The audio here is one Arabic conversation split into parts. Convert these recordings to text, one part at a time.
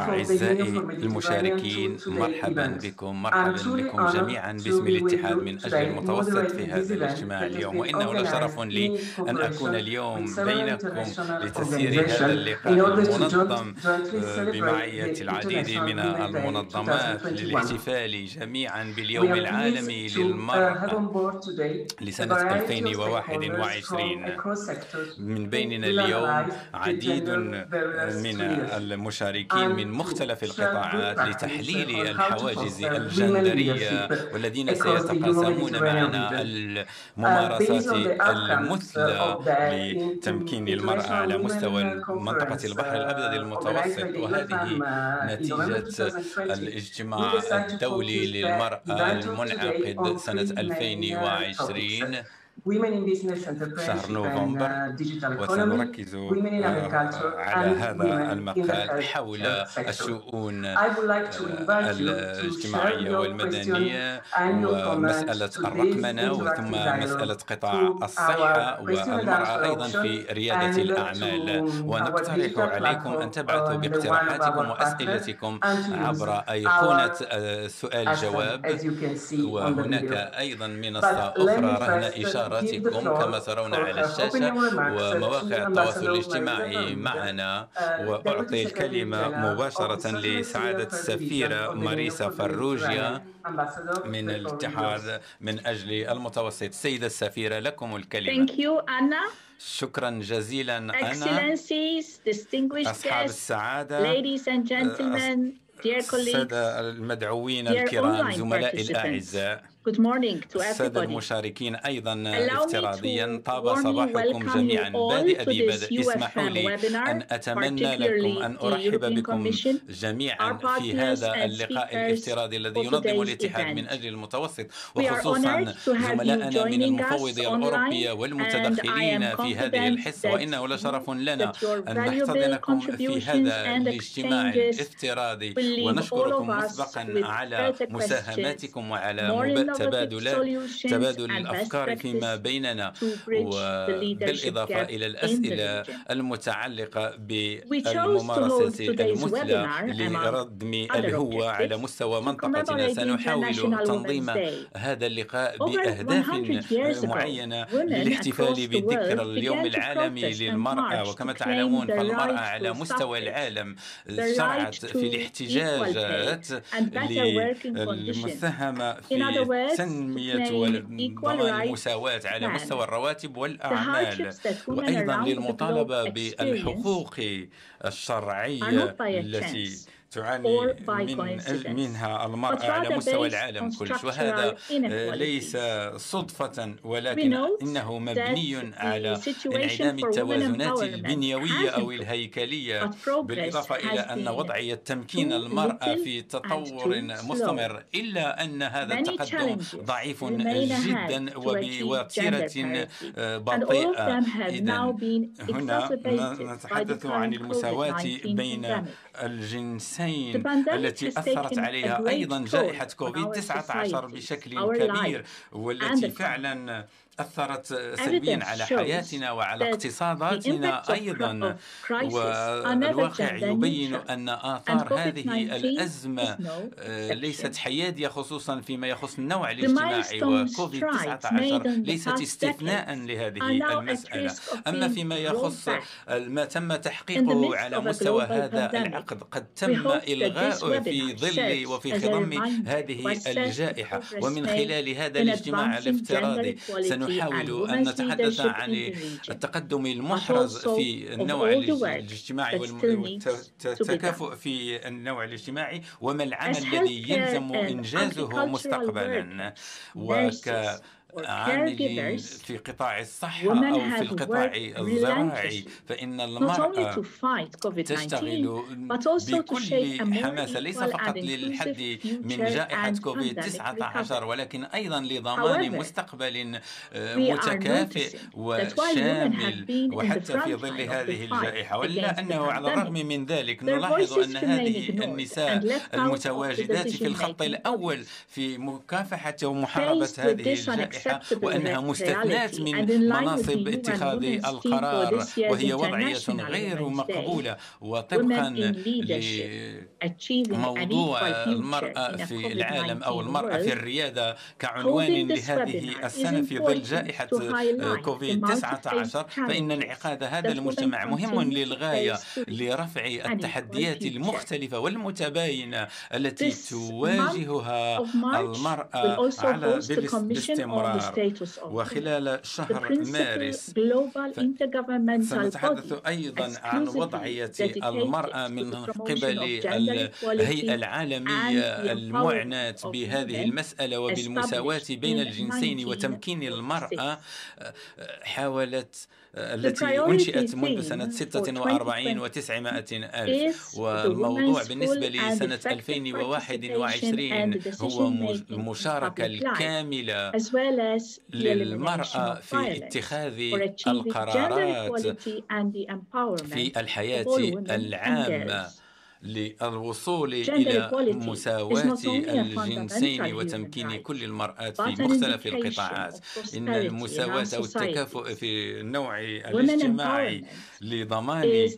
أعزائي المشاركين مرحبا بكم مرحبا بكم جميعا باسم الاتحاد من أجل المتوسط في هذا الاجتماع اليوم وإنه لشرف لي أن أكون اليوم بينكم لتسيير هذا اللقاء المنظم بمعية العديد من المنظمات للاحتفال جميعا باليوم العالمي للمرأة. لسنة 2021 من بيننا اليوم عديد من المشاركين من مختلف القطاعات لتحليل الحواجز الجندرية والذين سيتقاسمون معنا الممارسات المثلى لتمكين المرأة على مستوى منطقة البحر الأبيض المتوسط وهذه نتيجة الاجتماع الدولي للمرأة المنعقد سنة 2020 شهر نوفمبر وسنركز على هذا المقال حول الشؤون الاجتماعية والمدنية ومسألة الرقمنة وثم مسألة قطاع الصحة والمرأة أيضا في ريادة الأعمال. ونقترح عليكم أن تبعثوا باقتراحاتكم وأسئلتكم عبر أيقونة سؤال جواب. وهناك أيضا منصة أخرى رهن إشارة إشاراتكم كما ترون على الشاشة ومواقع التواصل الاجتماعي معنا. وأعطي الكلمة مباشرة لسعادة السفيرة ماريسا فروجيا من الاتحاد من أجل المتوسط. سيدة السفيرة لكم الكلمة. Thank you, Anna. شكرا جزيلا أنا. أصحاب السعادة. ladies and gentlemen, dear colleagues, السادة المدعوين الكرام زملائي الأعزاء. Good morning to السادة المشاركين أيضا افتراضيا. طاب صباحكم جميعا. بادئ ببدء اسمحوا لي أن أتمنى لكم أن أرحب بكم جميعا في هذا اللقاء الافتراضي الذي ينظم الاتحاد من أجل المتوسط. وخصوصا زملائنا من المفوضية الأوروبية والمتدخلين في هذه الحصة. وإنه لشرف لنا أن نحتضنكم في هذا الاجتماع الافتراضي. ونشكركم مسبقا على مساهماتكم وعلى تبادل تبادل الأفكار فيما بيننا وبالاضافه إلى الأسئلة المتعلقة بالممارسة المثلى لردم الهوه على مستوى منطقتنا. سنحاول تنظيم هذا اللقاء بأهداف معينة للاحتفال بالذكرى اليوم العالمي للمرأة. وكما تعلمون فالمرأة على مستوى العالم شرعت في الاحتجاجات للمساهمة في تنمية وضمان المساواة على مستوى الرواتب والأعمال. وأيضا للمطالبة بالحقوق الشرعية التي تعاني من منها المرأة على مستوى العالم كله. وهذا ليس صدفة ولكن إنه مبني على انعدام التوازنات البنيوية أو الهيكلية بالإضافة إلى أن وضعية تمكين المرأة في تطور مستمر إلا أن هذا التقدم ضعيف جدا وبوتيرة بطيئة. إذا هنا نتحدث عن المساواة بين الجنسين. التي أثرت عليها أيضا جائحة كوفيد 19 بشكل كبير والتي فعلا أثرت سلبيا على حياتنا وعلى اقتصاداتنا أيضا والواقع يبين أن آثار هذه الأزمة ليست حيادية خصوصا فيما يخص النوع الاجتماعي وكوفيد 19 ليست استثناء لهذه المسألة. أما فيما يخص ما تم تحقيقه على مستوى هذا العقد قد تم إلغاء في ظل وفي خضم هذه الجائحة. ومن خلال هذا الاجتماع الافتراضي سنحاول أن نتحدث عن التقدم المحرز في النوع الاجتماعي والتكافؤ في النوع الاجتماعي. وما العمل الذي يلزم إنجازه مستقبلا؟ وك عاملين في قطاع الصحة أو في القطاع الزراعي فإن المرأة تشتغل بكل حماسة ليس فقط للحد من جائحة كوفيد 19 ولكن أيضا لضمان مستقبل متكافئ وشامل وحتى في ظل هذه الجائحة. ولا أنه على الرغم من ذلك نلاحظ أن هذه النساء المتواجدات في الخط الأول في مكافحة ومحاربة هذه الجائحة. الصحة وأنها مستثناة من مناصب اتخاذ القرار وهي وضعية غير مقبولة وطبقا لموضوع المرأة في العالم أو المرأة في الريادة كعنوان لهذه السنة في ظل جائحة كوفيد 19 فإن انعقاد هذا المجتمع مهم للغاية لرفع التحديات المختلفة والمتباينة التي تواجهها المرأة على باستمرار وخلال شهر مارس سنتحدث أيضا عن وضعية المرأة من قبل الهيئة العالمية المعناة بهذه المسألة وبالمساواة بين الجنسين وتمكين المرأة حاولت التي أنشئت منذ سنة 46 و900 ألف. والموضوع بالنسبة لسنة 2021 هو المشاركة الكاملة. للمرأة في اتخاذ القرارات في الحياة العامة للوصول إلى مساواة الجنسين وتمكين كل المرأة في مختلف القطاعات. إن المساواة أو التكافؤ في النوع الاجتماعي لضمان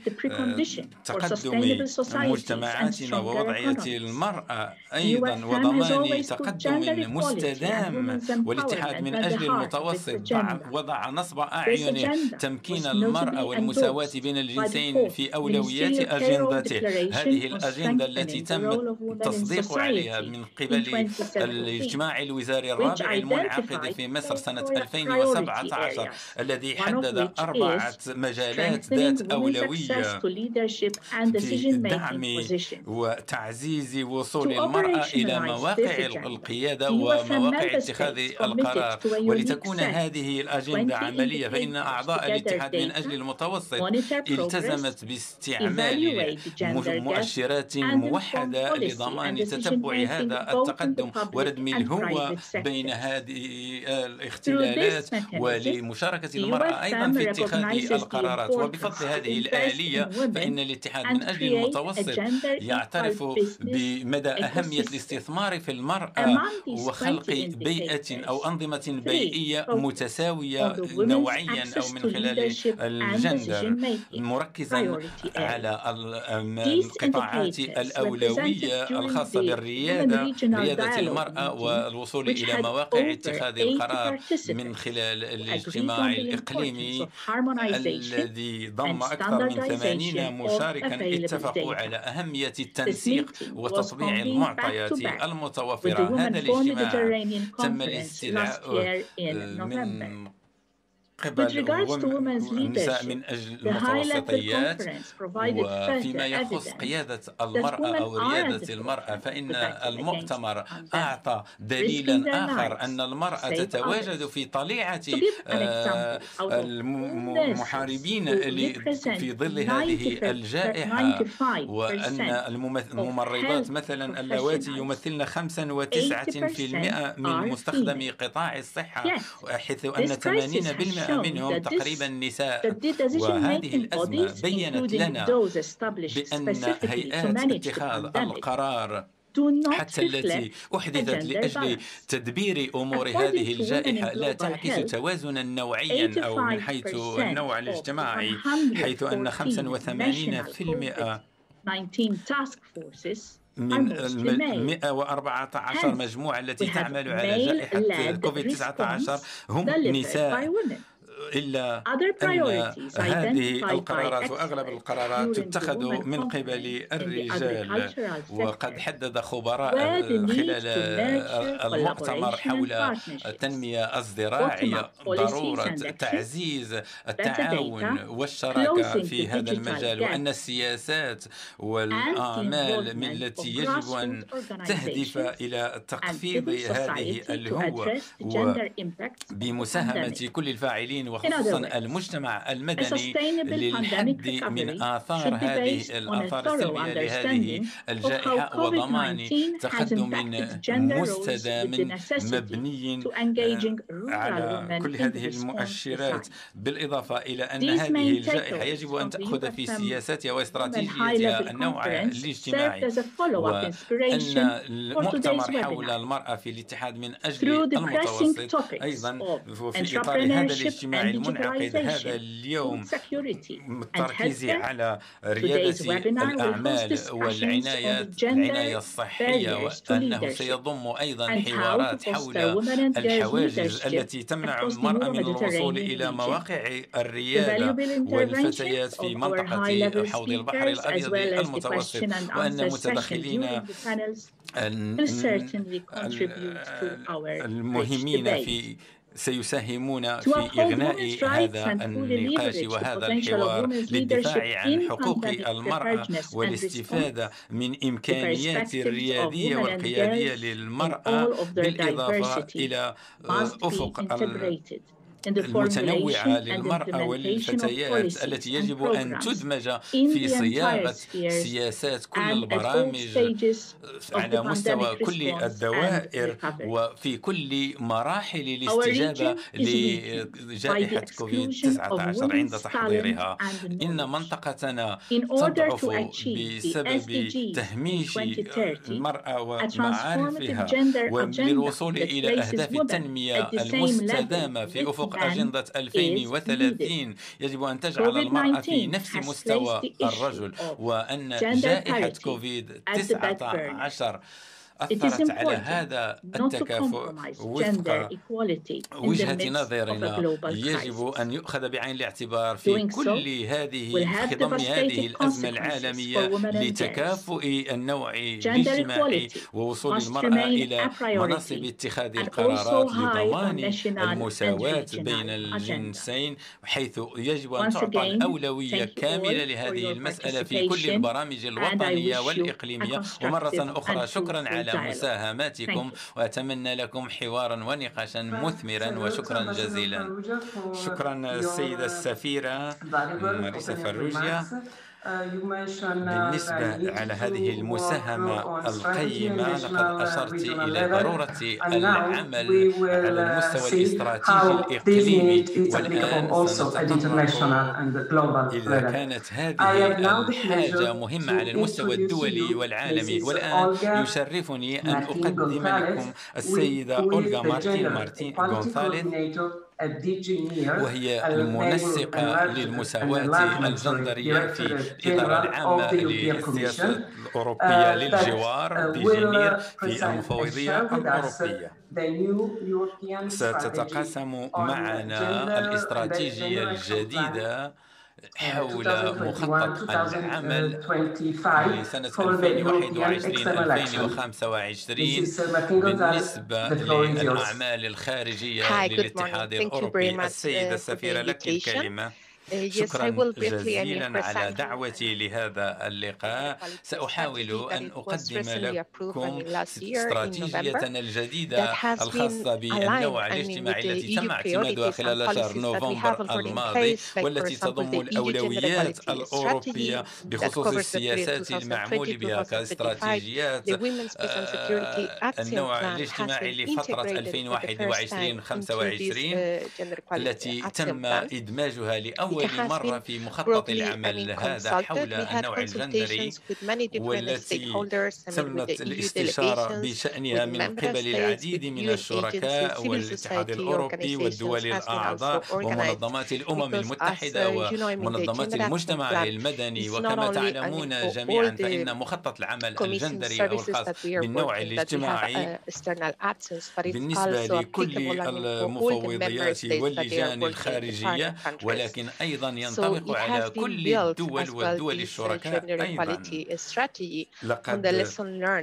تقدم مجتمعاتنا ووضعية المرأة أيضا وضمان تقدم مستدام والاتحاد من أجل المتوسط وضع نصب أعين تمكين المرأة والمساواة بين الجنسين في أولويات أجندته. هذه الأجندة التي تم التصديق عليها من قبل الاجتماع الوزاري الرابع المنعقد في مصر سنة 2017 الذي حدد أربعة مجالات ذات أولوية في دعم وتعزيز وصول المرأة إلى مواقع القيادة ومواقع اتخاذ القرار. ولتكون هذه الأجندة عملية فإن أعضاء الاتحاد من أجل المتوسط التزمت باستعمال مؤشرات موحدة لضمان تتبع هذا التقدم. وردم الهوة بين هذه الاختلالات ولمشاركة المرأة أيضا في اتخاذ القرارات. وبفضل هذه الآلية فإن الاتحاد من أجل المتوسط يعترف بمدى أهمية الاستثمار في المرأة وخلق بيئة أو أنظمة بيئية متساوية نوعيا أو من خلال الجندر مركزا على القطاعات الأولوية الخاصة بالريادة ريادة المرأة والوصول إلى مواقع اتخاذ القرار من خلال الاجتماع الإقليمي الذي ضم أكثر من 80 مشاركا اتفقوا على أهمية التنسيق وتطبيع المعطيات المتوفرة. هذا الاجتماع تم الاستدعاء من قبل النساء من أجل المتوسطيات وفيما يخص قيادة المرأة أو ريادة المرأة فإن المؤتمر أعطى دليلا آخر أن المرأة تتواجد في طليعة آه، المحاربين في ظل هذه الجائحة. وأن الممرضات مثلا اللواتي يمثلن 5 و9% من مستخدمي قطاع الصحة حيث أن 80% منهم تقريبا نساء وهذه الأزمة بينت لنا بأن هيئات اتخاذ القرار حتى التي أحدثت لأجل تدبير أمور هذه الجائحة لا تعكس توازنا نوعيا أو من حيث النوع الاجتماعي حيث أن 85% من 114 مجموعة التي تعمل على جائحة كوفيد 19 هم نساء. إلا أن هذه القرارات وأغلب القرارات تتخذ من قبل الرجال. وقد حدد خبراء خلال المؤتمر حول التنمية الزراعية ضرورة تعزيز التعاون والشراكة في هذا المجال وأن السياسات والآمال من التي يجب أن تهدف إلى تخفيض هذه الهوة وبمساهمة كل الفاعلين وخصوصا المجتمع المدني للحد من آثار هذه الآثار السلبية لهذه الجائحة وضمان تقدم مستدام مبني على كل هذه المؤشرات. بالإضافة إلى أن هذه الجائحة يجب أن تأخذ في سياستها واستراتيجيتها النوع الاجتماعي. وأن المؤتمر حول المرأة في الاتحاد من أجل المتوسط. أيضا في إطار هذا الاجتماع. المنعقد هذا اليوم التركيز على ريادة الأعمال والعناية العناية الصحية وأنه سيضم أيضا حوارات حول الحواجز التي تمنع المرأة من الوصول إلى مواقع الريادة والفتيات في منطقة حوض البحر الأبيض المتوسط وأن متدخلين المهمين في سيساهمون في إغناء هذا النقاش وهذا الحوار للدفاع عن حقوق المرأة والاستفادة من إمكانيات الريادية والقيادية للمرأة بالإضافة إلى أفق المتنوعة للمرأة والفتيات التي يجب أن تدمج في صياغة سياسات كل البرامج على مستوى كل الدوائر وفي كل مراحل الاستجابة لجائحة كوفيد 19 عند تحضيرها. إن منطقتنا تضعف بسبب تهميش المرأة ومعارفها وبالوصول إلى أهداف التنمية المستدامة في أفق أجندة 2030 يجب أن تجعل المرأة في نفس مستوى الرجل وأن جائحة كوفيد 19 أثرت على هذا التكافؤ وفق وجهة نظرنا. يجب أن يؤخذ بعين الاعتبار في كل هذه في ضمن هذه الأزمة العالمية لتكافؤ النوع الاجتماعي ووصول المرأة إلى مناصب اتخاذ القرارات لضمان المساواة بين الجنسين حيث يجب أن تعطى الأولوية كاملة لهذه المسألة في كل البرامج الوطنية والإقليمية. ومرة أخرى شكرا على على مساهماتكم وأتمنى لكم حوارا ونقاشا مثمرا وشكرا جزيلا. شكرا السيدة السفيرة ماريسا فروجيا. بالنسبة على هذه المساهمة القيمة لقد أشرت إلى ضرورة العمل على المستوى الاستراتيجي الإقليمي. والآن سنتطرق إذا كانت هذه الحاجة مهمة على المستوى الدولي والعالمي. والآن يشرفني أن أقدم لكم السيدة أولغا مارتين مارتين غونثاليث وهي المنسقة للمساواة الجندرية في الإدارة العامة للسياسة الأوروبية للجوار بجنير في المفوضية الأوروبية. ستتقاسم معنا الاستراتيجية الجديدة حول مخطط العمل لسنة 2021-2025 بالنسبة للأعمال الخارجية للاتحاد الأوروبي. السيدة السفيرة لك الكلمة شكرا جزيلا على دعوتي لهذا اللقاء. سأحاول أن أقدم لكم استراتيجيتنا الجديدة الخاصة بالنوع الاجتماعي التي تم اعتمادها خلال شهر نوفمبر الماضي والتي تضم الأولويات الأوروبية بخصوص السياسات المعمول بها كاستراتيجيات آه، النوع الاجتماعي لفترة 2021-25 التي تم إدماجها لأول أول مرة في مخطط العمل هذا حول النوع الجندري والتي تمت الاستشارة بشأنها من قبل العديد من الشركاء والاتحاد الأوروبي والدول الأعضاء ومنظمات الأمم المتحدة ومنظمات المجتمع المدني وكما تعلمون جميعا فإن مخطط العمل الجندري أو الخاص بالنوع الاجتماعي بالنسبة لكل المفوضيات واللجان الخارجية. ولكن أيضا ينطبق على كل الدول والدول الشركاء أيضا. لقد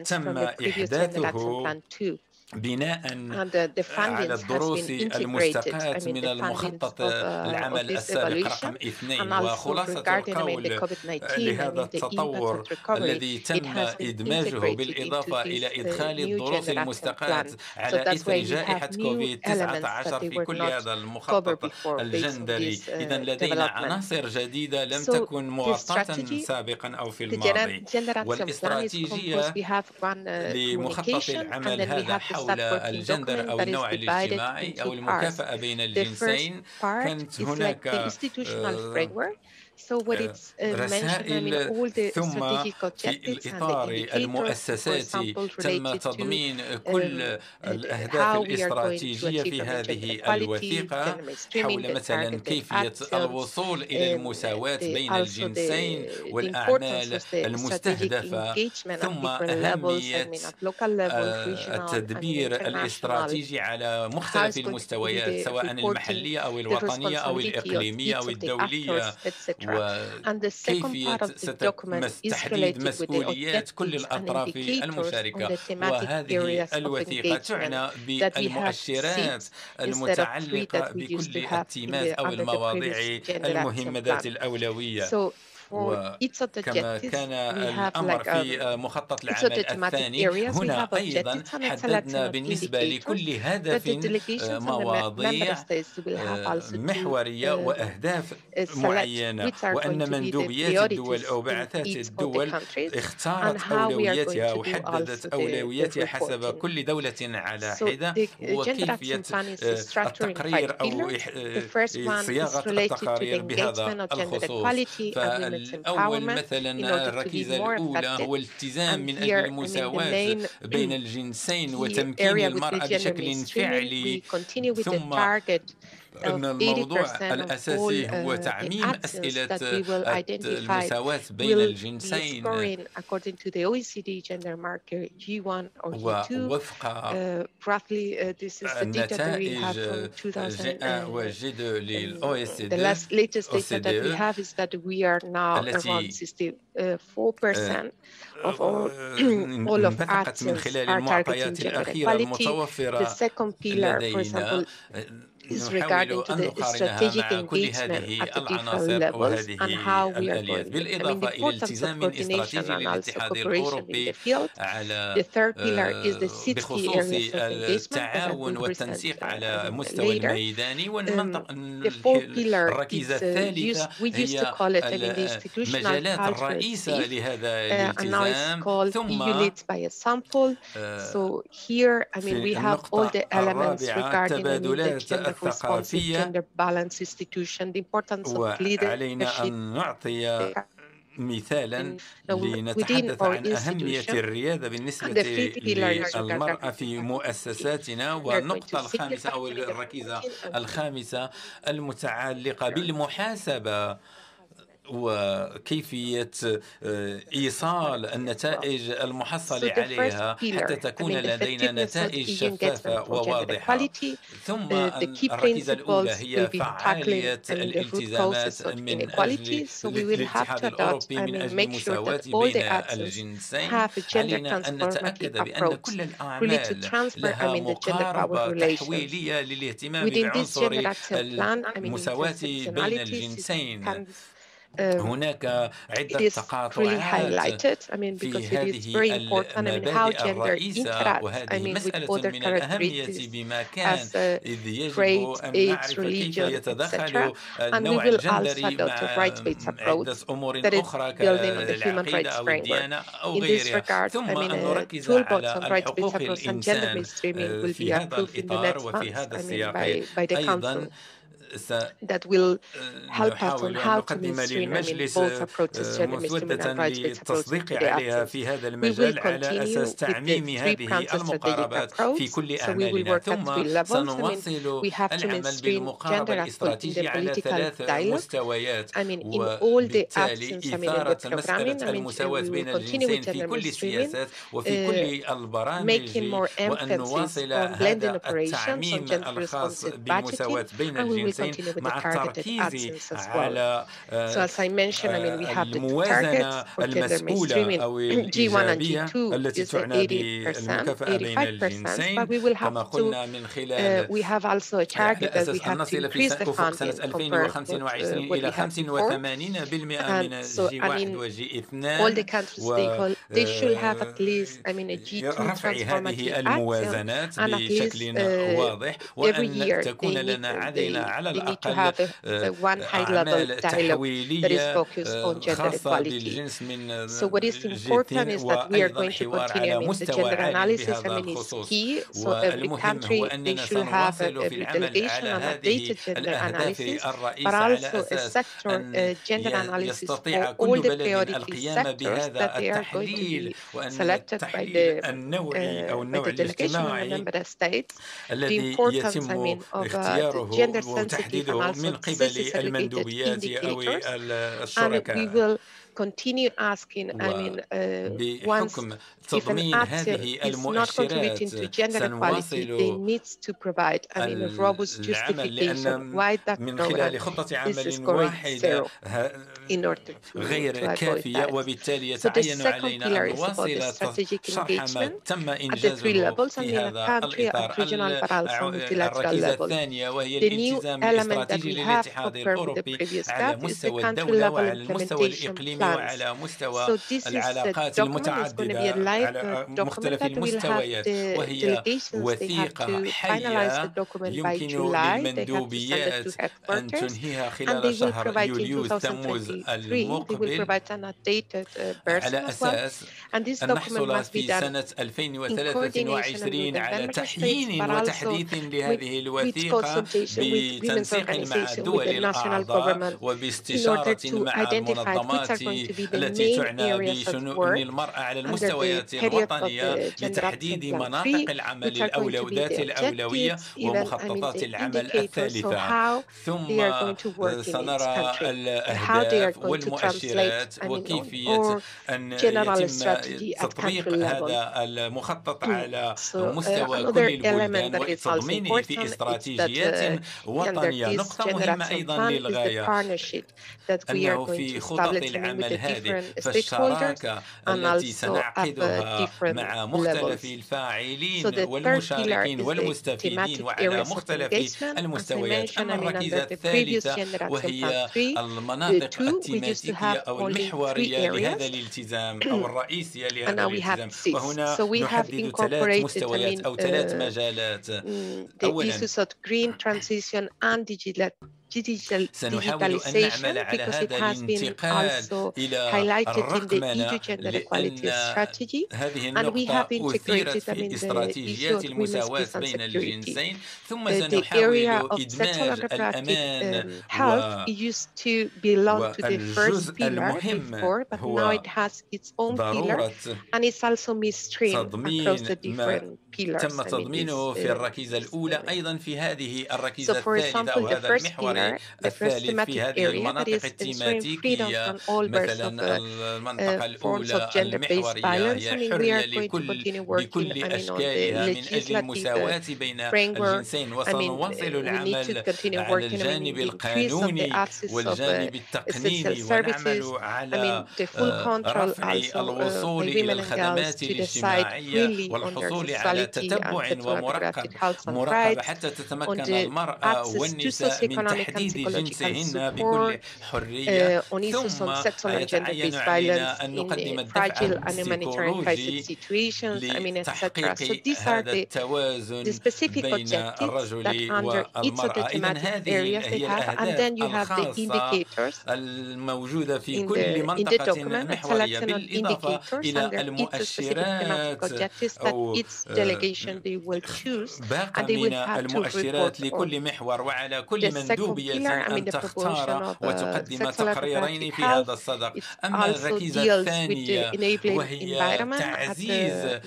تم إحداثه بناء على الدروس المستقاة من المخطط العمل السابق رقم اثنين وخلاصة القول لهذا التطور الذي تم إدماجه بالإضافة إلى إدخال الدروس المستقاة على إثر جائحة كوفيد 19 في كل هذا المخطط الجندري. إذا لدينا عناصر جديدة لم تكن مغطاة سابقا أو في الماضي. والاستراتيجية لمخطط العمل هذا حول الجندر أو النوع الاجتماعي أو المكافأة بين الجنسين. كانت هناك رسائل ثم في الإطار المؤسساتي تم تضمين كل الأهداف الاستراتيجية في هذه الوثيقة حول مثلا كيفية الوصول إلى المساواة بين الجنسين والأعمال المستهدفة ثم أهمية التدبير الاستراتيجي على مختلف المستويات سواء المحلية أو الوطنية أو الإقليمية أو الدولية وكيفية تحديد مسؤوليات كل الأطراف المشاركة. وهذه الوثيقة تعنى بالمؤشرات المتعلقة بكل التيمات أو المواضيع المهمة ذات الأولوية. وكما كان الأمر في مخطط العمل الثاني. هنا أيضا حددنا بالنسبة لكل هدف مواضيع محورية وأهداف معينة. وأن مندوبيات الدول أو بعثات الدول اختارت أولوياتها وحددت أولوياتها حسب كل دولة على حدة. وكيفية التقرير أو صياغة التقارير بهذا الخصوص. الأول مثلا الركيزة الأولى هو الالتزام من أجل المساواة بين الجنسين وتمكين المرأة بشكل فعلي ثم أن الموضوع الأساسي هو تعميم أسئلة المساواة بين الجنسين. ووفق النتائج جي وجد للأو اس دي التي of actions من خلال المعطيات الأخيرة المتوفرة لدينا is regarding to the strategic engagement at the different levels and how we are going. I mean, the importance of coordination and also cooperation in the field. The third pillar is the six key areas of engagement that I will present later. Um, the fourth pillar is uh, used, we used to call it I mean, the institutional culture uh, and now it's called EU leads by example. So here, I mean, we have all the elements regarding I mean, the gender الثقافية وعلينا أن نعطي مثالا لنتحدث عن أهمية الريادة بالنسبة للمرأة في مؤسساتنا والنقطة الخامسة أو الركيزة الخامسة المتعلقة بالمحاسبة. وكيفية آه، إيصال النتائج المحصل عليها حتى تكون لدينا نتائج شفافة وواضحة. ثم الركيزة الأولى هي فعالية الالتزامات من أجل الاتحاد الأوروبي من أجل المساواة بين الجنسين. علينا أن نتأكد بأن كل الأعمال لها مقاربة تحويلية للاهتمام بعنصر المساواة بين الجنسين. هناك عدة تقاطعات في هذه المبادئ الرئيسة. وهذه مسألة من الأهمية بما كان إذ يجب أن نعرف كيف يتدخل النوع الجندري مع عدة أمور أخرى كالعقيدة أو الديانة أو غيرها. ثم أن نركز على حقوق الإنسان في هذا الإطار وفي هذا السياق. أيضا that will آه، help us on how to آه، في هذا المجال على أساس تعميم هذه المقاربات في كل اعمالنا ثم سنواصل العمل بالمقاربه الاستراتيجيه على ثلاث مستويات. وبالتالي إثارة مسألة المساواة بين الجنسين في كل السياسات وفي كل البرامج وأن نواصل هذا التعميم الخاص بالمساواه بين الجنسين الجنسين مع التركيز على الموازنة المسؤولة أو الإيجابية التي تعنى بالمكافأة بين الجنسين كما قلنا من خلال أساس أن نصل في أفق سنة 2025 إلى 85% من جي واحد وجي اثنان رفع هذه الموازنات بشكل واضح وأن تكون لنا علينا على الأقل أعمال تحويلية خاصة بالجنس من So what is important is that we are going to continue. I mean, the gender analysis I mean, is key. So every country they should need to have one high level dialogue that is focused on gender equality. So, what is important is that we are going to continue in the gender analysis, and it is key. So, every country they should have a, a delegation on a data gender analysis, but also a sector uh, gender analysis for all the priority sectors that they are going to be selected by the, uh, by the delegation of the member states. The importance, I mean, of uh, gender sensitive تحديده من قبل المندوبيات أو الشركاء continue asking, I mean, uh, once تضمين هذه المؤشرات سنواصل they need to provide I mean, a robust justification why that من خلال خطة عمل واحدة غير كافية وبالتالي يتعين علينا أن نواصل شرح ما تم إنجازه في هذا الإطار الركيزة الثانية وهي الالتزام الاستراتيجي للاتحاد الأوروبي على مستوى الدولة وعلى المستوى الإقليمي وعلى مستوى العلاقات المتعددة على مختلف المستويات وهي وثيقة حية يمكن للمندوبيات أن تنهيها خلال شهر يوليو تموز المقبل على أساس أن نحصل في سنة 2023 على تحيين وتحديث لهذه الوثيقة بتنسيق مع الدول الأعضاء وباستشارة مع المنظمات التي تعنى بشؤون المرأة على المستويات الوطنية لتحديد مناطق العمل الأولويات الأولوية ومخططات العمل الثالثة. ثم سنرى الأهداف والمؤشرات وكيفية أن يتم تطبيق هذا المخطط على مستوى كل البلدان وتضمينه في استراتيجيات وطنية. نقطة مهمة أيضا للغاية أنه في خطط العمل هذه فالشراكة التي سنعقدها مع مختلف الفاعلين والمشاركين والمستفيدين وعلى مختلف المستويات. أما الركيزة الثالثة وهي المناطق التيماتيكية أو المحورية لهذا الالتزام أو الرئيسية لهذا الالتزام. وهنا نحدد ثلاث مستويات أو ثلاث مجالات. أولا. سنحاول أن نعمل على هذا الانتقال إلى الرقمنة لأن هذه النقطة أثيرت في استراتيجيات المساواة بين الجنسين ثم سنحاول إدماج الأمان والجزء المهم هو ضرورة تضمين ما تم تضمينه في الركيزة الأولى أيضا في هذه الركيزة الثالثة أو هذا المحور الثالث في هذه المناطق التيماتيكية مثلا المنطقة الأولى المحورية هي حرية لكل بكل أشكالها من أجل المساواة بين الجنسين. وسنواصل العمل على الجانب القانوني والجانب التقنيني ونعمل على رفع الوصول إلى الخدمات الاجتماعية والحصول على تتبع ومراقبة مراقبة حتى تتمكن المرأة والنساء من تحديد جنسهن بكل حرية ثم يتعين علينا أن نقدم الدفع السيكولوجي لتحقيق هذا التوازن بين الرجل والمرأة. إذا هذه هي الأهداف الخاصة الموجودة في كل منطقة محورية بالإضافة إلى المؤشرات أو باقة من المؤشرات لكل محور وعلى كل مندوب أن تختار وتقدم تقريرين في هذا الصدد أما الركيزة الثانية وهي تعزيز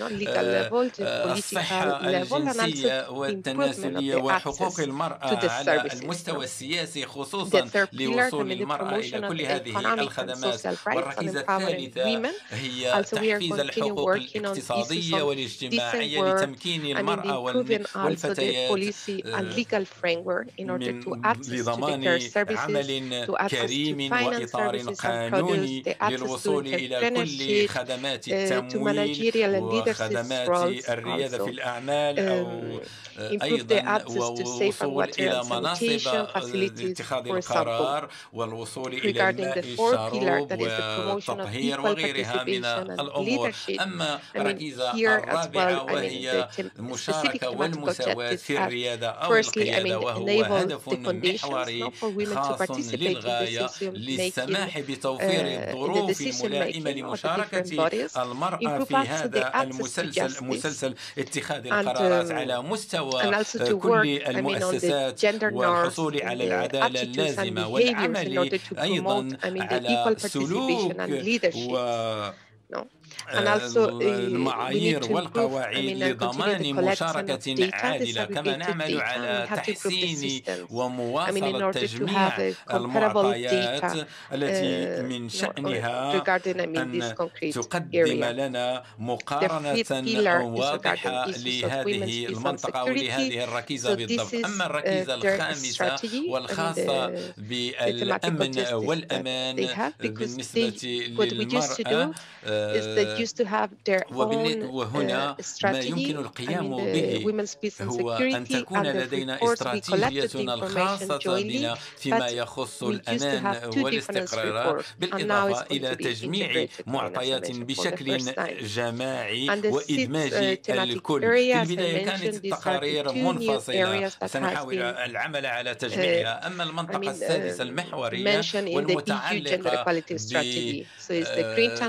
الصحة الجنسية والتناسلية وحقوق المرأة على المستوى السياسي خصوصا لوصول المرأة إلى كل هذه الخدمات. والركيزة الثالثة هي تحفيز الحقوق الاقتصادية والاجتماعية لتمكين المرأة والفتيات لضمان عمل كريم وإطار قانوني للوصول إلى كل خدمات التمويل وخدمات الريادة في الأعمال أو أيضا ووصول إلى مناصب اتخاذ القرار والوصول إلى الماء الشروب والتطهير وغيرها من الأمور. أما الركيزة الرابعة وهي المشاركة والمساواة في الريادة أو القيادة وهو هدف محوري خاص للغاية للسماح بتوفير الظروف الملائمة لمشاركة المرأة في هذا المسلسل مسلسل اتخاذ القرارات على مستوى مستوى كل المؤسسات والحصول على العدالة اللازمة والعمل أيضا على سلوك و المعايير والقواعد لضمان مشاركة عادلة كما نعمل على تحسين ومواصلة تجميع المعطيات التي من شأنها أن تقدم لنا مقارنة واضحة لهذه المنطقة ولهذه الركيزة بالضبط. أما الركيزة الخامسة والخاصة بالأمن والأمان بالنسبة للمرأة used to have their own وهنا ما يمكن القيام به هو أن تكون لدينا استراتيجية الخاصة بنا فيما يخص الأمان والاستقرار بالإضافة إلى تجميع معطيات بشكل جماعي وإدماج الكل. في البداية كانت التقارير منفصلة. سنحاول العمل على تجميعها. أما المنطقة السادسة المحورية والمتعلقة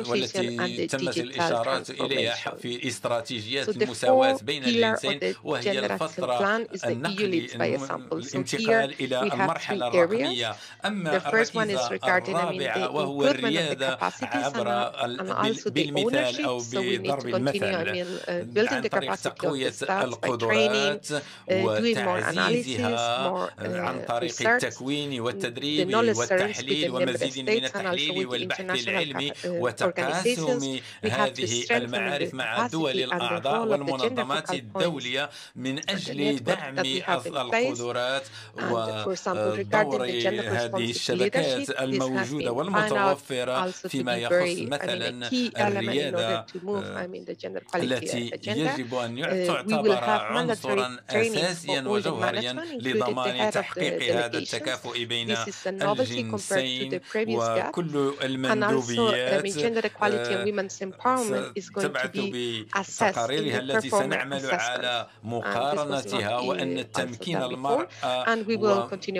والتي تمت الإشارات إليها في استراتيجيات المساواة بين الجنسين وهي الفترة النقل الانتقال إلى المرحلة الرقمية. أما الركيزة الرابعة وهو الريادة عبر بالمثال أو بضرب المثل عن طريق تقوية القدرات وتعزيزها عن طريق التكوين والتدريب والتحليل ومزيد من التحليل والبحث العلمي وتقاسم هذه المعارف مع الدول الأعضاء والمنظمات الدولية من أجل دعم القدرات ودور هذه الشبكات الموجودة والمتوفرة فيما يخص مثلا الريادة التي يجب أن تعتبر عنصرا أساسيا وجوهريا لضمان تحقيق هذا التكافؤ بين الجنسين وكل المندوبيات تبعث بتقاريرها التي سنعمل على مقارنتها وأن التمكين المرأة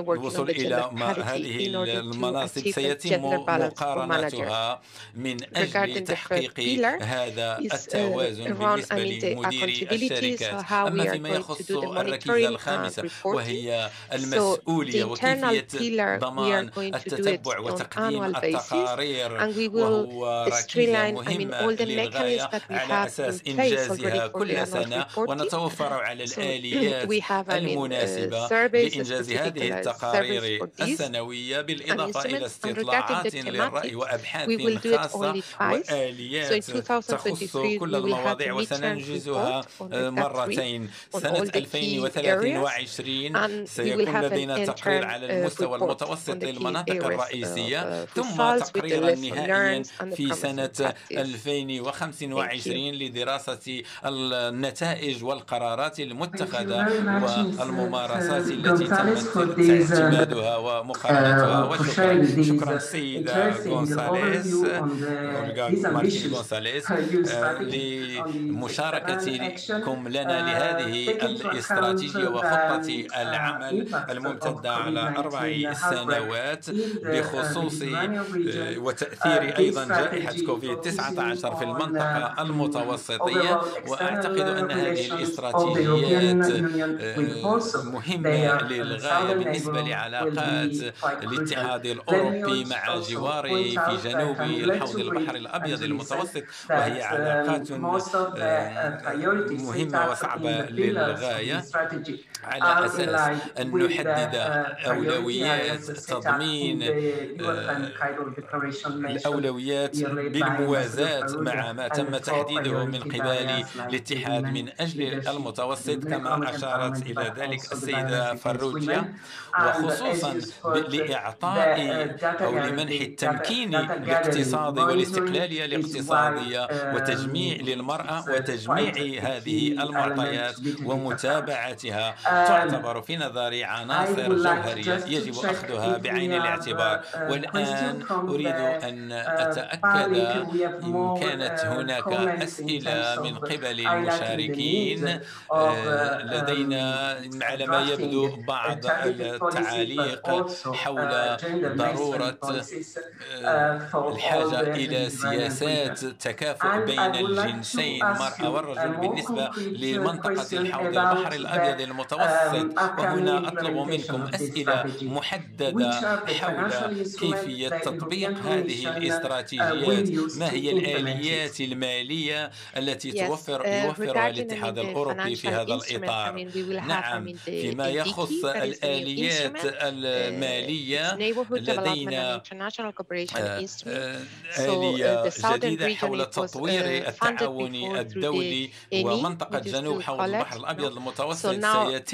والوصول إلى هذه المناصب سيتم مقارنتها من أجل تحقيق هذا التوازن بالنسبة لمدير الشركات. أما فيما يخص الركيزة الخامسة وهي المسؤولية وكيفية ضمان التتبع وتقديم التقارير وهو ركيزة مهمة للغاية على أساس إنجازها كل سنة. ونتوفر على الآليات المناسبة لإنجاز هذه التقارير السنوية بالإضافة إلى استطلاعات للرأي وأبحاث خاصة وآليات تخص كل المواضيع وسننجزها مرتين. سنة 2023 سيكون لدينا تقرير على المستوى المتوسط للمناطق الرئيسية. ثم تقريرا نهائيا في سنة 2025 لدراسة النتائج والقرارات المتخذة والممارسات التي تمت اعتمادها ومقارنتها. وشكرا شكرا السيدة غونساليس مارتين غونساليس لمشاركتكم لنا لهذه الاستراتيجية وخطة العمل الممتدة على أربع سنوات بخصوص وتأثير أيضا جائحة كوفيد 19 19 في المنطقة المتوسطية وأعتقد أن هذه الاستراتيجيات مهمة للغاية بالنسبة لعلاقات الاتحاد الأوروبي مع جواره في جنوب الحوض البحر الأبيض المتوسط وهي علاقات مهمة وصعبة للغاية. على أساس أن نحدد أولويات تضمين الأولويات بالموازاة مع ما تم تحديده من قبل الاتحاد من أجل المتوسط كما أشارت إلى ذلك السيدة فروجيا وخصوصا لإعطاء أو لمنح التمكين الاقتصادي والاستقلالية الاقتصادية وتجميع للمرأة وتجميع هذه المعطيات ومتابعتها. تعتبر في نظري عناصر جوهرية يجب أخذها بعين الاعتبار. والآن أريد أن أتأكد إن كانت هناك أسئلة من قبل المشاركين. لدينا على ما يبدو بعض التعاليق حول ضرورة الحاجة إلى سياسات تكافؤ بين الجنسين المرأة والرجل بالنسبة لمنطقة الحوض البحر الأبيض المتوسط. وهنا أطلب منكم أسئلة محددة حول كيفية تطبيق هذه الاستراتيجيات؟ ما هي الآليات المالية التي توفر يوفرها الاتحاد الأوروبي في هذا الإطار؟ نعم فيما يخص الآليات المالية لدينا آلية جديدة حول تطوير التعاون الدولي ومنطقة جنوب حوض البحر الأبيض المتوسط. سيتم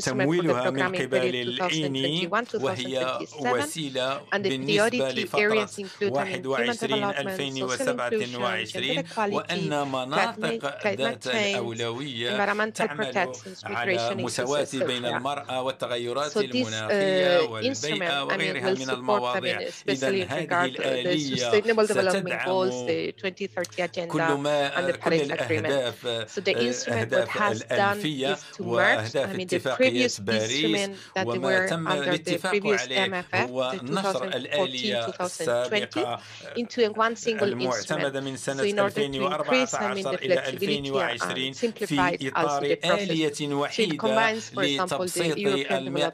تمويلها من قبل الإيني وهي وسيلة بالنسبة لفترة 21 2027 وأن مناطق ذات الأولوية تعمل على مساواة بين المرأة والتغيرات المناخية والبيئة وغيرها من المواضيع. إذا هذه الآلية ستدعم كل ما كل الأهداف أهداف الألفية وأهداف اتفاقية باريس وما تم الاتفاق عليه هو نشر الآلية السابقة المعتمدة من سنة 2014 إلى 2020 في إطار آلية وحيدة لتبسيط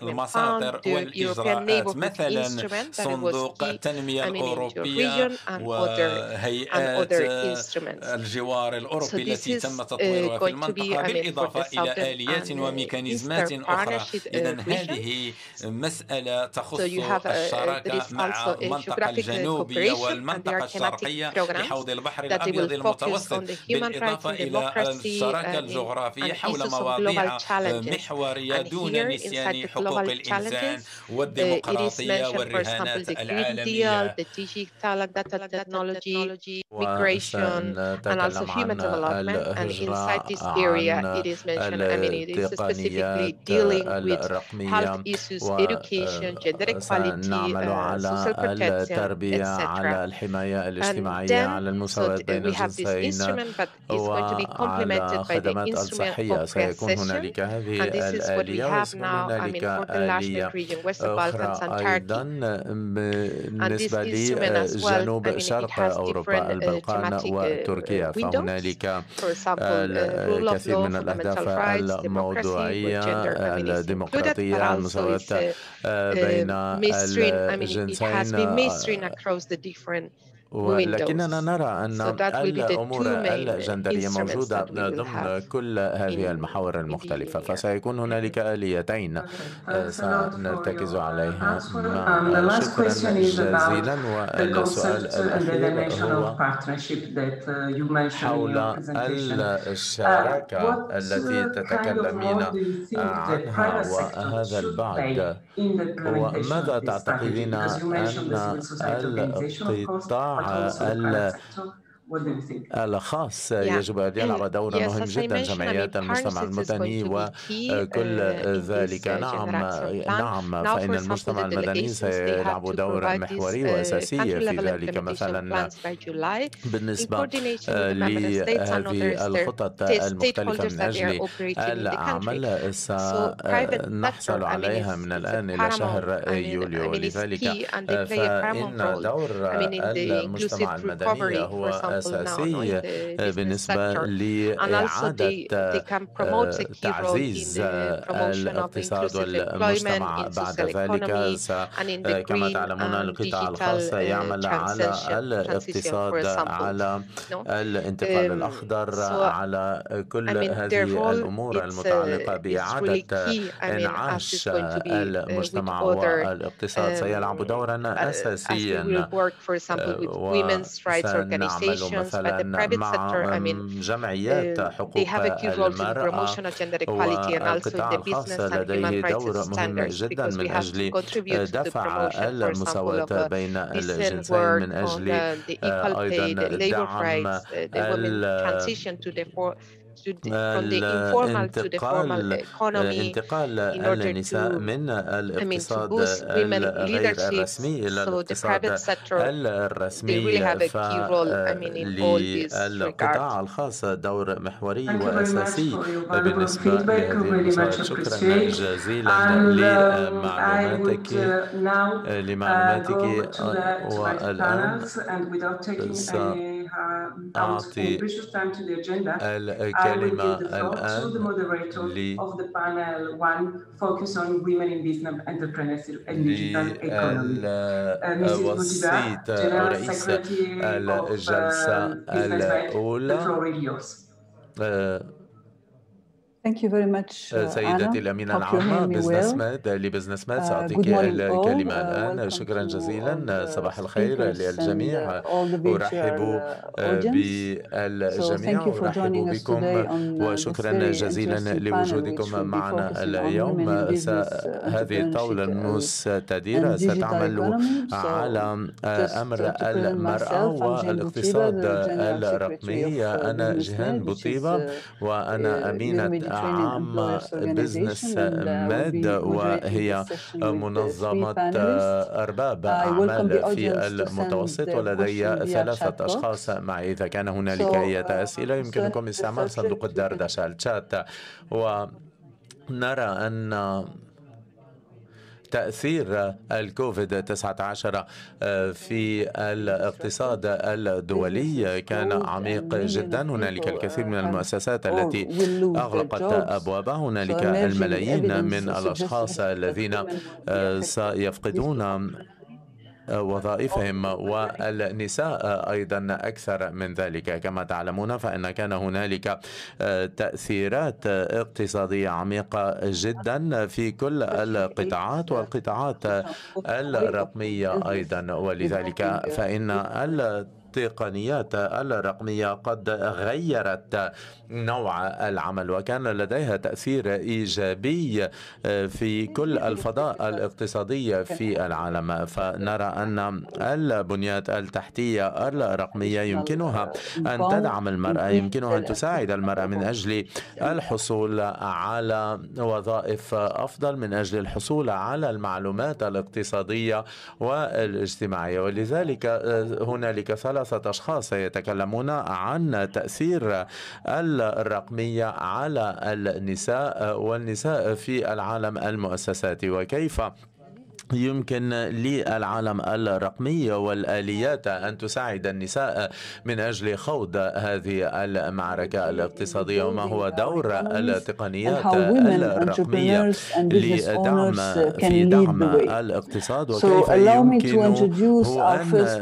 المصادر والإجراءات. مثلا صندوق التنمية الأوروبية وهيئات الجوار الأوروبي التي تم تطويرها في المنطقة بالإضافة إلى آليات وميكانيزمات أخرى. إذا هذه مسألة تخص الشراكة مع المنطقة الجنوبية والمنطقة الشرقية لحوض البحر الأبيض المتوسط بالإضافة إلى الشراكة الجغرافية حول مواضيع محورية دون نسيان حقوق الإنسان والديمقراطية والرهانات العالمية. Migration and also human development. And inside this area it is issues education gender equality uh, social protection على الحماية الاجتماعية على المساواة بين الجنسين وخدمات الصحية سيكون هنالك هذه الآلية وسيكون هنالك آلية أخرى أيضا بالنسبة لجنوب شرق أوروبا البلقان وتركيا. فهنالك الكثير من الأهداف الموضوعية الديمقراطية المساواة بين الجنسين ولكننا نرى أن الأمور الجندرية موجودة ضمن كل هذه المحاور المختلفة فسيكون هنالك آليتين سنرتكز عليها. شكرا جزيلا. والسؤال الأخير هو حول الشراكة التي تتكلمين عنها وهذا البعد؟ وماذا تعتقدين أن القطاع مع الخاص يجب أن يلعب دورا مهم جدا جمعيات المجتمع المدني وكل ذلك. نعم نعم فإن المجتمع المدني سيلعب دورا محوري وأساسي في ذلك. مثلا بالنسبة لهذه الخطط المختلفة من أجل العمل. سنحصل عليها من الآن إلى شهر يوليو. لذلك فإن دور المجتمع المدني هو أساسي بالنسبة لإعادة تعزيز الاقتصاد والمجتمع بعد ذلك. كما تعلمون القطاع الخاص يعمل على الاقتصاد على الانتقال الأخضر على كل هذه الأمور المتعلقة بإعادة إنعاش المجتمع والاقتصاد. سيلعب دورا أساسيا. وسنعمل مثلا مع جمعيات حقوق المرأة والقطاع الخاص لديه دور مهم جدا من أجل دفع المساواة بين الجنسين من أجل أيضا دعم انتقال ألنساء من الاقتصاد الغير الرسمي إلى الاقتصاد الرسمي فللقطاع الخاص دور محوري وأساسي بالنسبة لهذه شكرا جزيلا لمعلوماتك لمعلوماتك والآن. سأعطي الكلمة الآن للوسيط رئيس الجلسة الأولى Thank you very much, uh, سيدتي الأمينة العامة بزنس ماد لبزنس ماد سأعطيك الكلمة الآن. شكرا جزيلا. صباح الخير للجميع. أرحب بالجميع. أرحب بكم وشكرا جزيلا لوجودكم معنا اليوم. هذه الطاولة المستديرة. ستعمل على أمر المرأة والاقتصاد الرقمي. أنا جيهان بوطيبة وأنا أمينة عام بزنس ماد وهي منظمة أرباب أعمال في المتوسط ولدي ثلاثة أشخاص معي. إذا كان هنالك أي أسئلة يمكنكم استعمال صندوق الدردشة الشات. ونرى أن تأثير الكوفيد 19 آه، في الاقتصاد الدولي كان عميق جدا. هنالك الكثير من المؤسسات التي أغلقت أبوابها. هنالك الملايين من الأشخاص الذين آه، سيفقدون وظائفهم والنساء أيضا أكثر من ذلك. كما تعلمون فإن كان هنالك تأثيرات اقتصادية عميقة جدا في كل القطاعات والقطاعات الرقمية أيضا. ولذلك فإن التقنيات الرقمية قد غيرت نوع العمل وكان لديها تأثير إيجابي في كل الفضاء الاقتصادي في العالم. فنرى أن البنيات التحتية الرقمية يمكنها أن تدعم المرأة يمكنها أن تساعد المرأة من أجل الحصول على وظائف أفضل من أجل الحصول على المعلومات الاقتصادية والاجتماعية. ولذلك هنالك ثلاث ثلاثة أشخاص يتكلمون عن تأثير الرقمية على النساء والنساء في العالم المؤسساتي وكيف يمكن للعالم الرقمي والآليات أن تساعد النساء من أجل خوض هذه المعركة الاقتصادية وما هو دور التقنيات الرقمية لدعم في دعم الاقتصاد وكيف يمكن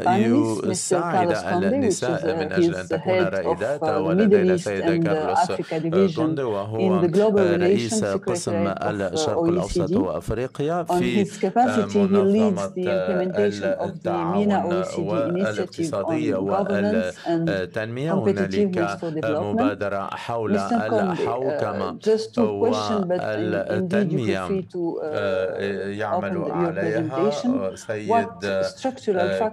أن يساعد النساء من أجل أن تكون رائدات ولدينا سيد كارلوس كوندي وهو رئيس قسم الشرق الأوسط وأفريقيا في منظمة التعاون والاقتصادية والتنمية. هنالك مبادرة حول الحوكمة والتنمية يعمل عليها سيد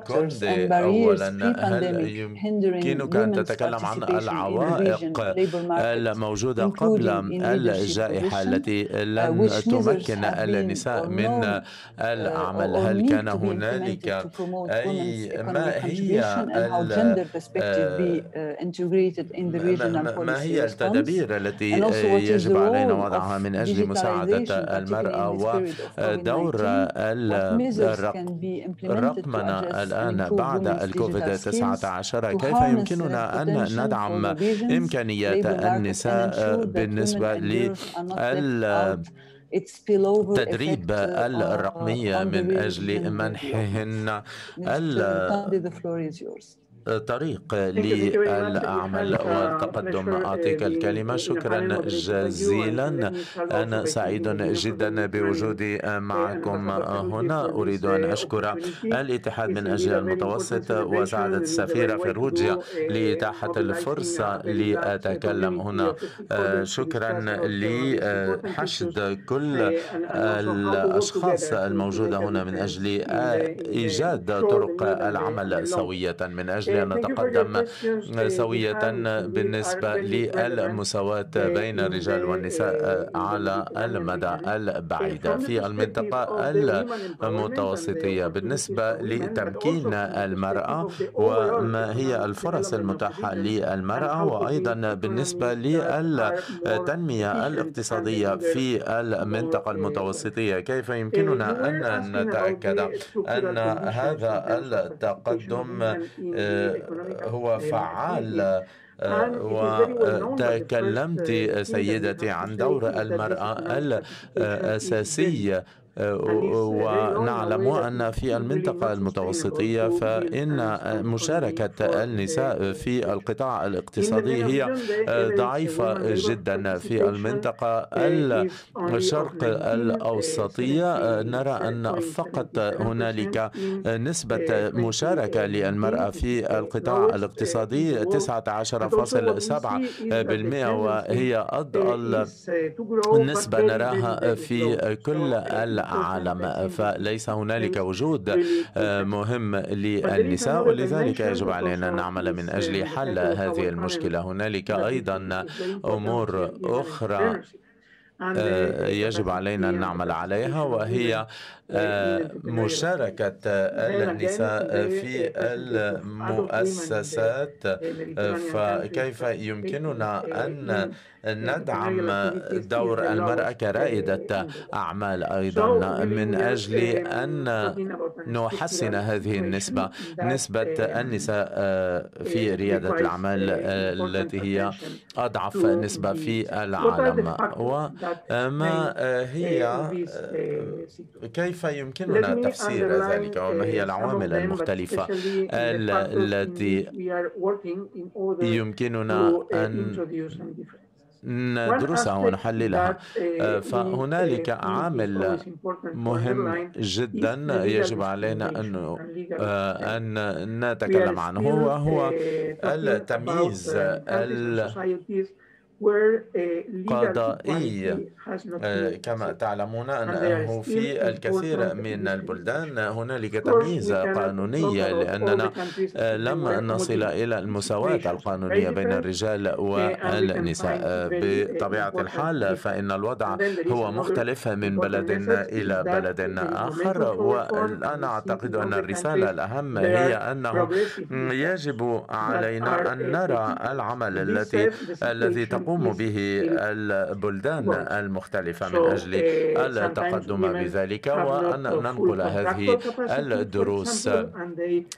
كوندي أولا هل يمكنك أن تتكلم عن العوائق الموجودة قبل الجائحة التي لم تمكن النساء من العمل هل كان هنالك أي ما هي ما هي التدابير التي يجب علينا وضعها من أجل مساعدة المرأة ودور الرقمنة الآن بعد الكوفيد 19 كيف يمكننا أن ندعم إمكانيات النساء بالنسبة لل التدريب الرقمية من أجل منحهن. طريق للعمل والتقدم أعطيك الكلمة شكرا جزيلا أنا سعيد جدا بوجودي معكم هنا أريد أن أشكر الاتحاد من أجل المتوسط وسعادة السفيرة فيروجيا لإتاحة الفرصة لأتكلم هنا شكرا لحشد كل الأشخاص الموجودة هنا من أجل إيجاد طرق العمل سوية من أجل نتقدم سوية بالنسبة للمساواة بين الرجال والنساء على المدى البعيد في المنطقة المتوسطية بالنسبة لتمكين المرأة وما هي الفرص المتاحة للمرأة وأيضا بالنسبة للتنمية الاقتصادية في المنطقة المتوسطية. كيف يمكننا أن نتأكد أن هذا التقدم هو فعال وتكلمت سيدتي عن دور المرأة الأساسي ونعلم أن في المنطقة المتوسطية فإن مشاركة النساء في القطاع الاقتصادي هي ضعيفة جدا في المنطقة الشرق الأوسطية نرى أن فقط هنالك نسبة مشاركة للمرأة في القطاع الاقتصادي 19.7% وهي أضل نسبة نراها في كل العالم فليس هنالك وجود مهم للنساء ولذلك يجب علينا أن نعمل من أجل حل هذه المشكلة. هنالك أيضا أمور أخرى يجب علينا أن نعمل عليها وهي مشاركة النساء في المؤسسات. فكيف يمكننا أن ندعم دور المرأة كرائدة أعمال أيضا. من أجل أن نحسن هذه النسبة نسبة النساء في ريادة الأعمال التي هي أضعف نسبة في العالم. وما هي كيف يمكننا تفسير ذلك وما هي العوامل المختلفة. التي يمكننا أن ندرسها ونحللها. آه، فهنالك عامل مهم جدا يجب علينا أن آه، أن نتكلم عنه. وهو التمييز قضائي آه، كما تعلمون أنه في الكثير من البلدان هنالك تمييز قانونية لأننا آه، لم نصل إلى المساواة القانونية بين الرجال والنساء. بطبيعة الحال فإن الوضع هو مختلف من بلد إلى بلد آخر. والآن أعتقد أن الرسالة الأهم هي أنه يجب علينا أن نرى العمل التي الذي تقوم تقوم به البلدان المختلفة من أجل التقدم بذلك وأن ننقل هذه الدروس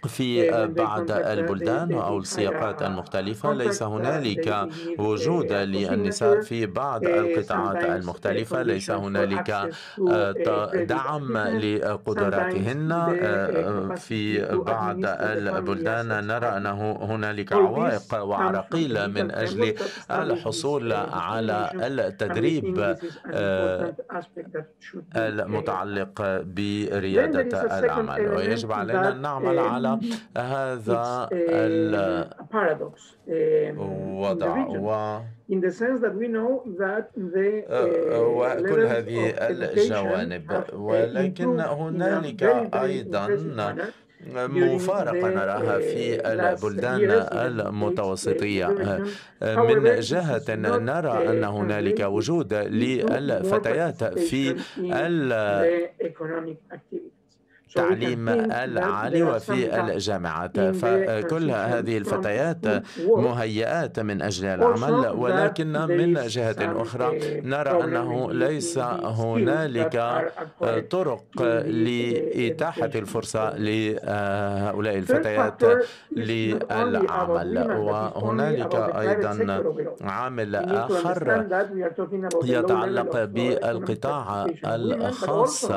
في بعض البلدان أو السياقات المختلفة. ليس هنالك وجود للنساء في بعض القطاعات المختلفة. ليس هنالك دعم لقدراتهن في بعض البلدان. نرى أنه هنالك عوائق وعراقيل من أجل الحصول الحصول على التدريب المتعلق بريادة العمل ويجب علينا أن نعمل على هذا الوضع و وكل هذه الجوانب. ولكن هنالك أيضا مفارقة نراها في البلدان المتوسطية. من جهة نرى أن هنالك وجود للفتيات في التعليم العالي وفي الجامعات فكل هذه الفتيات مهيئات من أجل العمل ولكن من جهة أخرى نرى أنه ليس هنالك طرق لإتاحة الفرصة لهؤلاء الفتيات للعمل. وهنالك أيضا عامل آخر يتعلق بالقطاع الخاص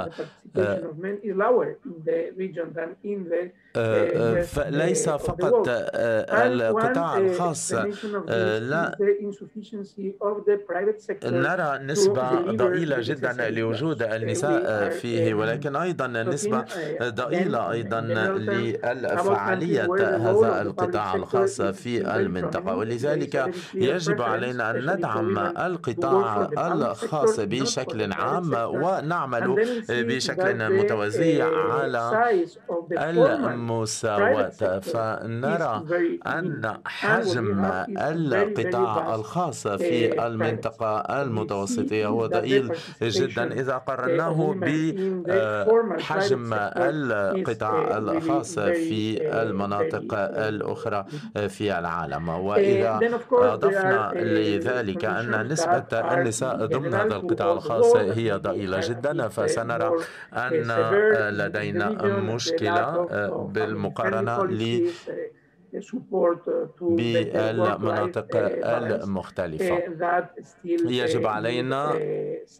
uh, of men is lower in the region than in the فليس فقط القطاع الخاص لا نرى نسبة ضئيلة جدا لوجود النساء فيه ولكن أيضا نسبة ضئيلة أيضا لفعالية هذا القطاع الخاص في المنطقة. ولذلك يجب علينا أن ندعم القطاع الخاص بشكل عام ونعمل بشكل متوازي على المساواة فنرى أن حجم القطاع الخاص في المنطقة المتوسطية هو ضئيل جدا. إذا قارناه بحجم القطاع الخاص في المناطق الأخرى في العالم. وإذا أضفنا لذلك أن نسبة النساء ضمن هذا القطاع الخاص هي ضئيلة جدا. فسنرى أن لدينا مشكلة بالمقارنة ل بالمناطق المختلفة. يجب علينا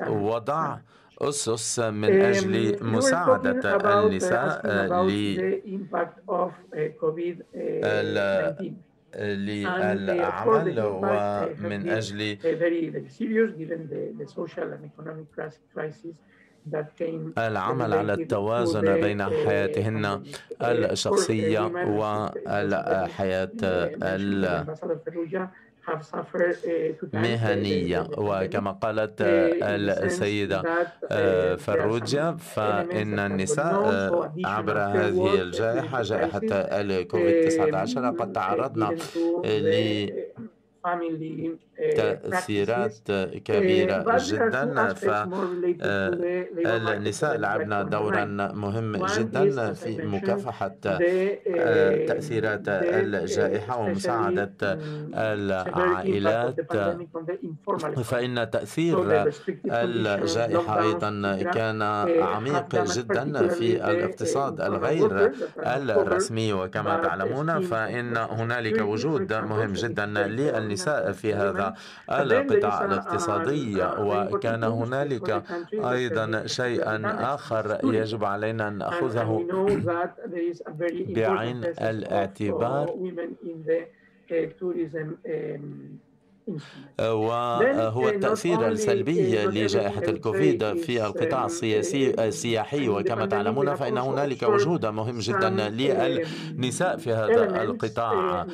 وضع أسس من أجل مساعدة النساء للعمل ومن أجل العمل على التوازن بين حياتهن الشخصية والحياة مهنية وكما قالت السيدة فروجيا فإن النساء عبر هذه الجائحة جائحة الكوفيد 19 قد تعرضنا ل تأثيرات كبيرة جدا. فالنساء لعبنا دورا مهم جدا في مكافحة تأثيرات الجائحة ومساعدة العائلات. فإن تأثير الجائحة أيضا كان عميق جدا في الاقتصاد الغير الرسمي. وكما تعلمون فإن هنالك وجود مهم جدا للنساء في هذا القطاع الاقتصادي وكان هنالك أيضا شيئا آخر يجب علينا أن نأخذه بعين الاعتبار. وهو التأثير السلبي لجائحة الكوفيد في القطاع السياسي السياحي. وكما تعلمون فإن هنالك وجود مهم جدا للنساء في هذا القطاع.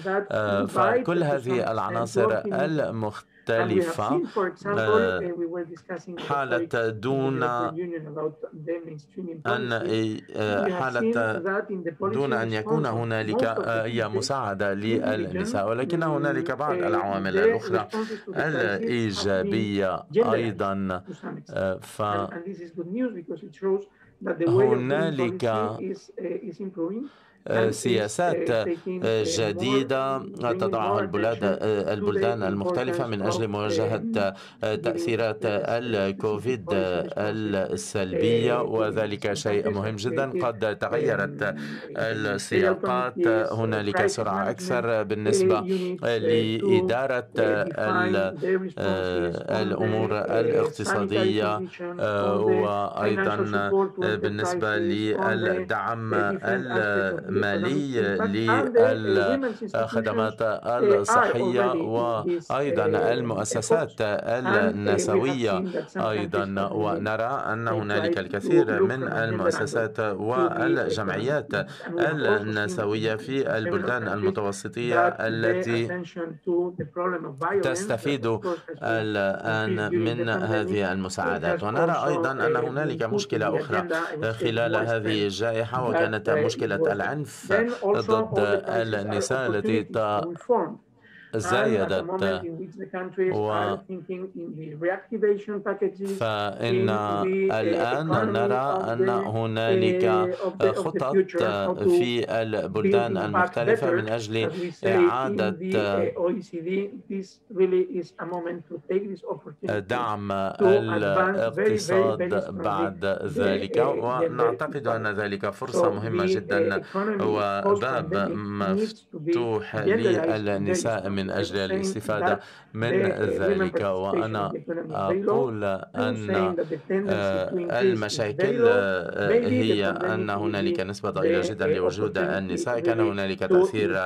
فكل هذه العناصر المختلفة مختلفة حالة دون أن حالة دون أن يكون هنالك أي مساعدة للنساء ولكن هنالك بعض العوامل الأخرى الإيجابية أيضا ف هنالك سياسات جديدة تضعها البلاد البلدان المختلفة من أجل مواجهة تأثيرات الكوفيد السلبية وذلك شيء مهم جدا. قد تغيرت السياقات. هنالك سرعة أكثر بالنسبة لإدارة الأمور الاقتصادية وأيضا بالنسبة للدعم مالي للخدمات الصحية وأيضا المؤسسات النسوية. أيضا ونرى أن هنالك الكثير من المؤسسات والجمعيات النسوية في البلدان المتوسطية التي تستفيد الآن من هذه المساعدات. ونرى أيضا أن هنالك مشكلة أخرى خلال هذه الجائحة وكانت مشكلة العنف ضد النساء التي زايدت و فإن الآن نرى أن هنالك خطط في البلدان المختلفة من أجل إعادة دعم الاقتصاد بعد ذلك. ونعتقد أن ذلك فرصة مهمة جدا. وباب مفتوح للنساء من من أجل الاستفادة من ذلك وأنا أقول أن المشاكل هي أن هنالك نسبة ضئيلة جدا لوجود النساء كان هنالك تأثير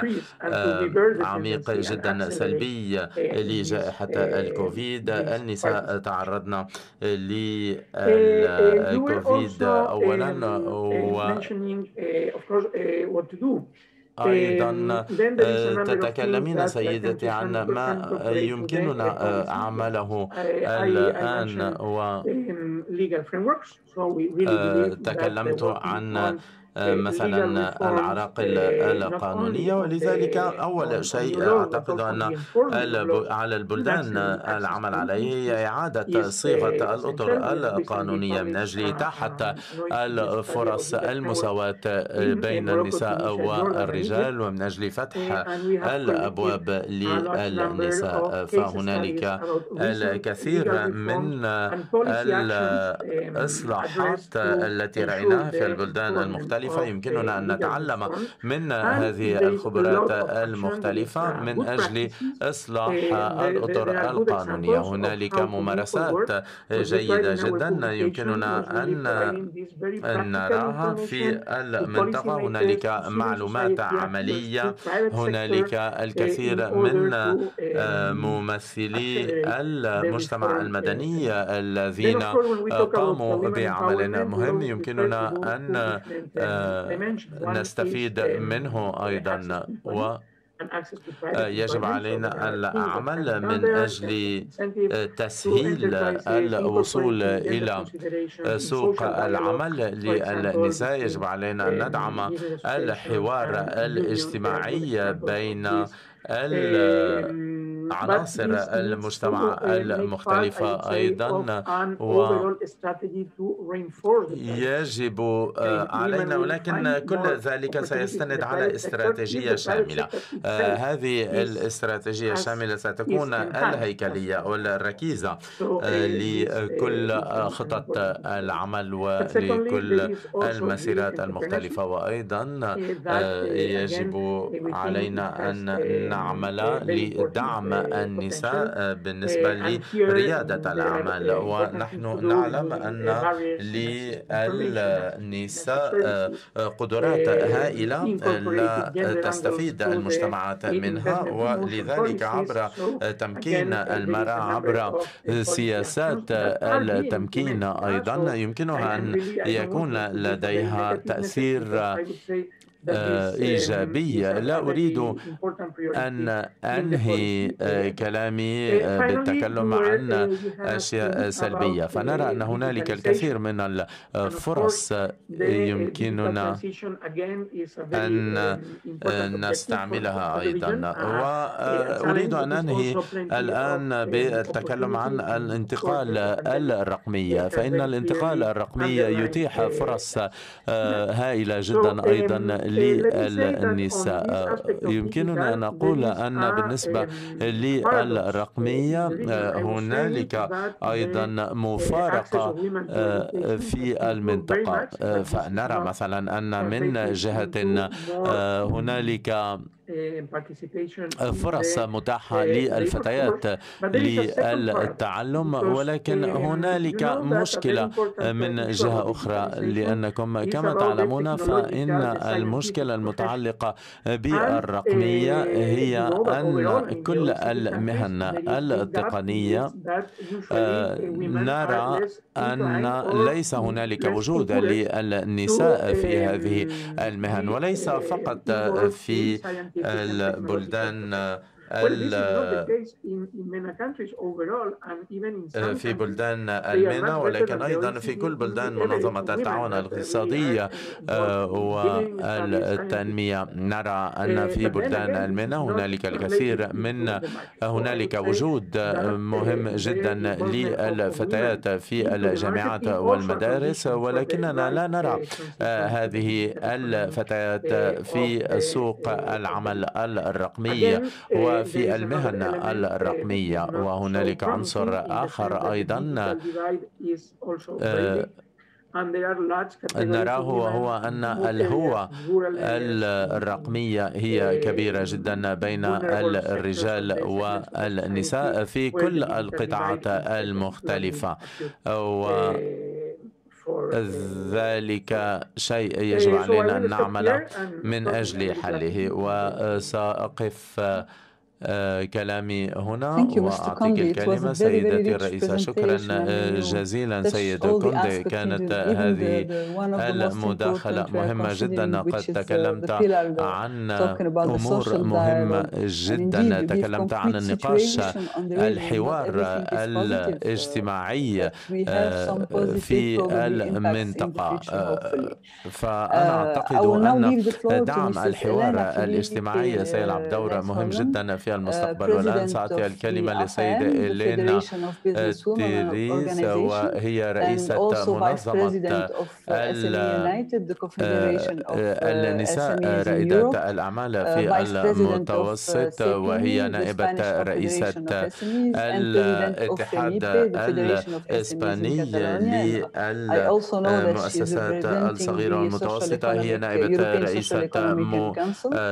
عميق جدا سلبي لجائحة الكوفيد. النساء تعرضن للكوفيد أولا و أيضا تتكلمين سيدتي عن ما يمكننا عمله الآن و تكلمت عن مثلا العراقل القانونية ولذلك أول شيء أعتقد أن على البلدان العمل عليه هي إعادة صيغة الأطر القانونية من أجل إتاحة الفرص المساواة بين النساء والرجال ومن أجل فتح الأبواب للنساء. فهنالك الكثير من الإصلاحات التي رأيناها في البلدان المختلفة. المختلفة يمكننا أن نتعلم من هذه الخبرات المختلفة من أجل إصلاح الأطر القانونية. هنالك ممارسات جيدة جدا. يمكننا أن نراها في المنطقة. هنالك معلومات عملية. هنالك الكثير من ممثلي المجتمع المدني الذين قاموا بعمل مهم. يمكننا أن نستفيد منه أيضا و يجب علينا العمل من أجل تسهيل الوصول إلى سوق العمل للنساء يجب علينا أن ندعم الحوار الاجتماعي بين عناصر المجتمع المختلفة أيضا. ويجب علينا ولكن كل ذلك سيستند على استراتيجية شاملة. هذه الاستراتيجية الشاملة ستكون الهيكلية والركيزة لكل خطط العمل ولكل المسيرات المختلفة. وأيضا يجب علينا أن نعمل لدعم النساء بالنسبة لريادة الأعمال. ونحن نعلم أن للنساء قدرات هائلة لا تستفيد المجتمعات منها. ولذلك عبر تمكين المرأة عبر سياسات التمكين أيضا يمكنها أن يكون لديها تأثير آه، إيجابية. لا أريد أن أنهي آه، كلامي آه، بالتكلم عن أشياء سلبية. فنرى أن هنالك الكثير من الفرص يمكننا أن نستعملها أيضا. وأريد أن أنهي الآن بالتكلم عن الانتقال الرقمي فإن الانتقال الرقمي يتيح فرص هائلة جدا أيضا للنساء يمكننا أن نقول أن بالنسبة للرقمية هنالك أيضا مفارقة في المنطقة فنرى مثلا أن من جهة هنالك فرص متاحة للفتيات للتعلم ولكن هنالك مشكلة من جهة أخرى لأنكم كما تعلمون فإن المشكلة المتعلقة بالرقمية هي أن كل المهن التقنية نرى أن ليس هنالك وجود للنساء في هذه المهن وليس فقط في البلدان في بلدان المينا ولكن أيضا في كل بلدان منظمة التعاون الاقتصادية آه، والتنمية نرى أن في بلدان المينا هنالك الكثير من هنالك وجود مهم جدا للفتيات في الجامعات والمدارس ولكننا لا نرى آه، هذه الفتيات في سوق العمل الرقمي و في المهن الرقمية وهنالك عنصر آخر أيضا آه، نراه وهو أن الهوة الرقمية هي كبيرة جدا بين الرجال والنساء في كل القطاعات المختلفة و ذلك شيء يجب علينا أن نعمل من أجل حله وسأقف كلامي هنا وأعطيك الكلمة. سيدتي الرئيسة شكرا جزيلا. سيد كوندي كانت هذه المداخلة مهمة جدا. قد تكلمت عن أمور مهمة جدا. تكلمت عن النقاش الحوار الاجتماعي آه، في المنطقة. آه، فأنا أعتقد أن دعم الحوار الاجتماعي. سيلعب دور مهم جدا في المستقبل والآن سأعطي الكلمة للسيدة إلينا تيريز وهي رئيسة منظمة النساء رائدات الأعمال في المتوسط وهي نائبة رئيسة الاتحاد الإسباني للمؤسسات الصغيرة والمتوسطة هي نائبة رئيسة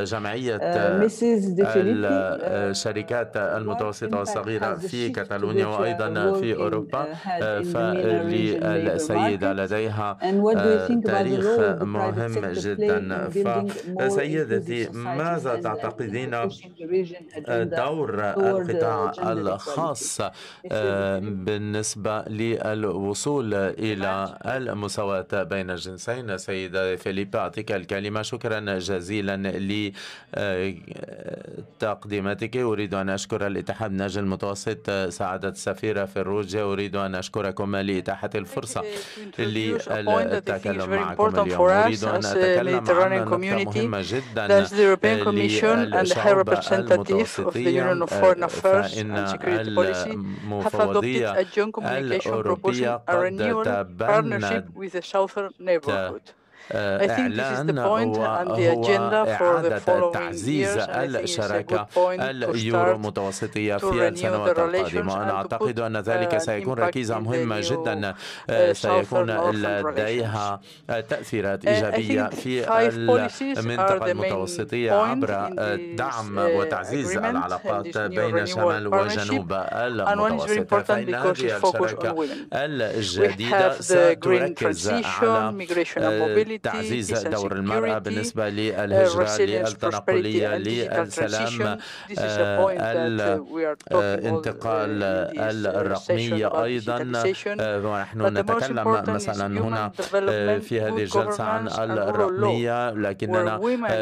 جمعية الشركات المتوسطة والصغيرة في كاتالونيا وأيضا في أوروبا فللسيدة لديها تاريخ مهم جدا. فسيدتي ماذا تعتقدين دور القطاع الخاص بالنسبة للوصول إلى المساواة بين الجنسين سيدة فيليبا أعطيك الكلمة. شكرا جزيلا تقديماتك أريد أن أشكر الاتحاد الناجي المتوسط سعادة السفيرة فروج أريد أن أشكركم لإتاحة الفرصة للتكلم معكم اليوم. أريد أن أتكلم عن نقطة مهمة جدا للشعوب المتوسطية فإن المفوضية الأوروبية قد تبنت إعلان وهو إعادة تعزيز الشراكة اليورو متوسطية في السنوات القادمة. أنا أعتقد أن ذلك سيكون ركيزة مهمة جدا سيكون لديها تأثيرات إيجابية في المنطقة المتوسطية عبر دعم وتعزيز العلاقات بين شمال وجنوب المتوسط فإن هذه الشراكة الجديدة ستركز على تعزيز دور المرأة بالنسبة للهجرة للتنقلية للسلام الانتقال الرقمي أيضا ونحن نتكلم مثلا هنا في هذه الجلسة عن الرقمية لكننا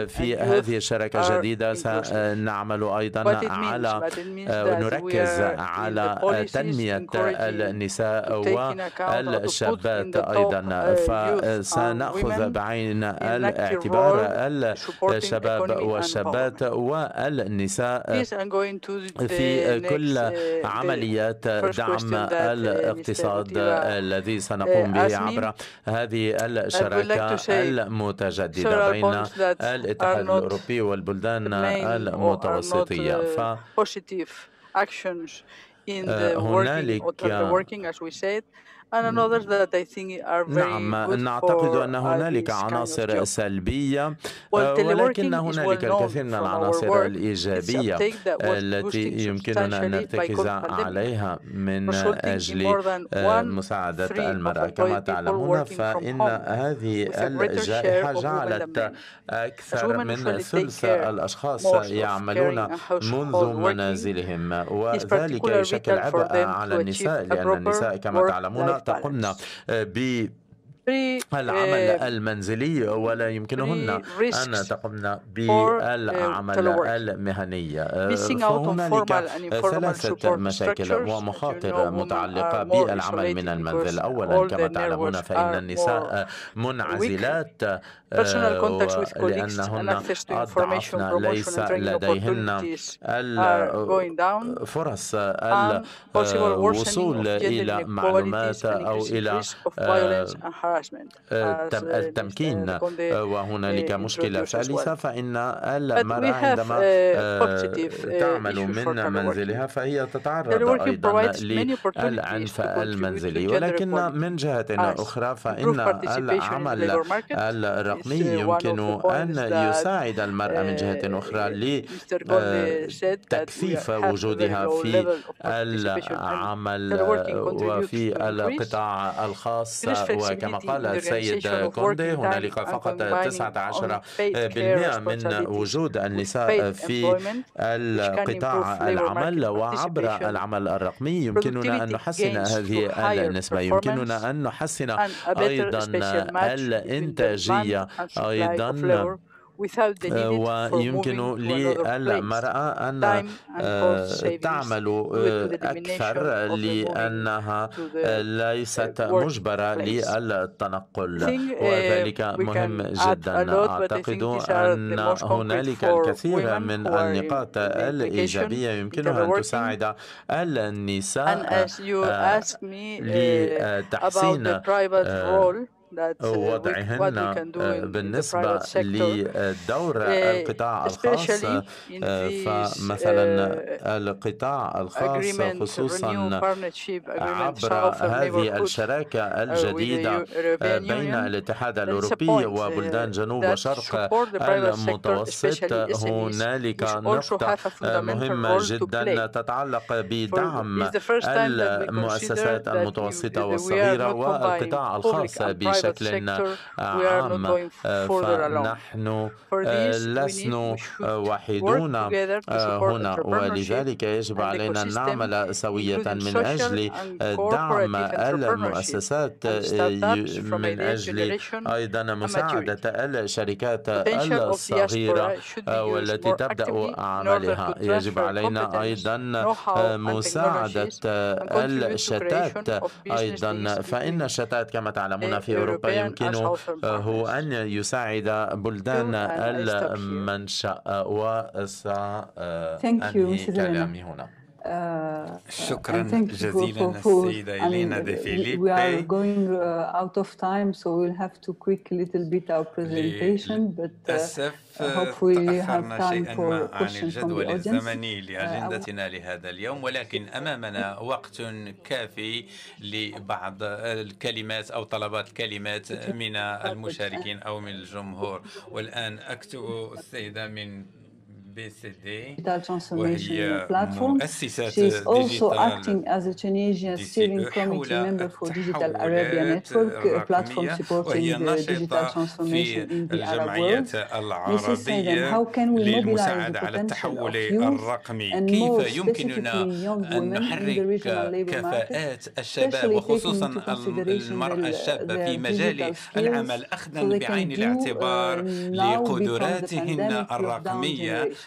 في هذه الشركة الجديدة سنعمل أيضا على نركز على تنمية النساء والشابات أيضا. فسنأخذ بعين الاعتبار الشباب والشابات والنساء في كل عمليات دعم الاقتصاد الذي سنقوم به عبر هذه الشراكة المتجددة بين الاتحاد الأوروبي والبلدان المتوسطية. ف هنالك نعم نعتقد أن هنالك عناصر سلبية ولكن هنالك الكثير من العناصر الإيجابية التي يمكننا أن نرتكز عليها من أجل مساعدة المرأة. كما تعلمون فإن هذه الجائحة جعلت أكثر من ثلث الأشخاص يعملون منذ منازلهم. وذلك يشكل عبء على النساء لأن النساء كما تعلمون تقمن ب العمل المنزلي ولا يمكنهن. أن تقمن بالعمل المهني. فهنالك ثلاثة مشاكل ومخاطر متعلقة بالعمل من المنزل. أولا كما تعلمون فإن النساء منعزلات لأنهن أضعفن ليس لديهن الفرص الوصول إلى معلومات أو إلى التمكين وهنالك مشكلة ثالثة فإن المرأة عندما تعمل من منزلها فهي تتعرض أيضا للعنف المنزلي. ولكن من جهة أخرى فإن العمل الرقمي الرقمي يمكن أن يساعد المرأة من جهة أخرى لتكثيف وجودها في العمل وفي القطاع الخاص وكما قال السيد كوندي. هنالك فقط 19% من وجود النساء في القطاع العمل وعبر العمل الرقمي. يمكننا أن نحسن هذه النسبة. يمكننا أن نحسن أيضا الإنتاجية. أيضا ويمكن للمرأة أن تعمل أكثر لأنها ليست مجبرة للتنقل. وذلك مهم جدا. أعتقد أن هنالك الكثير من النقاط الإيجابية يمكنها أن تساعد النساء لتحسين وضعهن بالنسبة لدور القطاع الخاص فمثلا القطاع الخاص خصوصا عبر هذه الشراكة الجديدة بين الاتحاد الأوروبي وبلدان جنوب وشرق المتوسط. هنالك نقطة مهمة جدا تتعلق بدعم المؤسسات المتوسطة والصغيرة والقطاع الخاص بشكل بشكل عام فنحن لسنا وحيدون هنا. ولذلك يجب علينا أن نعمل سوية من أجل دعم المؤسسات من أجل أيضا مساعدة الشركات الصغيرة والتي تبدأ عملها. يجب علينا أيضا مساعدة الشتات أيضا. فإن الشتات كما تعلمون في أوروبا أوروبا يمكن هو أن يساعد بلدان المنشأ وسأنهي كلامي هنا. شكرا جزيلا السيدة إلينا دي فيليبي. We are going uh, out of time, so we'll have to quick a little bit our presentation, but uh, have time for questions from the audience. الزمني لأجندتنا لهذا اليوم ولكن أمامنا وقت كافي لبعض الكلمات أو طلبات كلمات من المشاركين أو من الجمهور والآن أكتب السيدة من digital transformation platform. She is also acting as a Tunisian steering committee member for Digital Arabia Network, a platform supporting the digital transformation in the Arab world. Mrs. Saydan, how can we mobilize the potential of youth and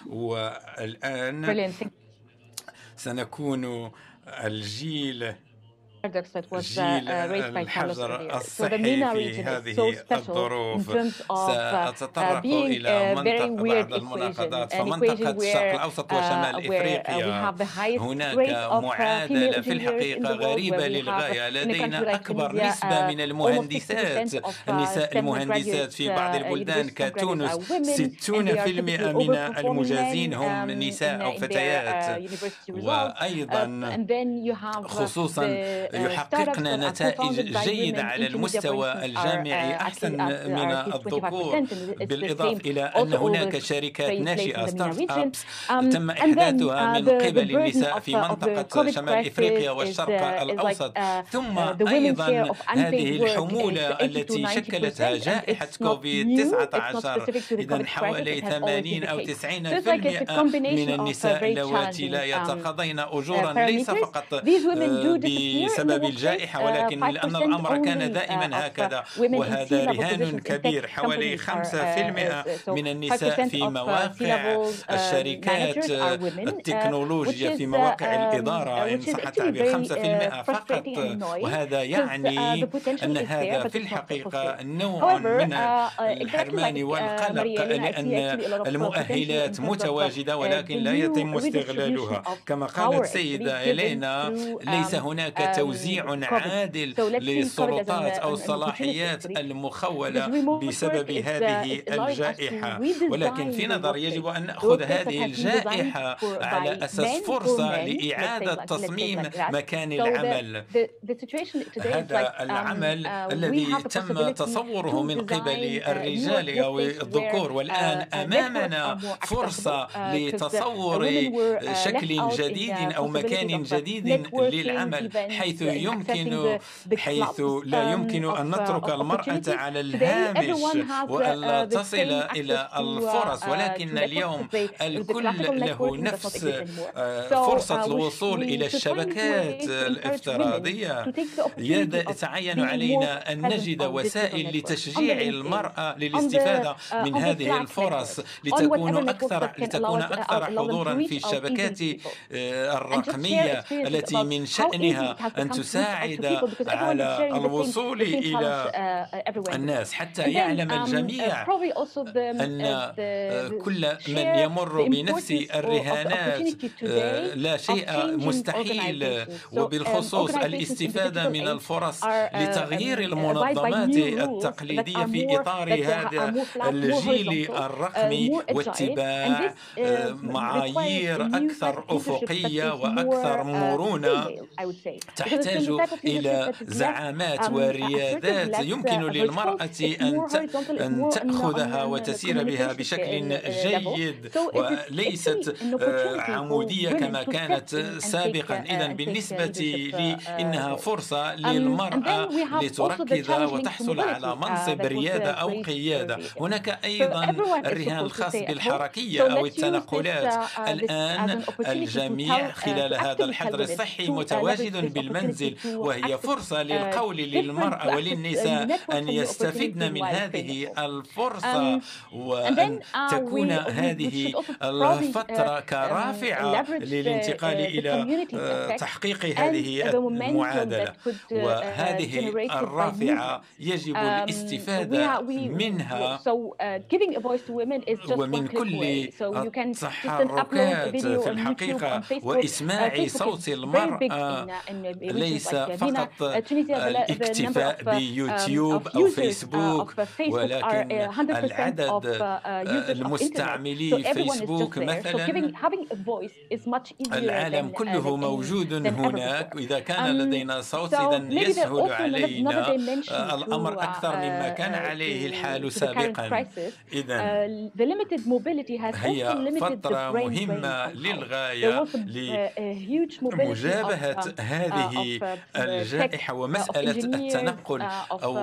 والآن سنكون الجيل that was uh, raised by Carlos earlier. So the MENA region is so special in terms of uh, being a very weird equation, an equation where, uh, where we have the highest rate of female engineers in the world, where we have in a country like Tunisia, من المهندسات النساء المهندسات في بعض البلدان كتونس 60% من المجازين هم نساء أو فتيات وأيضا خصوصا يحققن نتائج جيدة على المستوى الجامعي أحسن من الذكور بالإضافة إلى أن هناك شركات ناشئة startups تم إحداثها من قبل النساء في منطقة شمال إفريقيا والشرق الأوسط. ثم أيضا هذه الحمولة التي شكلتها جائحة كوفيد 19 إذا حوالي 80 أو 90% من النساء اللواتي لا يتقاضين أجورا ليس فقط بسبب الجائحة ولكن لأن الأمر كان دائما هكذا وهذا رهان كبير حوالي 5% من النساء في مواقع الشركات التكنولوجيا في مواقع الإدارة إن صح التعبير 5% فقط وهذا يعني أن هذا في الحقيقة نوع من الحرمان والقلق لأن المؤهلات متواجدة ولكن لا يتم استغلالها. كما قالت السيدة إلينا ليس هناك توزيع عادل للسلطات أو الصلاحيات المخولة بسبب هذه الجائحة. ولكن في نظر يجب أن نأخذ هذه الجائحة على أساس فرصة لإعادة تصميم مكان العمل. هذا العمل الذي تم تصوره من قبل الرجال أو الذكور. والآن أمامنا فرصة لتصور شكل جديد أو مكان جديد للعمل حيث يمكن حيث لا يمكن أن نترك المرأة على الهامش وألا تصل إلى الفرص ولكن اليوم الكل له نفس فرصة الوصول إلى الشبكات الافتراضية. يتعين علينا أن نجد وسائل لتشجيع المرأة للاستفادة من هذه الفرص لتكون أكثر لتكون أكثر حضورا في الشبكات الرقمية التي من شأنها أن تساعد على الوصول إلى الناس حتى يعلم الجميع أن كل من يمر بنفس الرهانات لا شيء مستحيل. وبالخصوص الاستفادة من الفرص لتغيير المنظمات التقليدية في إطار هذا الجيل الرقمي واتباع معايير أكثر أفقية وأكثر مرونة تحتاج إلى زعامات وريادات يمكن للمرأة أن تأخذها وتسير بها بشكل جيد. وليست عمودية كما كانت سابقا. إذا بالنسبة لي إنها فرصة للمرأة لتركز وتحصل على منصب ريادة أو قيادة. هناك أيضا الرهان الخاص بالحركية أو التنقلات الآن الجميع خلال هذا الحظر الصحي متواجد بالمنزل وهي فرصة للقول للمرأة وللنساء أن يستفدن من هذه الفرصة وأن تكون هذه الفترة كرافعة للانتقال إلى تحقيق هذه المعادلة. وهذه الرافعة يجب الاستفادة منها. ومن كل التحركات في الحقيقة وإسماع صوت المرأة ليس فقط الاكتفاء بيوتيوب أو فيسبوك ولكن العدد المستعملي فيسبوك مثلا العالم كله موجود هناك. إذا كان لدينا صوت إذا يسهل علينا الأمر أكثر مما كان عليه الحال سابقا. إذا هي فترة مهمة للغاية لمجابهة هذه الجائحة ومسألة التنقل أو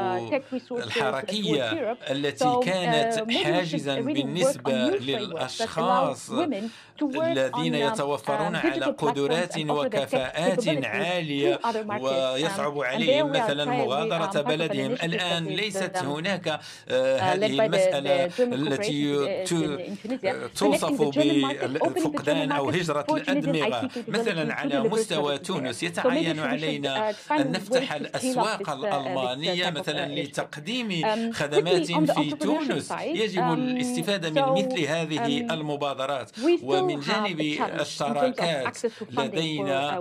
الحركية التي كانت حاجزا بالنسبة للأشخاص الذين يتوفرون على قدرات وكفاءات عالية ويصعب عليهم مثلا مغادرة بلدهم. الآن ليست هناك هذه المسألة التي توصف بالفقدان أو هجرة الأدمغة. مثلا على مستوى تونس يتعين علينا أن نفتح الأسواق الألمانية مثلا لتقديم خدمات في تونس. يجب الاستفادة من مثل هذه المبادرات. ومن جانب الشراكات لدينا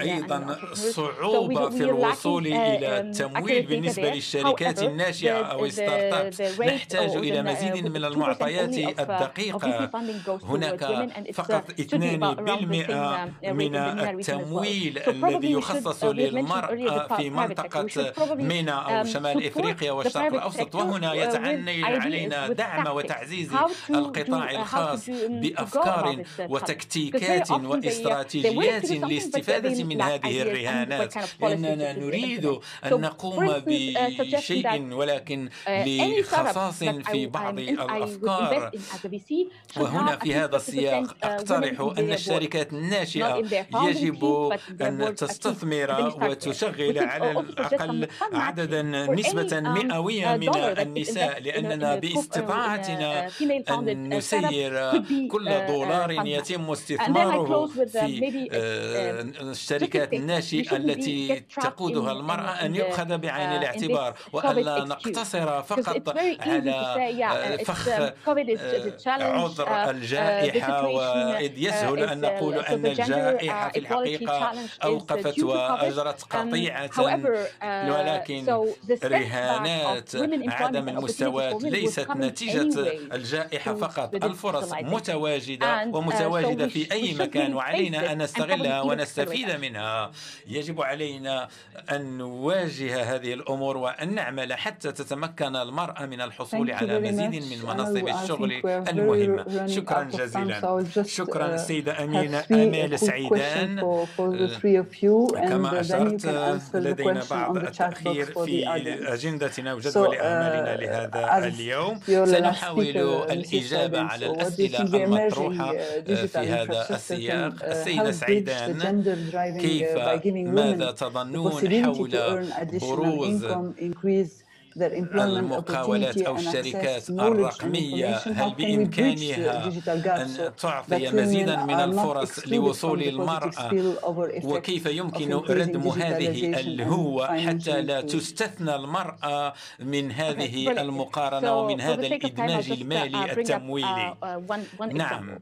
أيضا صعوبة في الوصول إلى التمويل بالنسبة للشركات الناشئة أو ستارت نحتاج إلى مزيد من المعطيات الدقيقة. هناك فقط 2% من التمويل الذي يخصص للمرأة في منطقة مينا أو um, شمال إفريقيا والشرق الأوسط. وهنا يتعني علينا دعم وتعزيز القطاع الخاص بأفكار وتكتيكات واستراتيجيات للاستفادة من هذه الرهانات. لأننا نريد أن نقوم uh, بشيء ولكن uh, لخصاص في بعض الأفكار. وهنا في هذا السياق uh, أقترح أن الشركات الناشئة يجب أن تستثمر وتشغل على الأقل عددا نسبة مئوية من النساء لأننا باستطاعتنا أن نسير كل دولار يتم استثماره في الشركات الناشئة التي تقودها المرأة أن يؤخذ بعين الاعتبار وألا نقتصر فقط على فخ عذر الجائحة وإذ يسهل أن نقول أن الجائحة في الحقيقة أوقفت وأجرت قطيعة. ولكن رهانات عدم المساواة ليست نتيجة الجائحة فقط. الفرص متواجدة ومتواجدة في أي مكان وعلينا أن نستغلها ونستفيد منها. يجب علينا أن نواجه هذه الأمور وأن نعمل حتى تتمكن المرأة من الحصول على مزيد من مناصب الشغل المهمة شكرا جزيلا. شكرا سيدة أمينة أمال سعيدان. كما أشرت لدينا بعض التأخير في أجندتنا وجدول أعمالنا لهذا اليوم. سنحاول الإجابة على الأسئلة المطروحة في هذا السياق السيدة سعيدان كيف ماذا تظنون حول بروز المقاولات أو الشركات الرقمية هل بإمكانها أن تعطي مزيدا من الفرص لوصول المرأة؟ وكيف يمكن ردم هذه الهوة حتى لا تستثنى المرأة من هذه المقارنة ومن هذا الإدماج المالي التمويلي. نعم.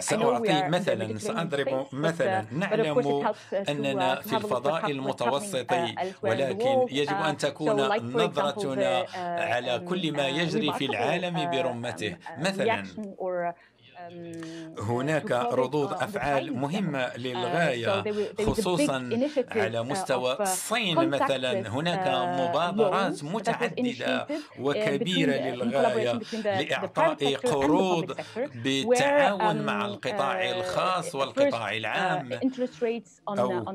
سأعطي مثلا سأضرب مثلا. نعلم أننا في الفضاء المتوسط ولكن يجب أن تكون نظرتنا على كل ما يجري في العالم برمته. مثلا. هناك ردود أفعال مهمة uh, للغاية خصوصا على مستوى الصين مثلا. هناك uh, مبادرات متعددة وكبيرة للغاية لإعطاء قروض بالتعاون مع um, القطاع uh, الخاص والقطاع العام. أو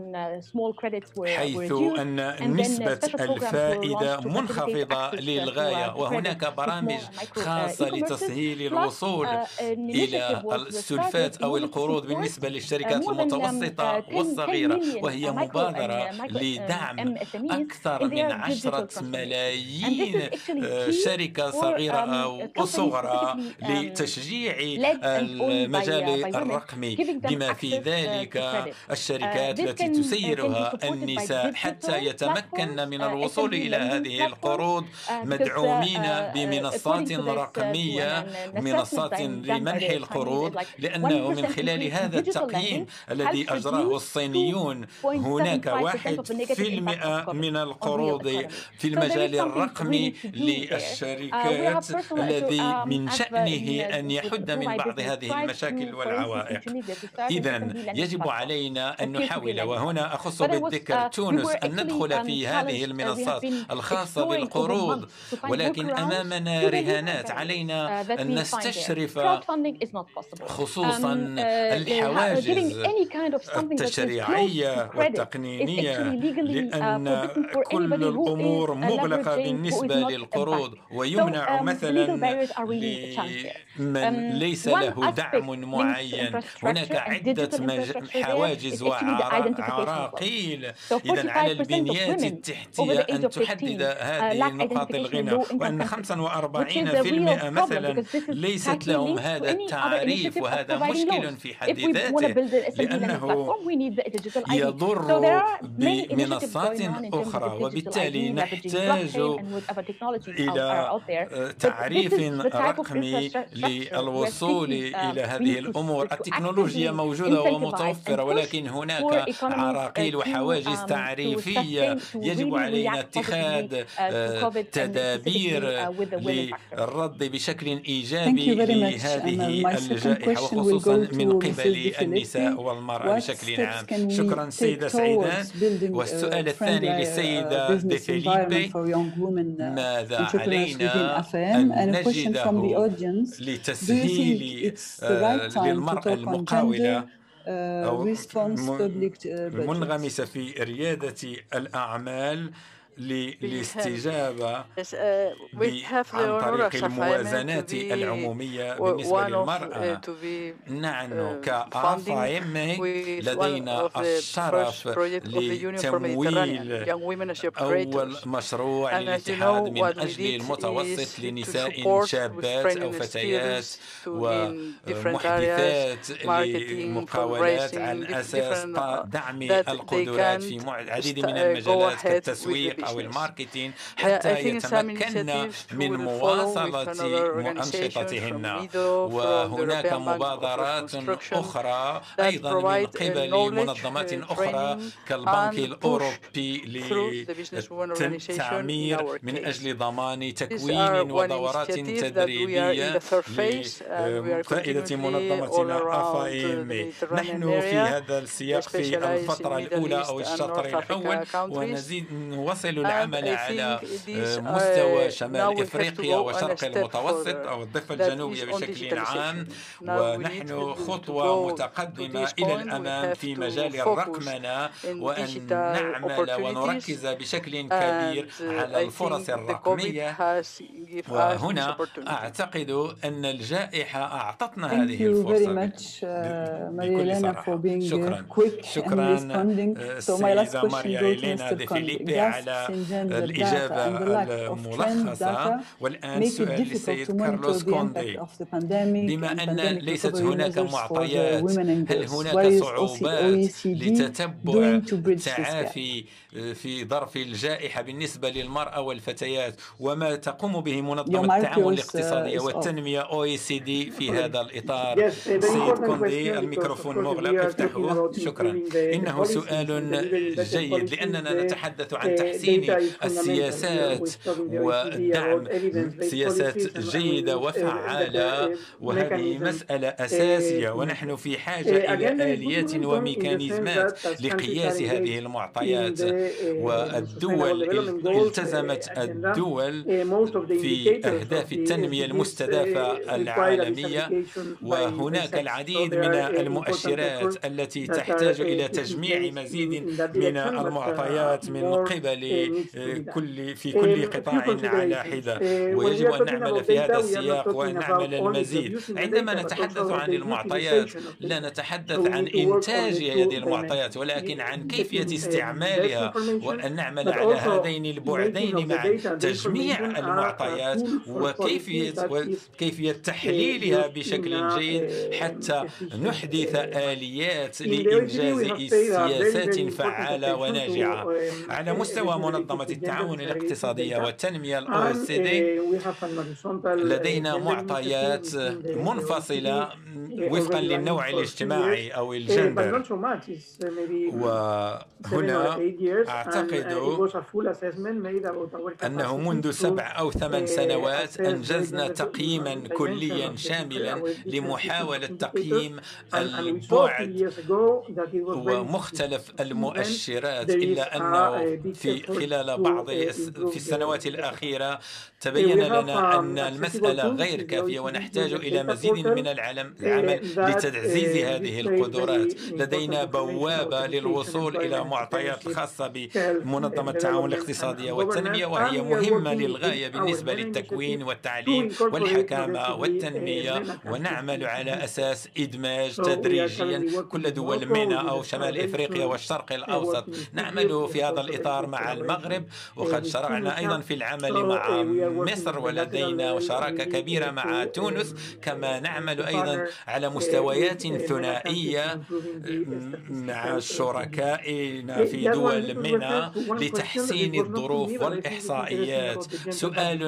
حيث أن نسبة الفائدة منخفضة للغاية. وهناك برامج خاصة لتسهيل الوصول إلى السلفات أو القروض بالنسبة للشركات المتوسطة والصغيرة وهي مبادرة لدعم أكثر من عشرة ملايين آه، شركة صغيرة أو صغرى لتشجيع المجال الرقمي بما في ذلك الشركات التي تسيرها النساء حتى يتمكن من الوصول إلى هذه القروض مدعومين بمنصات رقمية منصات لمنح القروض لأنه من خلال هذا التقييم الذي أجراه الصينيون هناك واحد في المئة من القروض في المجال الرقمي للشركات الذي من شأنه أن يحد من بعض هذه المشاكل والعوائق. إذا يجب علينا أن نحاول وهنا أخص بالذكر تونس أن ندخل في هذه المنصات الخاصة بالقروض ولكن أمامنا رهانات علينا أن نستشرف خصوصا um, uh, الحواجز التشريعية والتقنينية uh, لأن كل الأمور مغلقة بالنسبة للقروض ويمنع um, مثلا لمن um, ليس له دعم معين. هناك عدة حواجز وعراقيل. إذا على البنيات التحتية أن تحدد uh, هذه نقاط الغنى. وأن 45% مثلا ليست لهم هذا التعريف وهذا مشكل في حد ذاته لأنه يضر بمنصات أخرى وبالتالي نحتاج إلى تعريف رقمي للوصول إلى هذه الأمور. التكنولوجيا موجودة ومتوفرة ولكن هناك عراقيل وحواجز um, تعريفية يجب علينا اتخاذ uh, تدابير uh, للرد بشكل إيجابي لهذه الجائحة وخصوصا من قبل النساء والمرأة بشكل عام. شكرا سيدة سعيدة. والسؤال الثاني للسيدة دي فيليبي. ماذا علينا أن نجد لتسهيل للمرأة المقاولة؟ أو منغمسة في ريادة الأعمال. للاستجابة عن طريق الموازنات العمومية بالنسبة للمرأة. نحن ك AFAEMME لدينا الشرف لتمويل أول مشروع للاتحاد من أجل المتوسط لنساء شابات أو فتيات ومحدثات لمقاولات على أساس دعم القدرات في عديد من المجالات كالتسويق أو ال marketing حتى يتمكن من مواصلة أنشطتهن. وهناك مبادرات أخرى أيضا من قبل منظمات أخرى كالبنك الأوروبي للتعمير من أجل ضمان تكوين ودورات تدريبية لفائدة منظمتنا أفايم. نحن في هذا السياق في الفترة الأولى أو الشطر الأول ونزيد نوصل العمل على مستوى شمال إفريقيا وشرق المتوسط أو الضفة الجنوبية بشكل عام. ونحن خطوة متقدمة إلى الأمام في مجال الرقمنة وأن نعمل ونركز بشكل كبير على الفرص الرقمية. وهنا أعتقد أن الجائحة أعطتنا هذه الفرصة. بكل صراحة. شكرا. شكرا سيده ماريا إلينا دي فيليبي على الإجابة الملخصة. والآن سؤال للسيد كارلوس كوندي. بما أن ليست هناك معطيات هل هناك صعوبات لتتبع التعافي في ظرف الجائحة بالنسبة للمرأة والفتيات؟ وما تقوم به منظمة التعاون الاقتصادي والتنمية OECD في هذا الإطار؟ سيد كوندي الميكروفون مغلق. افتحوه. شكرا. إنه سؤال جيد لأننا نتحدث عن تحسين السياسات والدعم سياسات جيدة وفعالة وهذه مسألة أساسية ونحن في حاجة إلى آليات وميكانيزمات لقياس هذه المعطيات. والدول التزمت الدول في أهداف التنمية المستدافة العالمية وهناك العديد من المؤشرات التي تحتاج إلى تجميع مزيد من المعطيات من قبل كل في كل قطاع على حدة. ويجب أن نعمل في هذا السياق وأن نعمل المزيد. عندما نتحدث عن المعطيات لا نتحدث عن إنتاج هذه المعطيات ولكن عن كيفية استعمالها وأن نعمل على هذين البعدين مع تجميع المعطيات وكيفية وكيفية تحليلها بشكل جيد حتى نحدث آليات لإنجاز سياسات فعالة وناجعة. على مستوى منظمة التعاون الاقتصادية والتنمية الأو دي لدينا معطيات منفصلة وفقا للنوع الاجتماعي أو الجندر. وهنا أعتقد أنه منذ سبع أو ثمان سنوات أنجزنا تقييما كليا شاملا لمحاولة تقييم البعد ومختلف المؤشرات إلا أنه في خلال بعض في السنوات الأخيرة. تبين لنا أن المسألة غير كافية ونحتاج إلى مزيد من العلم العمل لتعزيز هذه القدرات لدينا بوابة للوصول إلى معطيات خاصة بمنظمة التعاون الاقتصادية والتنمية وهي مهمة للغاية بالنسبة للتكوين والتعليم والحكامة والتنمية ونعمل على أساس إدماج تدريجيا كل دول مينا أو شمال إفريقيا والشرق الأوسط نعمل في هذا الإطار مع المغرب وقد شرعنا أيضا في العمل مع مصر ولدينا شراكة كبيرة مع تونس كما نعمل أيضا على مستويات ثنائية مع شركائنا في دول منا لتحسين الظروف والإحصائيات سؤال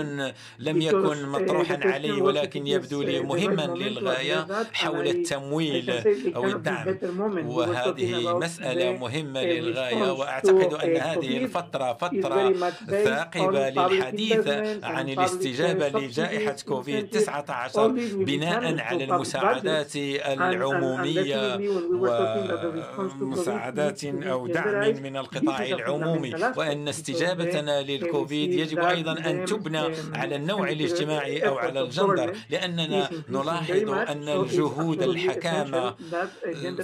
لم يكن مطروحا علي ولكن يبدو لي مهما للغاية حول التمويل أو الدعم وهذه مسألة مهمة للغاية وأعتقد أن هذه الفترة الفترة فترة ثاقبة للحديث عن الاستجابة لجائحة كوفيد 19 بناء على المساعدات العمومية ومساعدات أو دعم من القطاع العمومي وأن استجابتنا للكوفيد يجب أيضا أن تبنى على النوع الاجتماعي أو على الجندر لأننا نلاحظ أن الجهود الحكامة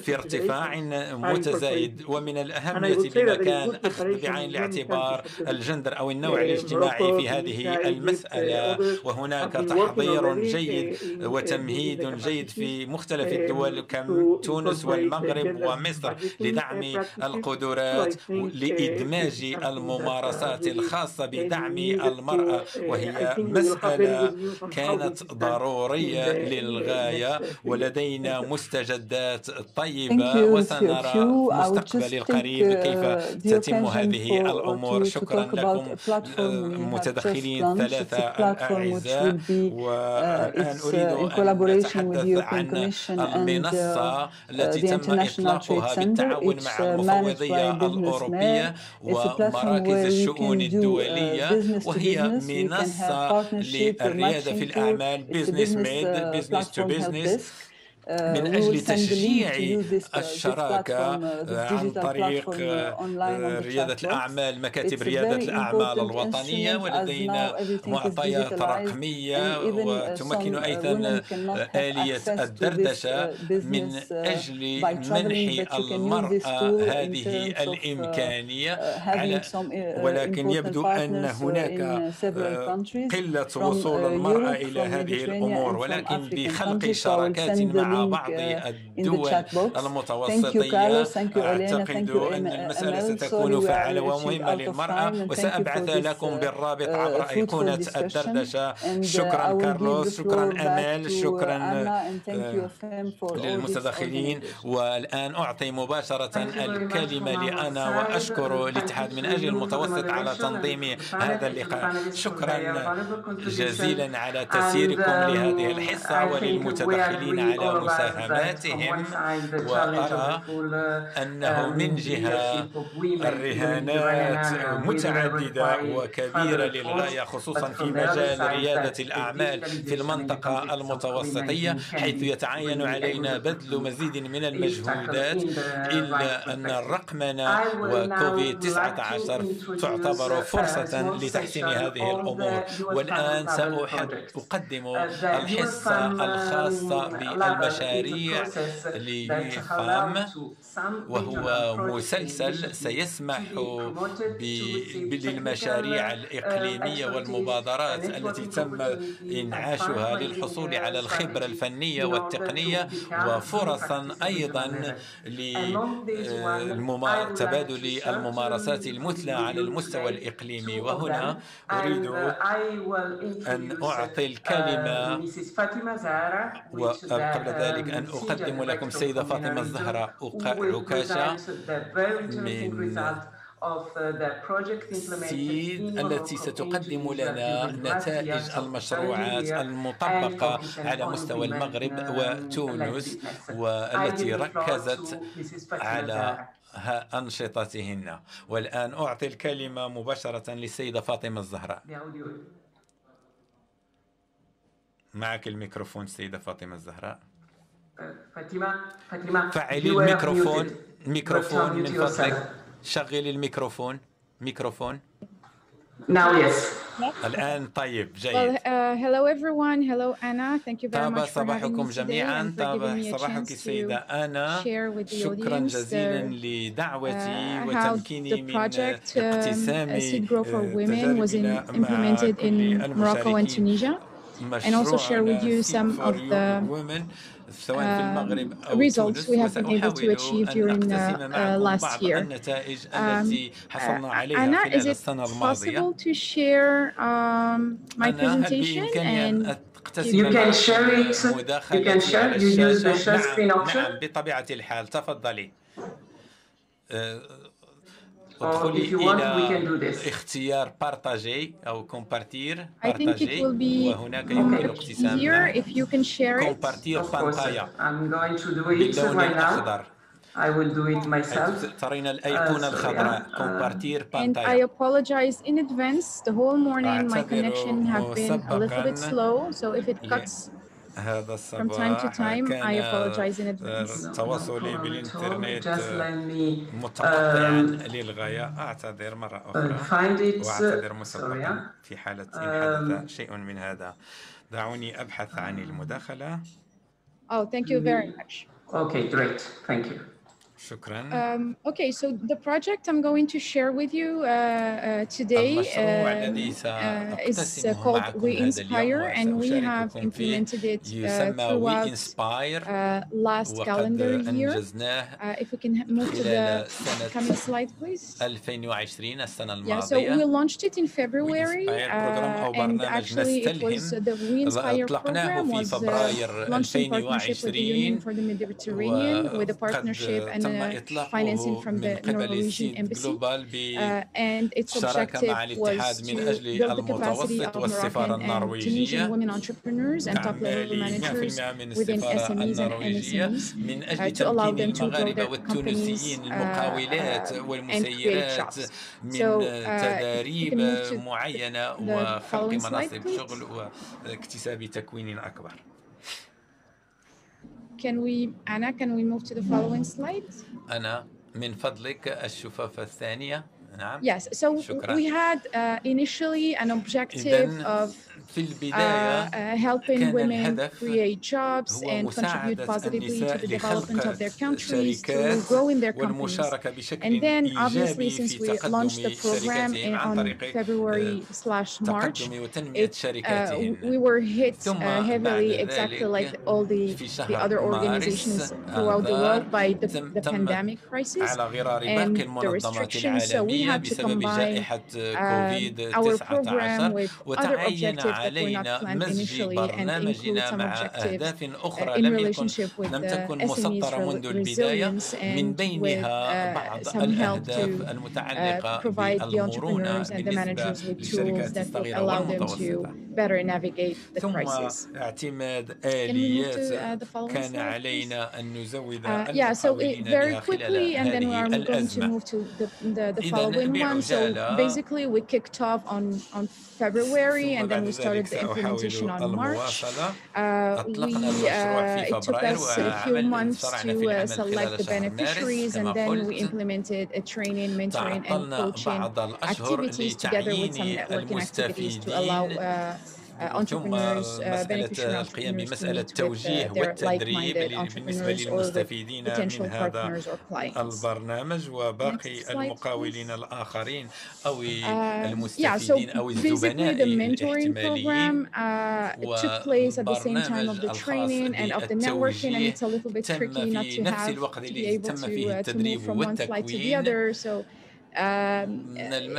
في ارتفاع متزايد ومن الأهمية بمكان أخذ بعين الاعتبار الجندر أو النوع الاجتماعي في هذه المسألة وهناك تحضير جيد وتمهيد جيد في مختلف الدول كتونس والمغرب ومصر لدعم القدرات لإدماج الممارسات الخاصة بدعم المرأة وهي مسألة كانت ضرورية للغاية. ولدينا مستجدات طيبة وسنرى مستقبل القريب كيف تتم هذه الأمور. شكرا لكم المتدخلين الثلاثة الأعزاء والآن أريد أن أتحدث عن المنصة التي تم إطلاقها بالتعاون مع المفوضية الأوروبية ومراكز الشؤون الدولية وهي منصة للريادة في الأعمال BusinessMed business to business من أجل تشجيع الشراكة عن طريق ريادة الأعمال مكاتب ريادة الأعمال الوطنية ولدينا معطيات رقمية وتمكن أيضا آلية الدردشة من أجل منح المرأة هذه الإمكانية على ولكن يبدو أن هناك قلة وصول المرأة إلى هذه الأمور ولكن بخلق شراكات مع بعض الدول المتوسطية. أعتقد أن المسألة ستكون فعالة ومهمة للمرأة وسأبعث لكم بالرابط عبر أيقونة الدردشة شكرا كارلوس. شكرا أمال شكرا للمتدخلين والآن أعطي مباشرة الكلمة لأنا وأشكر الاتحاد من أجل المتوسط على تنظيم هذا اللقاء. شكرا جزيلا على تسييركم لهذه الحصة وللمتدخلين على مساهماتهم وأرى أنه من جهة الرهانات متعددة وكبيرة للغاية خصوصا في مجال ريادة الأعمال في المنطقة المتوسطية حيث يتعين علينا بذل مزيد من المجهودات إلا أن الرقمنة وكوفيد 19 تعتبر فرصة لتحسين هذه الأمور. والآن سأقدم الحصة الخاصة بالمشاريع مشاريع ليفام وهو مسلسل سيسمح للمشاريع الإقليمية والمبادرات التي تم إنعاشها للحصول على الخبرة الفنية والتقنية وفرصا أيضا لتبادل الممارسات المثلى على المستوى الإقليمي. وهنا أريد أن أعطي الكلمة وقبل ذلك أن أقدم لكم السيدة فاطمة الزهراء. عكاشة من سيد التي ستقدم لنا نتائج المشروعات المطبقة على مستوى المغرب وتونس والتي ركزت على أنشطتهن. والآن أعطي الكلمة مباشرة للسيدة فاطمة الزهراء. معك الميكروفون سيدة فاطمة الزهراء. فعلي الميكروفون ميكروفون من فضلك شغلي الميكروفون ميكروفون Now yes. الآن طيب جيد. Well, uh, hello everyone. Hello Anna. Thank you very much for having me جميعا. طاب صباحك السيدة أنا. شكرا جزيلا لدعوتي وتمكيني من اقتسام Seed Grow for Women was in, implemented in Morocco and Tunisia. And also share with you some of the uh, results we have been able to achieve during uh, uh, last year. Um, Anna, is it possible to share um, my presentation and you can share it. You can share. You use the share screen option. بطبيعة الحال تفضلي. ادخلي إلى اختيار partager أو compartir partager وهناك يمكن اقتسام compartir pantalla باللون الأخضر I will do it myself. ترين الأيقونة الخضراء compartir And I apologize in advance. The whole morning my connection have been a little bit slow, so if it cuts هذا الصباح From time to time, I apologize in advance. تواصلي بالإنترنت متقطعا للغاية أعتذر مرة أخرى وأعتذر مسبقا في حالة إن حدث شيء من هذا دعوني أبحث عن المداخلة Oh, thank you very much. Okay, great. Thank you. Shukran. Um, okay, so the project I'm going to share with you uh, uh, today uh, uh is uh, called We Inspire, and we have implemented it uh, throughout last calendar year. if we can move to the coming slide, please. Yeah, so we launched it in February, and actually it was the We Inspire program was launched in partnership with the Union for the Mediterranean with a partnership and financing from the Norwegian embassy, uh, and its objective was to build the capacity of Moroccan and Tunisian women entrepreneurs and top-level managers within SMEs and MSMEs uh, to allow them to grow their companies uh, and create jobs. So, تدريب معينة وخلق مناصب شغل واكتساب تكوين أكبر. Can we, Anna, can we move to the following slide? أنا من فضلك الشفافة الثانية نعم Yes, so شكرا. we had uh, initially an objective of في البداية uh, uh, helping women create jobs and contribute positively to the development of their countries to grow in their companies. And then obviously since we launched the program in, on February slash March, it, uh, we were hit uh, heavily exactly like all the, the other organizations throughout the world by the, the pandemic crisis and the restrictions. So we had to combine uh, our program with other objectives علينا مزج برنامجنا مع أهداف أخرى لم يكن لم تكن مسطرة منذ البداية. من بينها بعض الأهداف المتعلقة بالمرونة بالنسبة للشركات الصغيرة والمتوسطة. ثم اعتماد آليات كان علينا أن نزود yeah, so it, very quickly and then we are going to move to the, the, the following one. So basically we kicked off on, on February and then we started the implementation on March. Uh, we, uh, it took us a few months to uh, select the beneficiaries and then we implemented a training, mentoring and coaching activities together with some networking activities to allow uh, entrepreneurs, مسألة القيام بمسألة التوجيه والتدريب بالنسبة للمستفيدين من هذا البرنامج وباقي المقاولين الآخرين أو المستفيدين أو الزبناء الاحتماليين وبرنامج الخاص بالتوجيه. تم في نفس الوقت الذي تم فيه التدريب والتكوين. Um,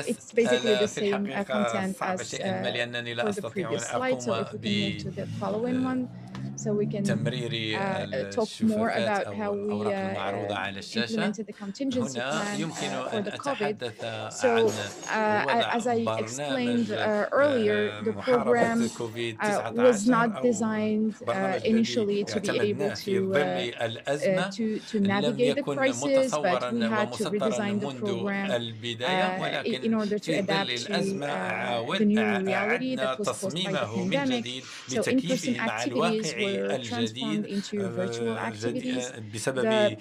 it's basically the same content as uh, for the previous slide. So if we can move to the following one. So we can uh, talk more about how we uh, implemented the contingency plan uh, for the COVID. So uh, as I explained uh, earlier, the program uh, was not designed initially to be able to, to, to navigate the crisis, but we had to redesign the program in order to adapt to the new reality that was caused by the pandemic. So in-person activities were الجديد بسبب جائحة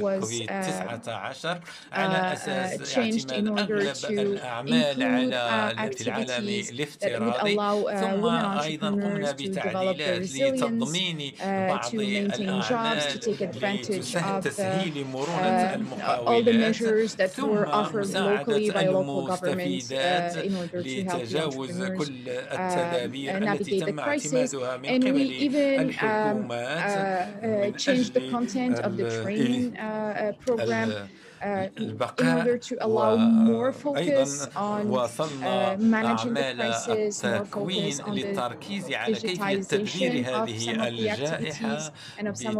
كوفيد 19 على أساس اعتماد أغلب الأعمال على في العالم الافتراضي ثم أيضا قمنا بتعديلات لتضمين بعض الأعمال لتسهيل مرونة المقاولات ثم مساعدة المستفيدات لتجاوز كل التدابير التي تم اعتمادها من and we even um, uh, uh, changed the content of the training uh, program uh, in order to allow more focus on uh, managing the crisis, And we even um, uh, uh, changed the content of the training uh, program. البقاء وأيضا وصلنا أعمال التكوين للتركيز على كيفية تدبير هذه الجائحة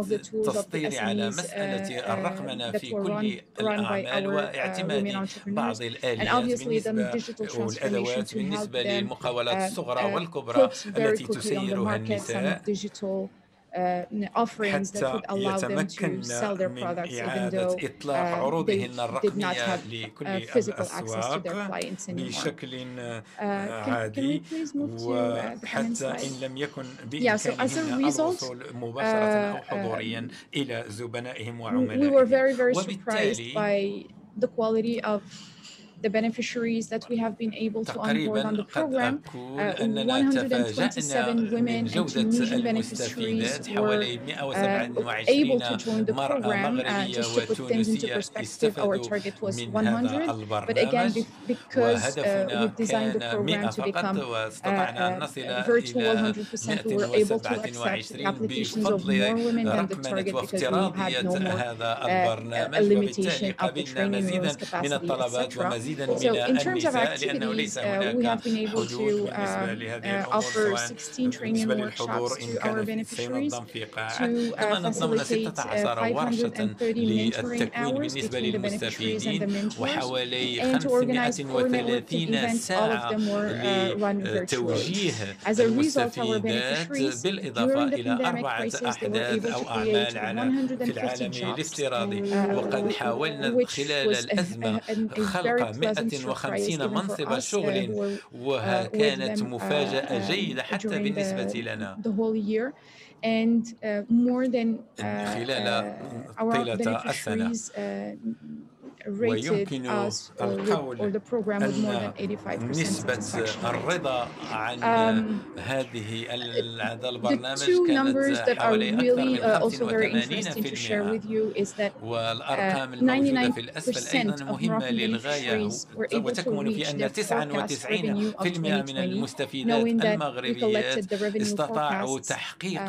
بالتسطير على مسألة الرقمنة في كل الأعمال واعتماد بعض الآليات بالنسبة والأدوات بالنسبة للمقاولات الصغرى والكبرى التي تسيرها النساء. Offerings that would allow them to sell their products even though uh, they did not have uh, physical access to their clients anymore. Can, can, we please move to uh, the coming slide? Yeah, so as a result, we were very, very surprised by the quality of the beneficiaries that we have been able to onboard on the program. Uh, 127 women and Tunisian beneficiaries were uh, able to join the program. Uh, just to put things into perspective, our target was 100, but again, because uh, we designed the program to become uh, virtual 100%, we were able to accept applications of more women than the target because we had no more a limitation of the training rooms capacity, etc. So in terms of activities, uh, we have been able to uh, uh, offer 16 training workshops to our beneficiaries to facilitate 530 mentoring hours between the beneficiaries and the mentors, and to organize four networking events, all of them were run virtually. As a result, our beneficiaries during the pandemic crisis, they were able to create 150 jobs, which was a, a, a very pleasant 150 منصب شغل وكانت مفاجأة جيدة حتى بالنسبة لنا. and uh, more uh, uh, ويمكن القول أن نسبة الرضا عن هذه هذا البرنامج كانت حوالي أكثر من 85% والأرقام الموجودة في الأسفل أيضا مهمة للغاية وتكمن في أن 99% من المستفيدات المغربيات. استطاعوا تحقيق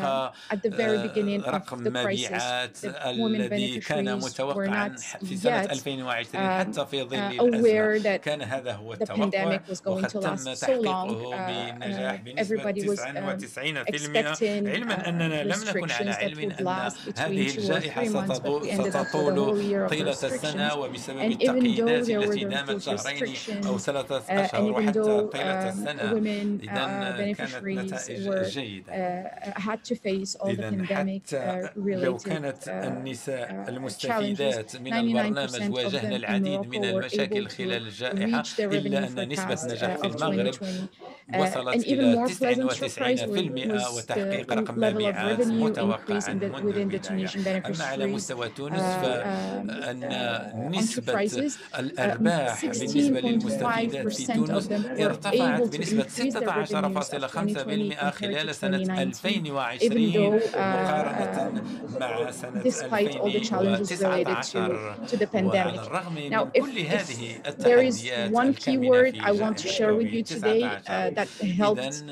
رقم مبيعات الذي كان متوقعا في سنة 2020 2020 حتى في ظل الأزمة. كان هذا هو التوقع وقد تم تحقيقه بنجاح بنسبة 99% علما أننا لم نكن على علم أن هذه الجائحة ستطول طيلة السنة وبسبب التقييدات التي دامت شهرين أو ثلاثة أشهر وحتى طيلة السنة إذا كانت نتائج جيدة. إذا حتى لو كانت النساء المستفيدات من البرنامج واجهنا العديد من المشاكل خلال الجائحة إلا أن نسبة نجاح في المغرب وصلت إلى 99% وتحقيق رقم مبيعات متوقع منذ البداية. أما على مستوى تونس فأن نسبة الأرباح بالنسبة للمستفيدات في تونس ارتفعت بنسبة 16.5% خلال سنة 2020 مقارنة مع سنة 2019 Now, if, if there is one keyword I want to share with you today uh, that helped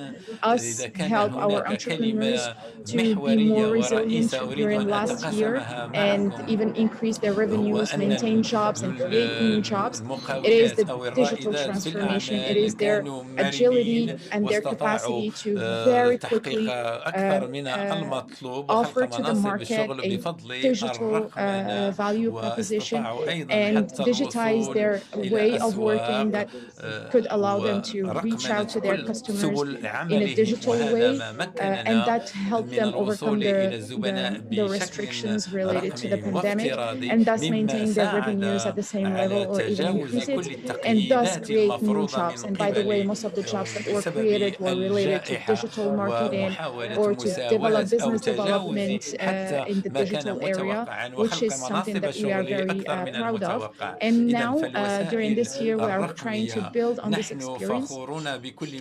us help our entrepreneurs to be more resilient during last year and even increase their revenues, maintain jobs, and create new jobs, it is the digital transformation. It is their agility and their capacity to very quickly uh, uh, offer to the market a digital uh, value proposition and digitize their way of working that could allow them to reach out to their customers in a digital way uh, and that helped them overcome the, the, the, restrictions related to the pandemic and thus maintain their revenues at the same level or even increase it and thus create new jobs. And by the way, most of the jobs that were created were related to digital marketing or to develop business development uh, in the digital area, which is something that we are very uh, proud of. And now, uh, during this year, we are trying to build on this experience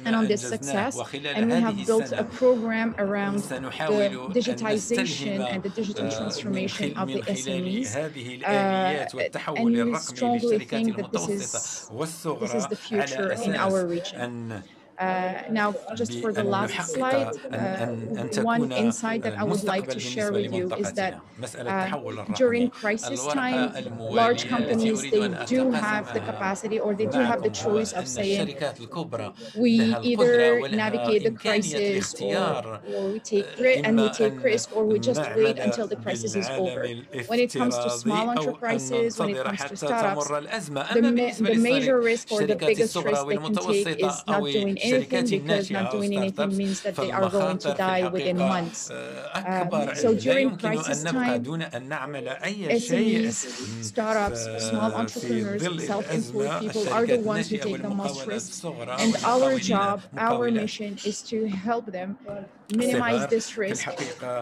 and on this success. And we have built a program around the digitization and the digital transformation of the SMEs. Uh, and we strongly think that this is, this is the future in our region. Uh, now, just for the last slide, uh, one insight that I would like to share with you is that uh, during crisis time, large companies, they do have the capacity or they do have the choice of saying, we either navigate the crisis or, or we take and we take risk or we just wait until the crisis is over. When it comes to small enterprises, when it comes to startups, the, ma the major risk or the biggest risk they can take is not doing anything because not doing anything means that they are going to die within months. Um, so during crisis time, SMEs, startups, small entrepreneurs, self-employed people are the ones who take the most risks. And our job, our mission is to help them minimize this risk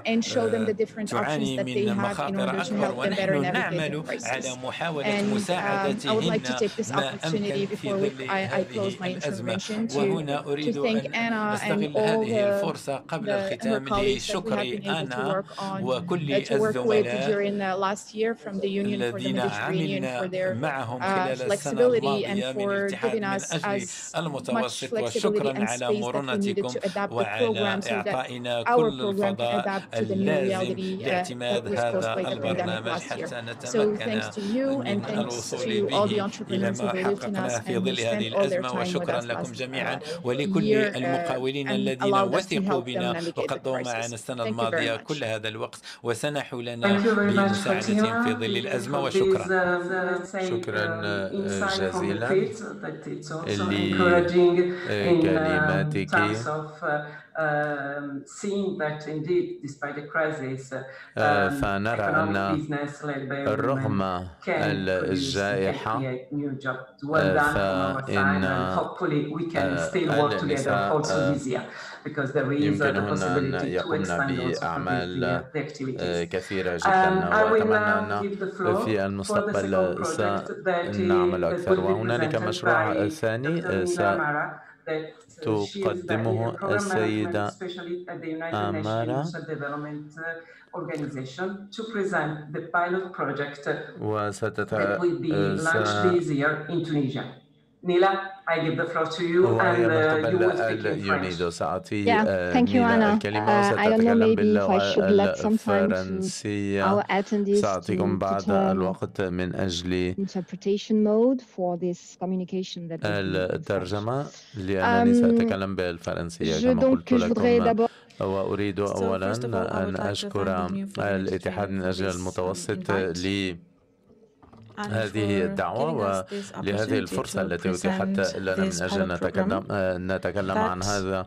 and show them the different options that they have in order to help them better navigate the crisis. And um, I would like to take this opportunity before we, I, I close my intervention to, to thank Anna and all the, the her colleagues that we have been able to work on, uh, to work with during the last year from the Union for the Mediterranean for their uh, flexibility and for giving us as much flexibility and space that we needed to adapt the program so that إعطائنا كل الفضاء اللازم لاعتماد هذا البرنامج حتى نتمكن من الوصول به إلى ما حققناه في ظل هذه الأزمة وشكرا لكم جميعا. ولكل المقاولين الذين وثقوا بنا وقضوا معنا السنة الماضية كل هذا الوقت وسنحوا لنا بمساعدتهم في ظل الأزمة وشكرا. شكرا جزيلا. لكلماتك Um, seeing that indeed, despite the crisis, uh, um, فنرى أن رغم الجائحة فإن النساء يمكنهن أن يقمن بأعمال كثيرة جدا. وأتمنى أن في المستقبل سنعمل أكثر. وهنالك مشروع ثاني تقدمه السيدة أمارة organization to. Nila, I give the floor to you and uh, you will speak in French. سأعطي yeah, thank you, Anna. الكلمة uh, I don't know maybe if I should let some time to our attendees سأعطيكم بعض الوقت من أجل interpretation mode for this communication that الترجمة لأنني سأتكلم بالفرنسية كما قلت لكم وأريد أولا أن أشكر الاتحاد من أجل المتوسط ل هذه الدعوة ولهذه الفرصة التي أتيحت لنا من أجل نتكلم نتكلم عن هذا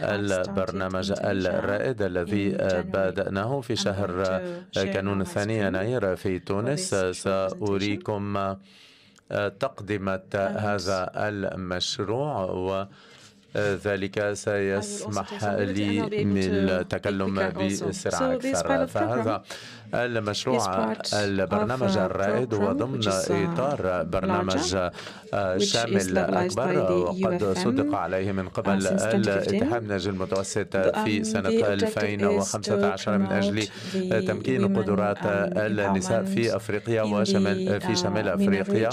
البرنامج الرائد الذي بدأناه في شهر كانون الثاني يناير في تونس. سأريكم تقدمة هذا المشروع و ذلك سيسمح لي من التكلم بسرعة أكثر. فهذا المشروع البرنامج الرائد هو ضمن إطار برنامج شامل أكبر. وقد صدق عليه من قبل الاتحاد من أجل المتوسط في سنة 2015 من أجل تمكين قدرات النساء في أفريقيا وشمال في شمال أفريقيا.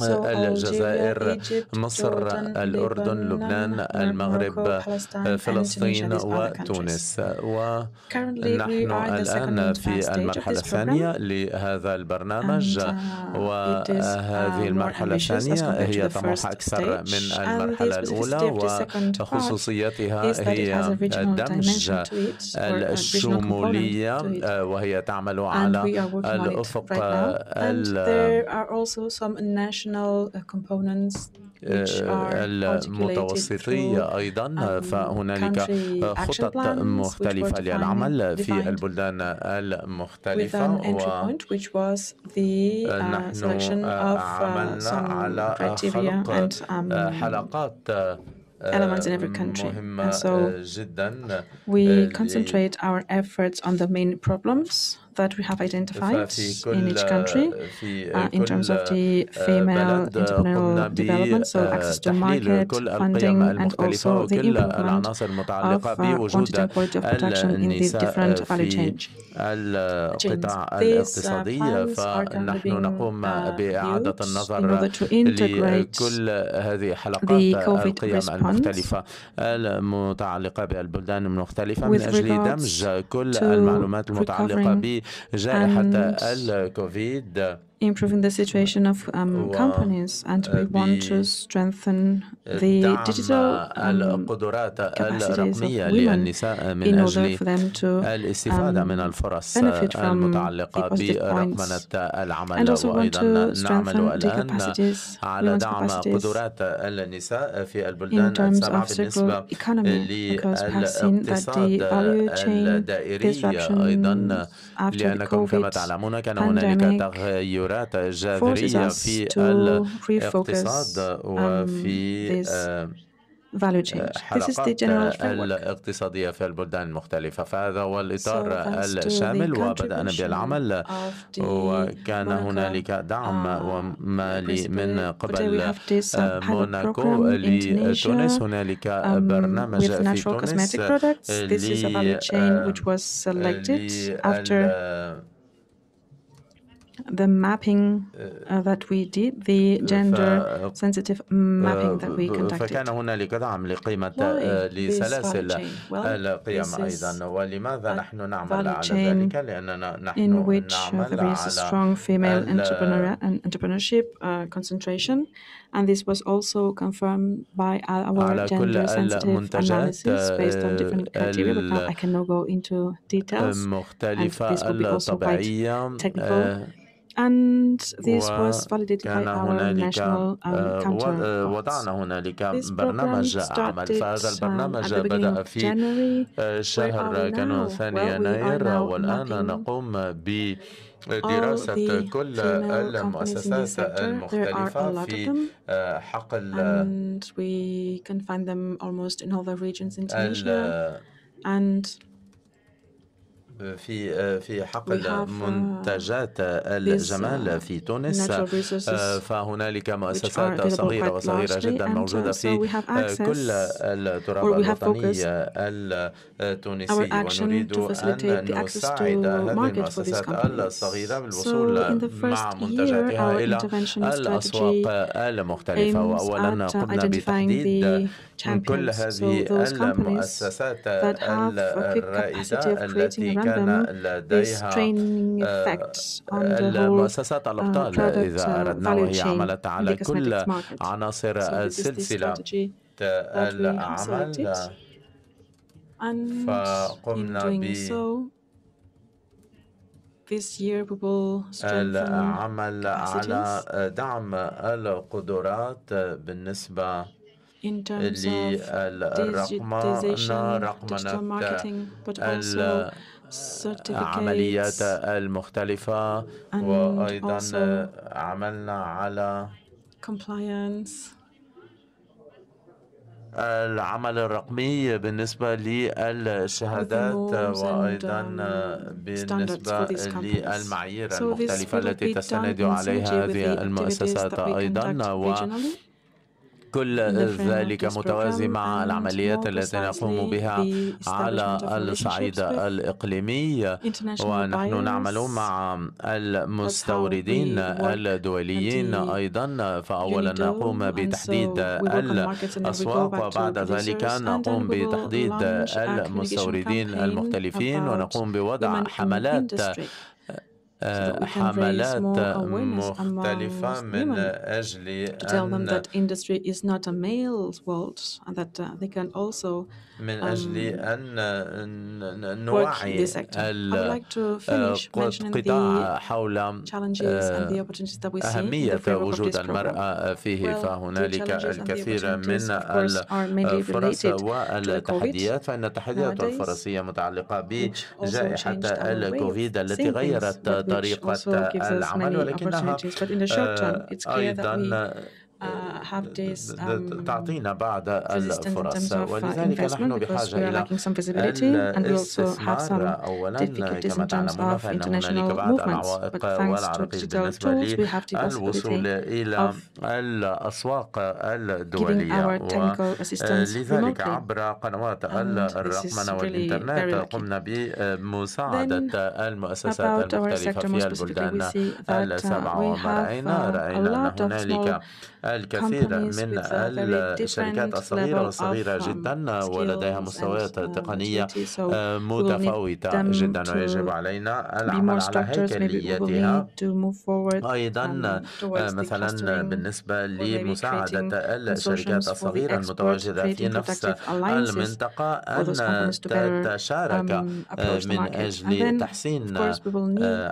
الجزائر مصر الأردن لبنان ألمغرب فلسطين وتونس ونحن الآن في المرحلة الثانية لهذا البرنامج وهذه المرحلة الثانية هي طموح أكثر من المرحلة الأولى وخصوصيتها هي دمج الشمولية وهي تعمل على الأفق national components المتوسطية أيضا فهنالك خطط مختلفة للعمل في البلدان المختلفة ونحن عملنا على خلق حلقات elements in every country. And so we concentrate our efforts on the main problems that we have identified in each country uh, in terms of the female entrepreneurial development, so access to market, funding, and also the improvement of uh, quantity and quality of production in the different value chain. القطاع الاقتصادي فنحن نقوم بإعادة النظر لكل هذه حلقات القيم المختلفة المتعلقة بالبلدان المختلفة من أجل دمج كل المعلومات المتعلقة جائحة الكوفيد. Improving the situation of um, companies and we want to strengthen the digital um, capacities of women in order for them to um, benefit from the positive points. And also want to strengthen the capacities, women's capacities in terms of circular economy because we have seen that the value chain disruption after the COVID pandemic تغيرات جذرية في الاقتصاد وفي value change. This is the general الاقتصادية في البلدان المختلفة. فهذا هو الإطار so الشامل وبدأنا بالعمل. وكان هنالك دعم ومالي من قبل موناكو لتونس. هنالك برنامج في تونس. This is a value chain which was selected after the mapping uh, that we did, the gender sensitive mapping that we conducted. فكان هنالك دعم لقيمة لسلاسل القيم أيضا ولماذا نحن نعمل على ذلك؟ لأننا نحن in which uh, there is a strong female entrepreneurship uh, concentration and this was also confirmed by our gender sensitive analysis based on different criteria but now I cannot go into details and this will be also quite technical and this was validated by our national um, counterparts. وضعنا هنالك برنامج عمل فهذا البرنامج بدأ في شهر كانون ثاني يناير والآن نقوم ب دراسة كل المؤسسات المختلفة في حقل and we can find them almost in all the regions in Tunisia and في في حقل منتجات الجمال في تونس. فهنالك مؤسسات صغيرة وصغيرة جدا موجودة في كل التراب الوطني التونسي. ونريد أن نساعد هذه المؤسسات الصغيرة بالوصول مع منتجاتها إلى الأسواق المختلفة. وأولا قمنا بتحديد كل هذه المؤسسات الرائدة التي كان لديها المؤسسات الأبطال إذا أردنا وهي عملت على كل عناصر السلسلة العمل. فقمنا ب This year we will العمل على دعم القدرات بالنسبة but also العمليات المختلفة وأيضا عملنا على العمل الرقمي بالنسبة للشهادات وأيضا بالنسبة للمعايير المختلفة التي تستند عليها هذه المؤسسات أيضا و كل ذلك متوازي مع العمليات التي نقوم بها على الصعيد الإقليمي ونحن نعمل مع المستوردين الدوليين أيضا. فأولا نقوم بتحديد الأسواق وبعد ذلك نقوم بتحديد المستوردين المختلفين ونقوم بوضع حملات حملات مختلفة من أجل أن من أجل أن نوعي القطاع حول أهمية وجود المرأة فيه. فهنالك الكثير من الفرص والتحديات. فإن التحديات والفرص هي متعلقة بجائحة الكوفيد التي غيرت طريقة العمل. ولكنها أيضا uh, have this um, تعطينا بعض الفرص. ولذلك نحن بحاجة إلى الاستثمار. أولا كما تعلمون فإن هنالك بعض العوائق والعراقيل بالنسبة للوصول إلى الأسواق الدولية. ولذلك عبر قنوات الرقمنة والإنترنت قمنا بمساعدة المؤسسات المختلفة في البلدان السبعة ورأينا رأينا أن هنالك الكثير من الشركات الصغيرة والصغيرة um, جدا ولديها مستويات uh, تقنية متفاوتة جدا ويجب علينا العمل على هيكليتها. أيضا مثلا بالنسبة لمساعدة الشركات الصغيرة المتواجدة في نفس المنطقة أن تتشارك um, من أجل تحسين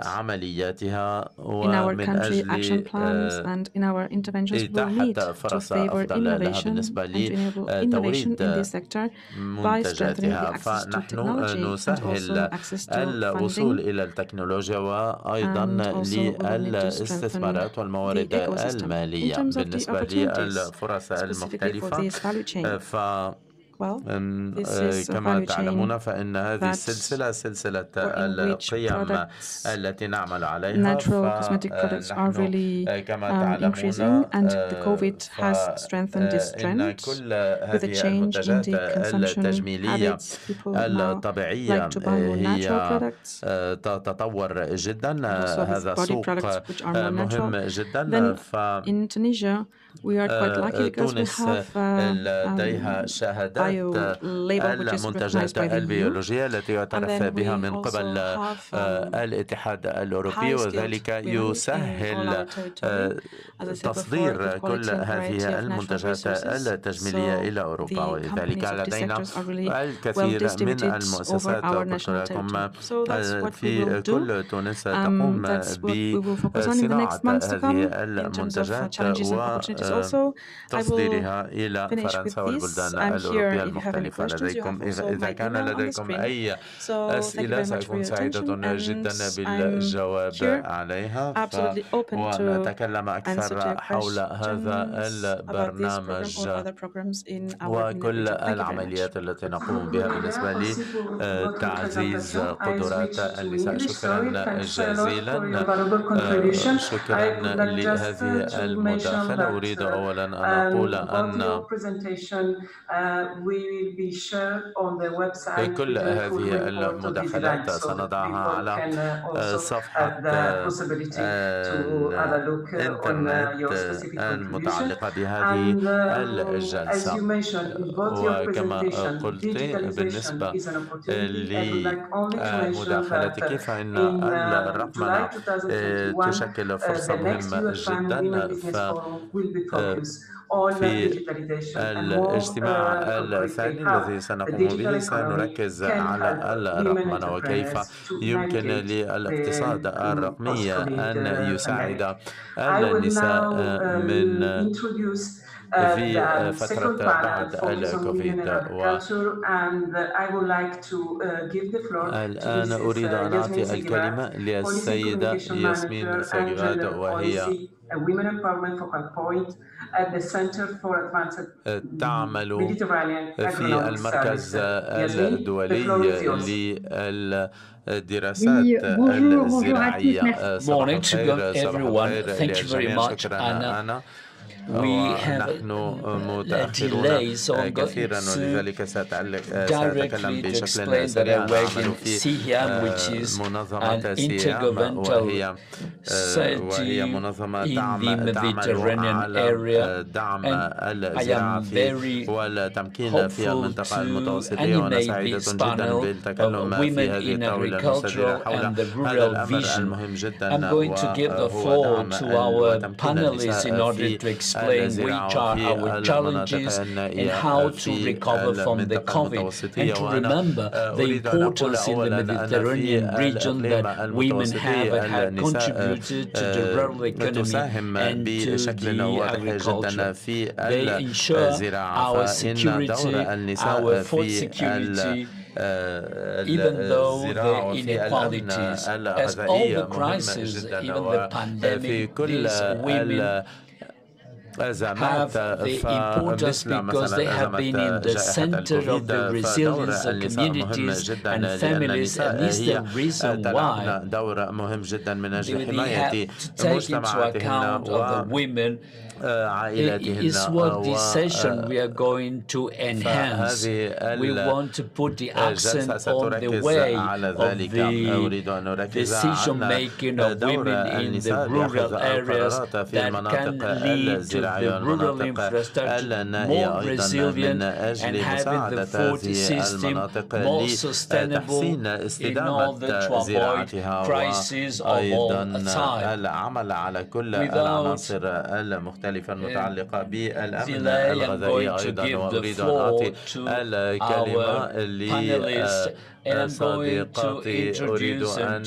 عملياتها ومن أجل إتاحة فرص أفضل لها بالنسبة لتوريد منتجاتها. فنحن نسهل الوصول إلى التكنولوجيا وأيضا للاستثمارات والموارد المالية بالنسبة للفرص المختلفة. ف كما تعلمون فإن هذه السلسلة سلسلة القيم التي نعمل عليها natural cosmetic products are really um, increasing and the COVID has strengthened this trend with a change in the consumption habits. People now like to buy more natural products. تتطور جدا هذا سوق مهم جدا ف in Tunisia we are quite lucky because we have لديها شهادات المنتجات البيولوجية التي يعترف بها من قبل الاتحاد الأوروبي وذلك يسهل تصدير كل هذه المنتجات التجميلية إلى أوروبا. ولذلك لدينا الكثير من المؤسسات لكم في كل تونس تقوم بصناعة هذه المنتجات تصديرها إلى فرنسا والبلدان الأوروبية المختلفة لديكم. إذا كان لديكم أي أسئلة سأكون سعيدة جدا بالجواب عليها. ونتكلم أكثر حول هذا البرنامج. وكل العمليات التي نقوم بها. بالنسبة لتعزيز قدرات النساء شكرا جزيلا. شكرا لهذه المداخلة. أريد أولا أن أقول أن كل هذه المداخلات سنضعها على صفحة الإنترنت المتعلقة بهذه الجلسة. وكما قلت بالنسبة لمداخلتك فإن الرقمنة تشكل فرصة مهمة جدا ف في الاجتماع الثاني الذي سنقوم به سنركز على الرقمنة وكيف يمكن للاقتصاد الرقمي أن يساعد النساء من في فترة بعد الكوفيد الآن أريد أن أعطي الكلمة للسيدة ياسمين سجاد وهي تعمل في المركز الدولي للدراسات الزراعية Morning to everyone. Thank you very much, Anna. we have let delay, so I'm directly to that I work in which is an intergovernmental society in the Mediterranean area, I am very hopeful to animate this women in agricultural and the rural vision. I'm going to give the floor to our panelists in order to explain vision. I'm going to give the floor to our panelists in order to explain explain which are our challenges and how to recover from the COVID and to remember the importance in the Mediterranean region that women have and have contributed to the rural economy and to the agriculture. They ensure our security, our food security, even though the inequalities, as all the crises, even the pandemic, these women أزمات فمثل مثلا أزمات جائحة الكوفيد دور النساء مهم جدا هي تلعبنا دور مهم جدا من أجل حماية مجتمعاتنا عائلاتهن is what this session we are going to enhance. We want to put the accent on the way of the decision making of women in the rural areas that can lead to the rural infrastructure more resilient and having the food system more sustainable in order to avoid crises of all time. العمل المختلفة المتعلقة بالأمن الغذائي أيضا وأريد أن أعطي الكلمة لصديقاتي أريد أن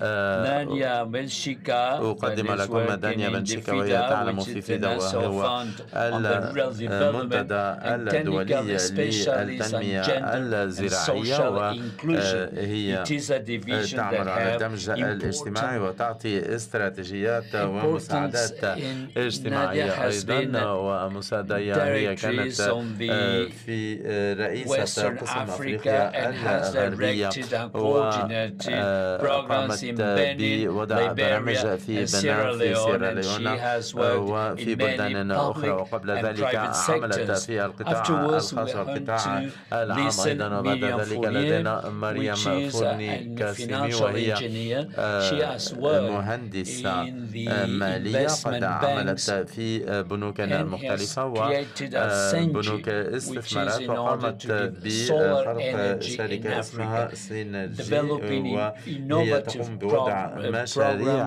دانيا بلشيكا أقدم لكم دانيا بلشيكا وهي تعلم في فيدا وهو المنتدى الدولي للتنمية الزراعية وهي تعمل على الدمج الاجتماعي وتعطي استراتيجيات ومساعدات اجتماعية أيضا ومساعدة هي كانت في رئيسة قسم أفريقيا الغربية وقامت بوضع برامج في بنين في سيراليون وفي بلدان أخرى وقبل ذلك عملت في القطاع الخاص والقطاع العام أيضا وبعد ذلك لدينا مريم فورني كاسيمي وهي مهندسة مالية قد عملت في بنوك مختلفة وبنوك استثمارات وقامت بخلق شركة اسمها Synergie وهي تقوم بوضع مشاريع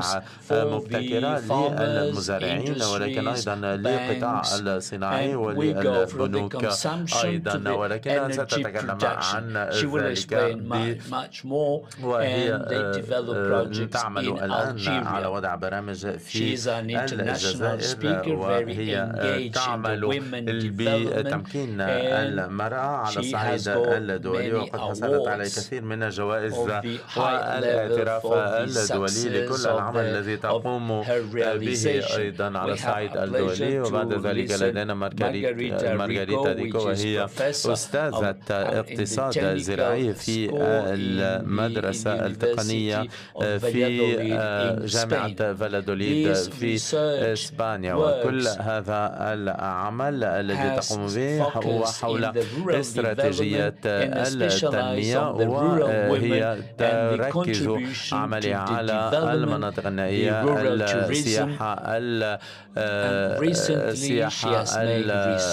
مبتكرة للمزارعين ولكن أيضا للقطاع الصناعي وللبنوك أيضا. ولكن ستتكلم عن ذلك وهي تعمل الآن على وضع برامج في الجزائر وهي تعمل بتمكين المرأة على الصعيد الدولي وقد حصلت على الكثير من الجوائز والاعتراف الدولي لكل العمل الذي تقوم به أيضا على الصعيد الدولي وبعد ذلك لدينا مارغاريتا ديكو وهي أستاذة اقتصاد زراعي في المدرسة التقنية في جامعة فالادوليد في إسبانيا. وكل هذا العمل الذي تقوم به هو حول استراتيجيات التنمية وهي تركز عملها على المناطق النائية السياحة السياحة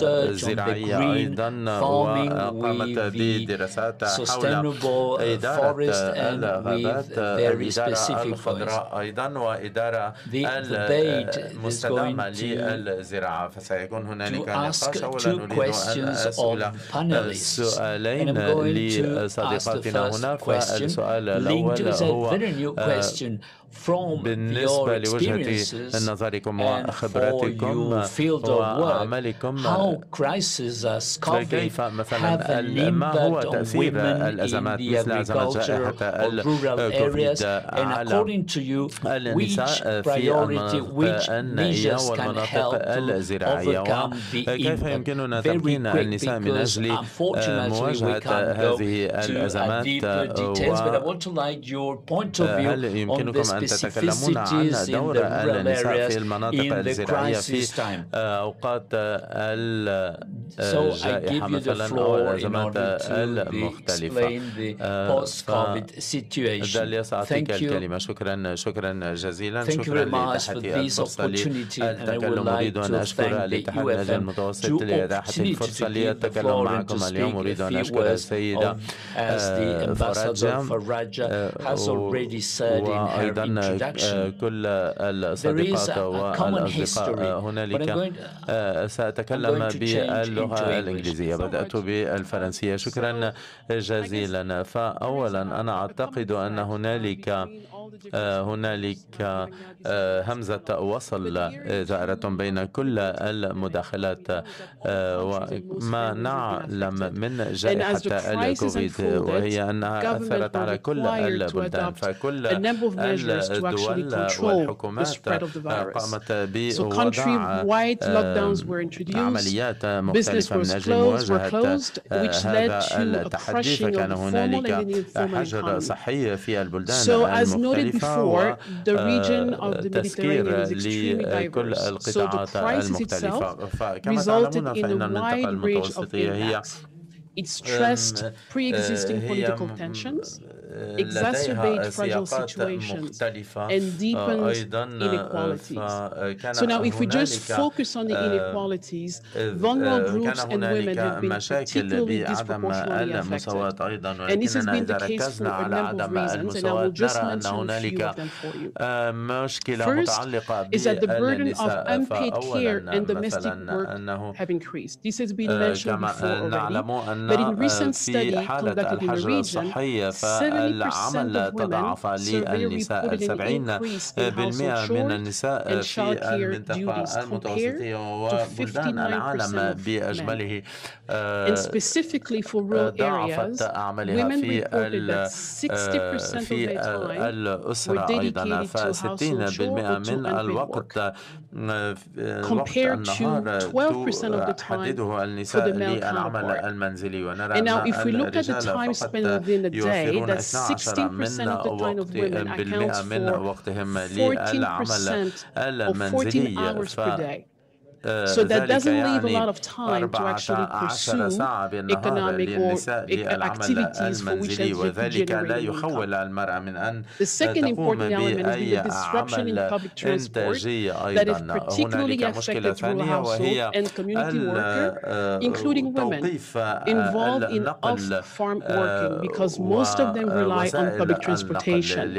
الزراعية أيضا وقامت بدراسات حول إدارة الغابات الإدارة الخضراء أيضا وإدارة المستدامة للزراعة. فسيكون هنالك نقاش أولا نريد أن أسأل سؤالين لصديقاتنا هنا. فالسؤال الأول هو Uh, question. بالنسبة لوجهة نظركم وخبرتكم وعملكم. كيف مثلا ما هو تأثير الأزمات مثل أزمة جائحة الكوفيد على النساء في المناطق النائية والمناطق الزراعية؟ كيف يمكننا تمكين النساء من أجل مواجهة هذه الأزمات وهل يمكنكم أن تتكلمون عن دور النساء في المناطق الزراعية في أوقات الجائحة مثلا أو الأزمات المختلفة. داليا سأعطيك الكلمة. شكرا شكرا جزيلا. شكرا لإتاحتي الفرصة للتكلم. أريد أن أشكر الاتحاد المتوسط لإتاحة الفرصة للتكلم معكم اليوم. أريد أن أشكر السيدة فراجة وأيضا كل الصديقات والأصدقاء هنالك سأتكلم باللغة الإنجليزية. بدأت بالفرنسية. شكرا جزيلا. فأولا أنا أعتقد أن هنالك هنالك همزة وصل جائرة بين كل المداخلات وما نعلم من جائحة الكوفيد وهي أنها أثرت على كل البلدان. فكل الدول والحكومات قامت بوضع عمليات مختلفة من أجل مواجهة هذا التحدي فكان هنالك حجر صحي في البلدان المختلفة المختلفة وتسكير لكل القطاعات المختلفة. فكما تعلمون فإن المنطقة المتوسطية هي It stressed pre-existing political tensions. Exacerbate fragile situations and deepen inequalities. So now if we just focus on the inequalities, vulnerable groups and women have been particularly disproportionately affected. And this has been the case for a number of reasons, and I will just mention a few of them for you. First is that the burden of unpaid care and domestic work have increased. This has been mentioned before already, but in recent study conducted in the region, العمل تضاعف للنساء 70% من النساء في المنطقة المتوسطية وبلدان العالم بأجمله. ضاعفت أعمالها في في الأسرة أيضا. ف60% من الوقت compared to 12% of the time for the male counterpart. And now, if we look at the time spent within the day, that's 16% of the time of women accounts for 14% of 14 hours per day. So that doesn't leave a lot of time to actually pursue economic or activities for which has generated income. The second important element has been the disruption in public transport that is particularly affected rural households and community workers, including women involved in off-farm working because most of them rely on public transportation.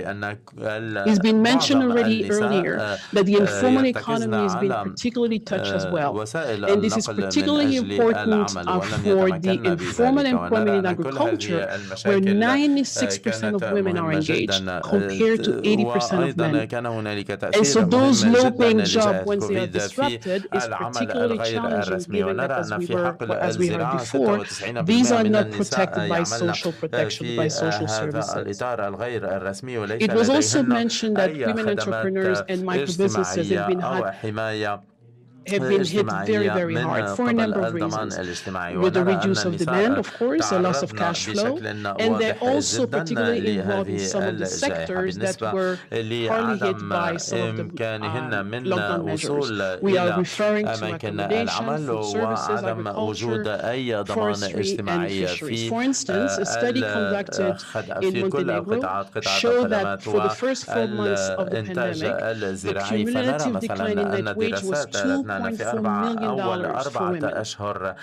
It's been mentioned already earlier that the informal economy has been particularly touched as well. And this is particularly important for the informal employment in agriculture, where 96% of women are engaged compared to 80% of men. And so those low-paying jobs, once they are disrupted, is particularly challenging given that, as we, were, as we heard before, these are not protected by social protection, by social services. It was also mentioned that women entrepreneurs and micro-businesses have been have been hit very, very hard for a number of reasons. With the reduce of demand, of course, a loss of cash flow, and they're also particularly involved in some of the sectors that were hardly hit by some of the uh, lockdown measures. We are referring to accommodation, food services, agriculture, forestry, and fisheries. For instance, a study conducted in Montenegro showed that for the first four months of the pandemic, the cumulative decline in net wage was 2 معنا في أربع أول أربعة أشهر.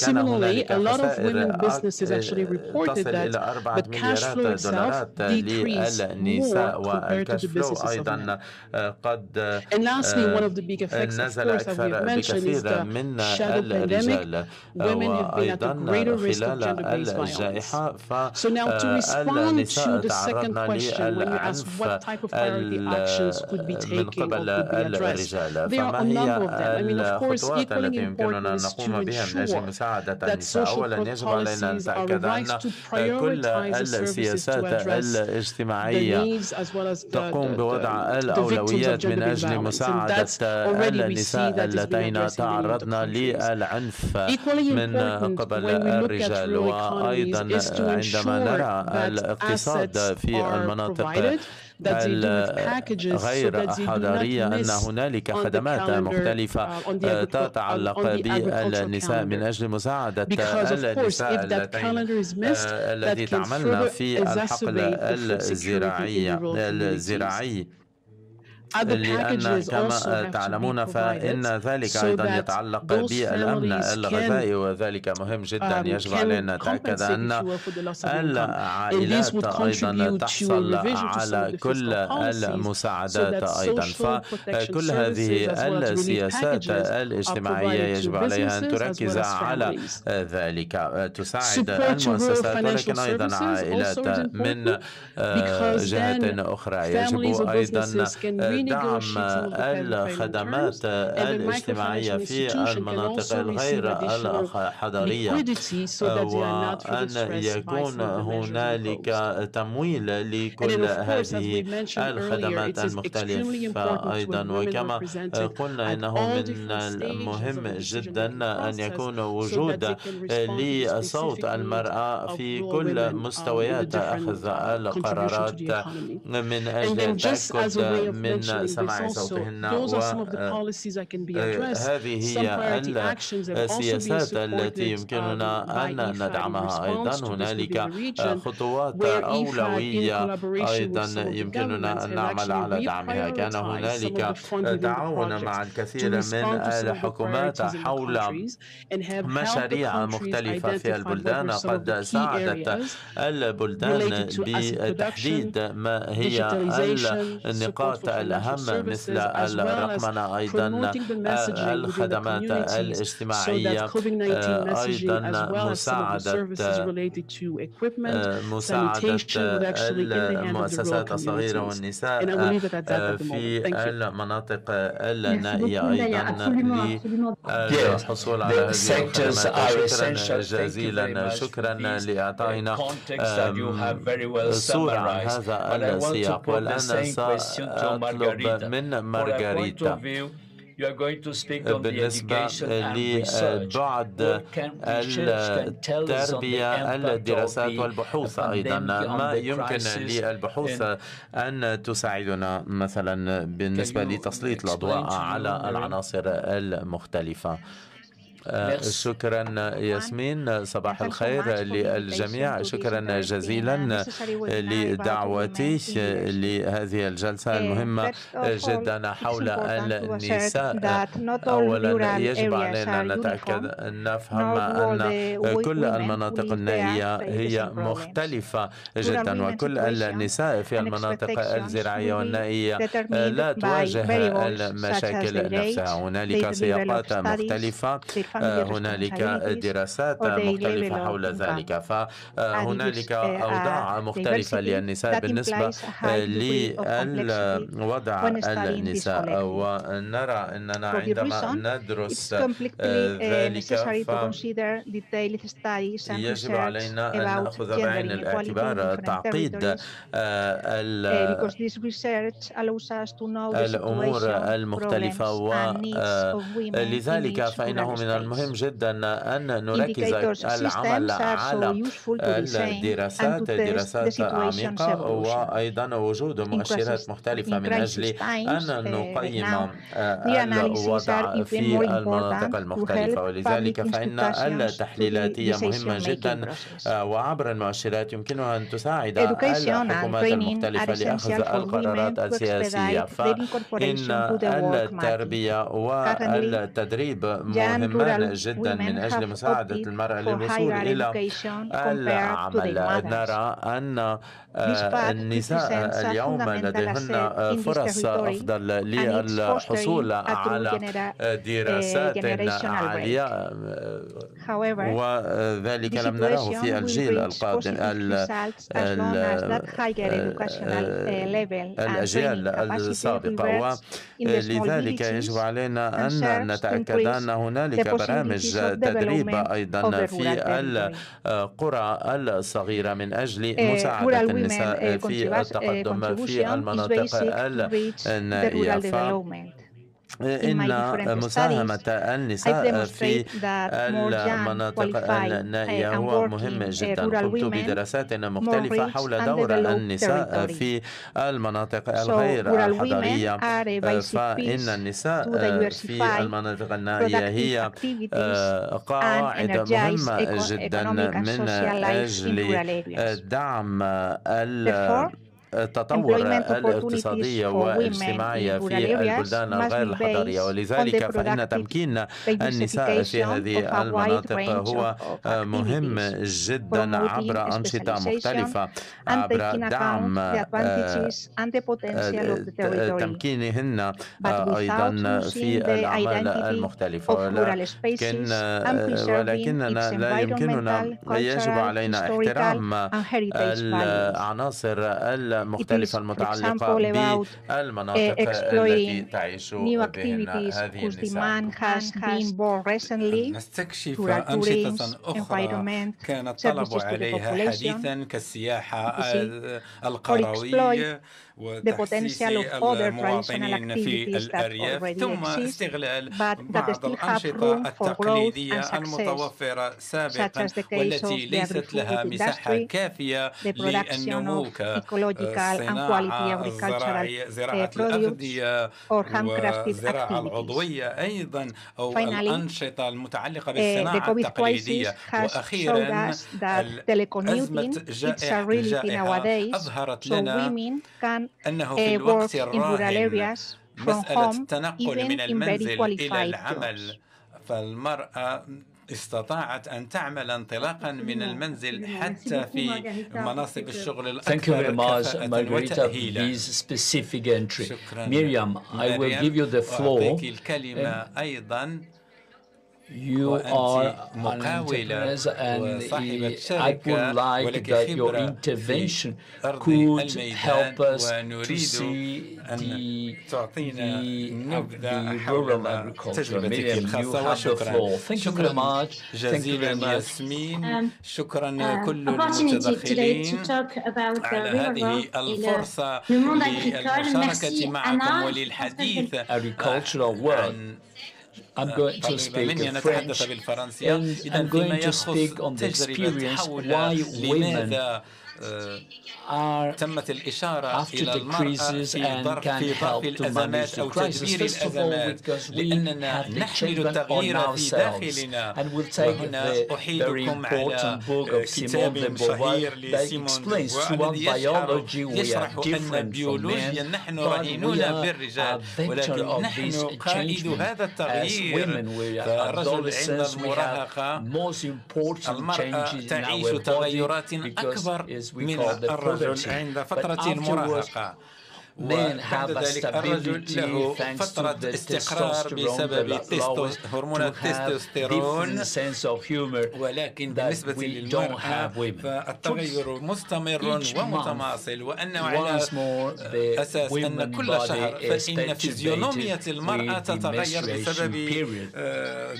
كان هنالك خسائر تصل إلى أربعة مليارات دولارات للنساء والكشف أيضا قد نزل أكثر بكثير من الرجال. وأيضا خلال الجائحة. فالنساء تعرضن للعنف من قبل الرجال. فما هي الخطوات التي يمكننا أن نقوم بها من أجل مساعدة النساء. أولا يجب علينا أن نتأكد أن كل السياسات الاجتماعية تقوم بوضع الأولويات من أجل مساعدة النساء اللتين تعرضن للعنف من قبل الرجال. وأيضا عندما نرى الاقتصاد في المناطق غير حضارية أن هنالك خدمات مختلفة تتعلق بالنساء من أجل مساعدة النساء التي تعملن في الحقل الزراعي الزراعي. لأن كما تعلمون فإن ذلك أيضا يتعلق بالأمن الغذائي وذلك مهم جدا يجب علينا نتأكد أن العائلات أيضا تحصل على كل المساعدات أيضا. فكل هذه السياسات الاجتماعية يجب عليها أن تركز على ذلك. تساعد المؤسسات ولكن أيضا عائلات من جهة أخرى يجب أيضا دعم الخدمات الاجتماعية في المناطق الغير الحضرية وأن يكون هنالك تمويل لكل هذه الخدمات المختلفة أيضا. وكما قلنا إنه من المهم جدا أن يكون وجود لصوت المرأة في كل مستويات أخذ القرارات من أجل التأكد من سماع صوتهن وهذه هي السياسات التي يمكننا أن ندعمها. أيضا هنالك خطوات أولوية أيضا يمكننا أن نعمل على دعمها. كان هنالك تعاون مع الكثير من الحكومات حول مشاريع مختلفة في البلدان قد ساعدت البلدان بتحديد ما هي النقاط الأهم مثل الرقمنة أيضا الخدمات الاجتماعية أيضا مساعدة مساعدة المؤسسات الصغيرة والنساء في المناطق النائية أيضا للحصول على هذه الخدمات. شكرا جزيلا شكرا لإعطائنا صورة عن هذا السياق والآن سأطلب من مارغاريتا بالنسبة لبعد التربية الدراسات والبحوث أيضا. ما يمكن للبحوث أن تساعدنا مثلا بالنسبة لتسليط الأضواء على العناصر المختلفة؟ شكرا ياسمين. صباح الخير للجميع شكرا جزيلا لدعوتي لهذه الجلسة المهمة جدا حول النساء. أولا يجب علينا أن نتأكد أن نفهم أن كل المناطق النائية هي مختلفة جدا وكل النساء في المناطق الزراعية والنائية لا تواجه المشاكل نفسها. هنالك سياقات مختلفة. هنالك دراسات مختلفة حول ذلك. فهنالك أوضاع مختلفة للنساء بالنسبة لوضع النساء. ونرى أننا عندما ندرس ذلك يجب علينا أن نأخذ بعين الاعتبار تعقيد الأمور المختلفة ولذلك فإنه من المهم جدا أن نركز العمل على الدراسات دراسات عميقة وأيضا وجود مؤشرات مختلفة من أجل أن نقيم الوضع في المناطق المختلفة. ولذلك فإن التحليلات هي مهمة جدا وعبر المؤشرات يمكنها أن تساعد الحكومات المختلفة لأخذ القرارات السياسية. فإن التربية والتدريب مهمان جدا من أجل مساعدة المرأة للوصول إلى العمل نرى أن النساء اليوم لديهن فرص أفضل للحصول على دراسات عالية. وذلك لم نراه في الجيل القادم. الأجيال السابقة. ولذلك يجب علينا أن نتأكد أن هنالك برامج تدريب أيضا في القرى الصغيرة من أجل مساعدة النساء في التقدم في المناطق النائية. إن مساهمة النساء في المناطق النائية هو مهم جدا. قمت بدراسات مختلفة حول دور النساء في المناطق الغير الحضرية فإن النساء في المناطق النائية هي قاعدة مهمة جدا من أجل دعم التطور الاقتصادي والاجتماعي في البلدان الغير الحضرية ولذلك فإن تمكين النساء في هذه المناطق هو مهم جدا عبر أنشطة مختلفة عبر دعم تمكينهن أيضا في الأعمال المختلفة ولكن ولكننا لا يمكننا يجب علينا احترام العناصر مختلفة المتعلقة بالمناطق التي تعيش بهن هذه النساء. نستكشف أنشطة أخرى كان الطلب عليها حديثا كالسياحة القروية the potential of other traditional activities that already exist, but that still have room for growth and success, such as the case of the agri-food industry, the production of ecological and quality agricultural produce, or handcrafted activities. أيضا أو الأنشطة المتعلقة بالصناعة التقليدية وأخيرا أزمة جائحة أظهرت لنا أنه في الوقت الراهن مسألة التنقل من المنزل إلى العمل. فالمرأة استطاعت أن تعمل انطلاقا من المنزل حتى في مناصب الشغل الأكثر this specific entry. Miriam, I will give you the floor. الكلمة أيضا. You are an entrepreneur and I would like that your intervention could help us to see the, the, the rural agriculture. Miriam, you have the floor. Thank you very much. Thank you very much. Um, شكرا كل المتدخلين على هذه الفرصة للمشاركة معكم وللحديث agricultural world. I'm going to speak French, and I'm going to speak on the experience why women تمت الإشارة إلى المرأة في ظرف في ظرف الأزمات أو تدبير الأزمات. لأننا نحمل التغيير في داخلنا. وهنا أحيلكم على كتاب شهير لسيمون الذي يشرح أن بيولوجيا نحن رهينون بالرجال. ولكن نحن قائد هذا التغيير. فالرجل عند المراهقة. المرأة تعيش تغيرات أكبر. من الرجل عند فترة المراهقة وبعد ذلك الرجل له فترة استقرار بسبب هرمون التستوستيرون ولكن بالنسبة للمرأة فالتغير مستمر ومتواصل وأنه على أساس أن كل شهر فإن فيزيونومية المرأة تتغير بسبب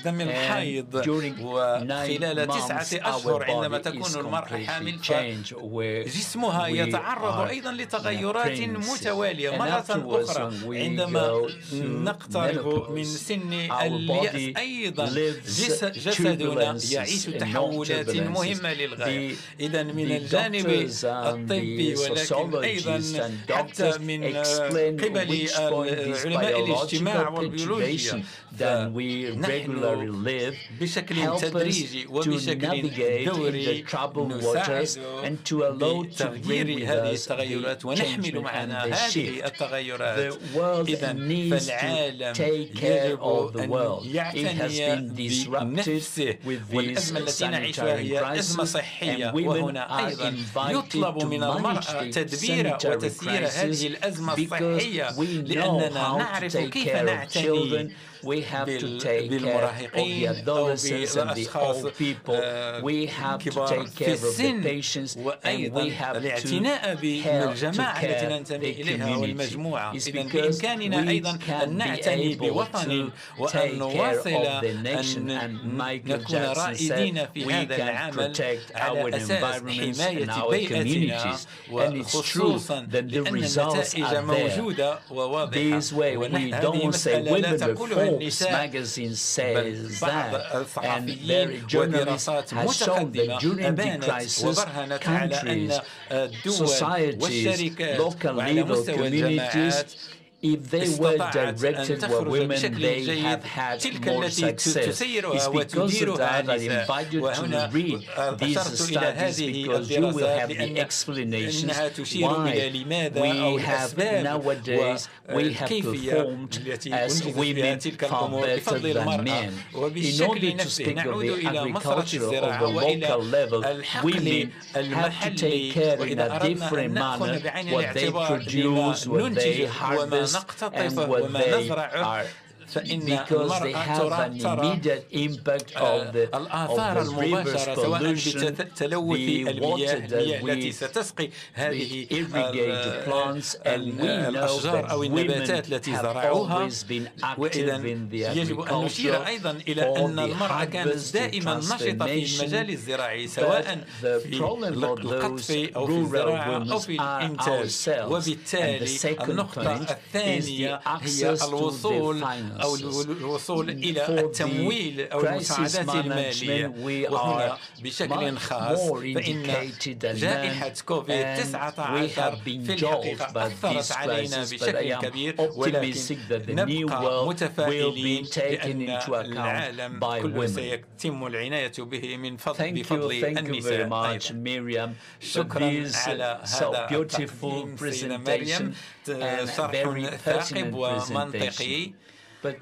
دم الحيض. وخلال تسعة أشهر عندما تكون المرأة حامل فجسمها يتعرض أيضا لتغيرات متوالية متوالية مرة أخرى عندما نقترب من سن اليأس أيضا جسدنا يعيش تحولات مهمة للغاية. إذا من الجانب الطبي ولكن أيضا حتى من قبل علماء الاجتماع والبيولوجيا. نحن بشكل تدريجي وبشكل دوري نساعد لتغيير هذه التغيرات. ونحمل معنا هذه التغيرات. إذا فالعالم يجب أن يعتني بنفسه والأزمة التي نعيشها هي أزمة صحية. وهنا أيضا يطلب من المرأة تدبير وتسيير هذه الأزمة الصحية. لأننا نعرف كيف نعتني we have to take care of the adolescents and the old people. We have to take care of the patients and we have to help to care the community. It's because we can be able to take care of the nation and Michael Jackson said we can protect our environments and our communities. And it's true that the results are there. This way we don't say women before Forbes magazine says that, and their journalist has shown that during the crisis, countries, societies, local level communities if they were directed where women, they have had more success. It's because of that I invite you to read these studies because you will have the explanations why we have nowadays we have performed as women far better than men. In order to speak of the agriculture of the local level, women have to take care in a different manner what they produce, what they harvest, نقتطف وما impact of the, الآثار المباشرة سواء بتلوث المياه التي ستسقي هذه الأشجار أو النباتات التي زرعوها وإذا يجب أن نشير أيضا إلى أن المرأة كانت دائما نشطة في المجال الزراعي سواء في القطف أو في الزراعة أو في الإنتاج وبالتالي النقطة الثانية هي الوصول أو الوصول إلى التمويل أو المساعدات المالية. وهنا بشكل خاص فإن جائحة كوفيد 19 في الحقيقة أثرت علينا بشكل كبير. ولكن نبقى متفائلين بأن العالم كله سيتم العناية به من فضل بفضل النساء شكرا على هذا التقديم سيدة مريم. شرح ثاقب ومنطقي.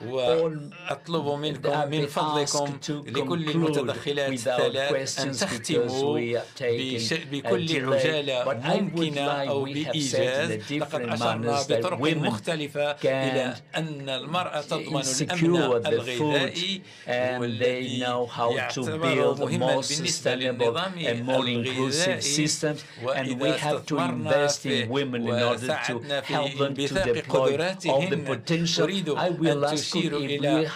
وأطلب منكم من فضلكم لكل المتدخلات الثلاث أن تختموا بكل عجالة ممكنة أو بإيجاز. لقد أشرنا بطرق مختلفة إلى أن المرأة تضمن الأمن الغذائي والذي يعتبر مهما بالنسبة للنظام الغذائي. وإذا استثمرنا في وساعدنا في انبثاق قدراتهن أريد أن تشير إلى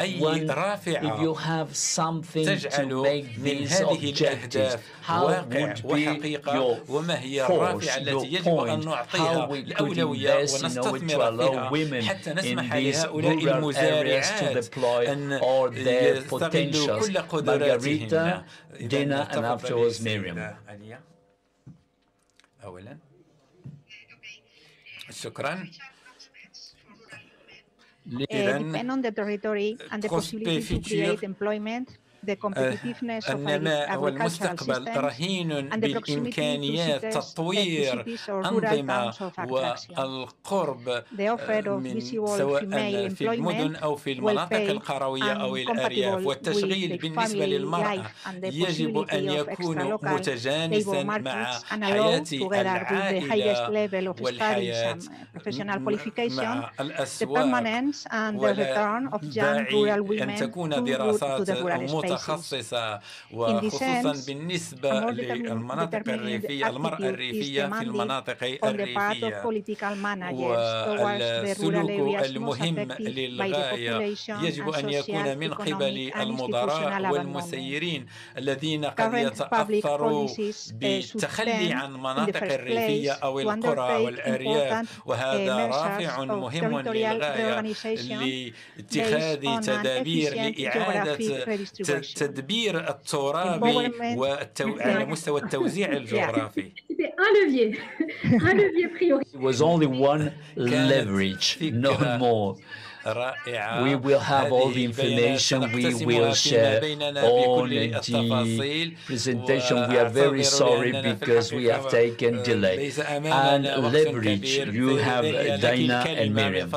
أي رافعة تجعل من هذه الأهداف واقع وحقيقة وما هي الرافعة التي يجب أن نعطيها الأولوية ونستثمر فيها حتى نسمح لهؤلاء المزارعات أن يستغلوا كل قدراتهم Dina and afterwards Miriam. أولا شكرا uh, depend on the territory and the possibility to create employment النماء والمستقبل رهين بإمكانيات تطوير أنظمة والقرب من سواء في المدن أو في المناطق القروية أو الأرياف. والتشغيل بالنسبة للمرأة يجب أن يكون متجانسا مع حياة العائلة والحياة مع الأسواق. ولا أن تكون دراسات متخصصة وخصوصا بالنسبة للمناطق الريفية المرأة الريفية في المناطق الريفية. والسلوك المهم للغاية يجب أن يكون من قبل المدراء والمسيرين الذين قد يتأثروا بالتخلي عن مناطق الريفية أو القرى والأرياف وهذا رافع مهم للغاية لاتخاذ تدابير لإعادة التدبير الترابي على مستوى التوزيع الجغرافي It was only one leverage, no more. We will have all the information. We will share all the presentation. We are very sorry because we have taken delay. And leverage, you have Dina and Miriam.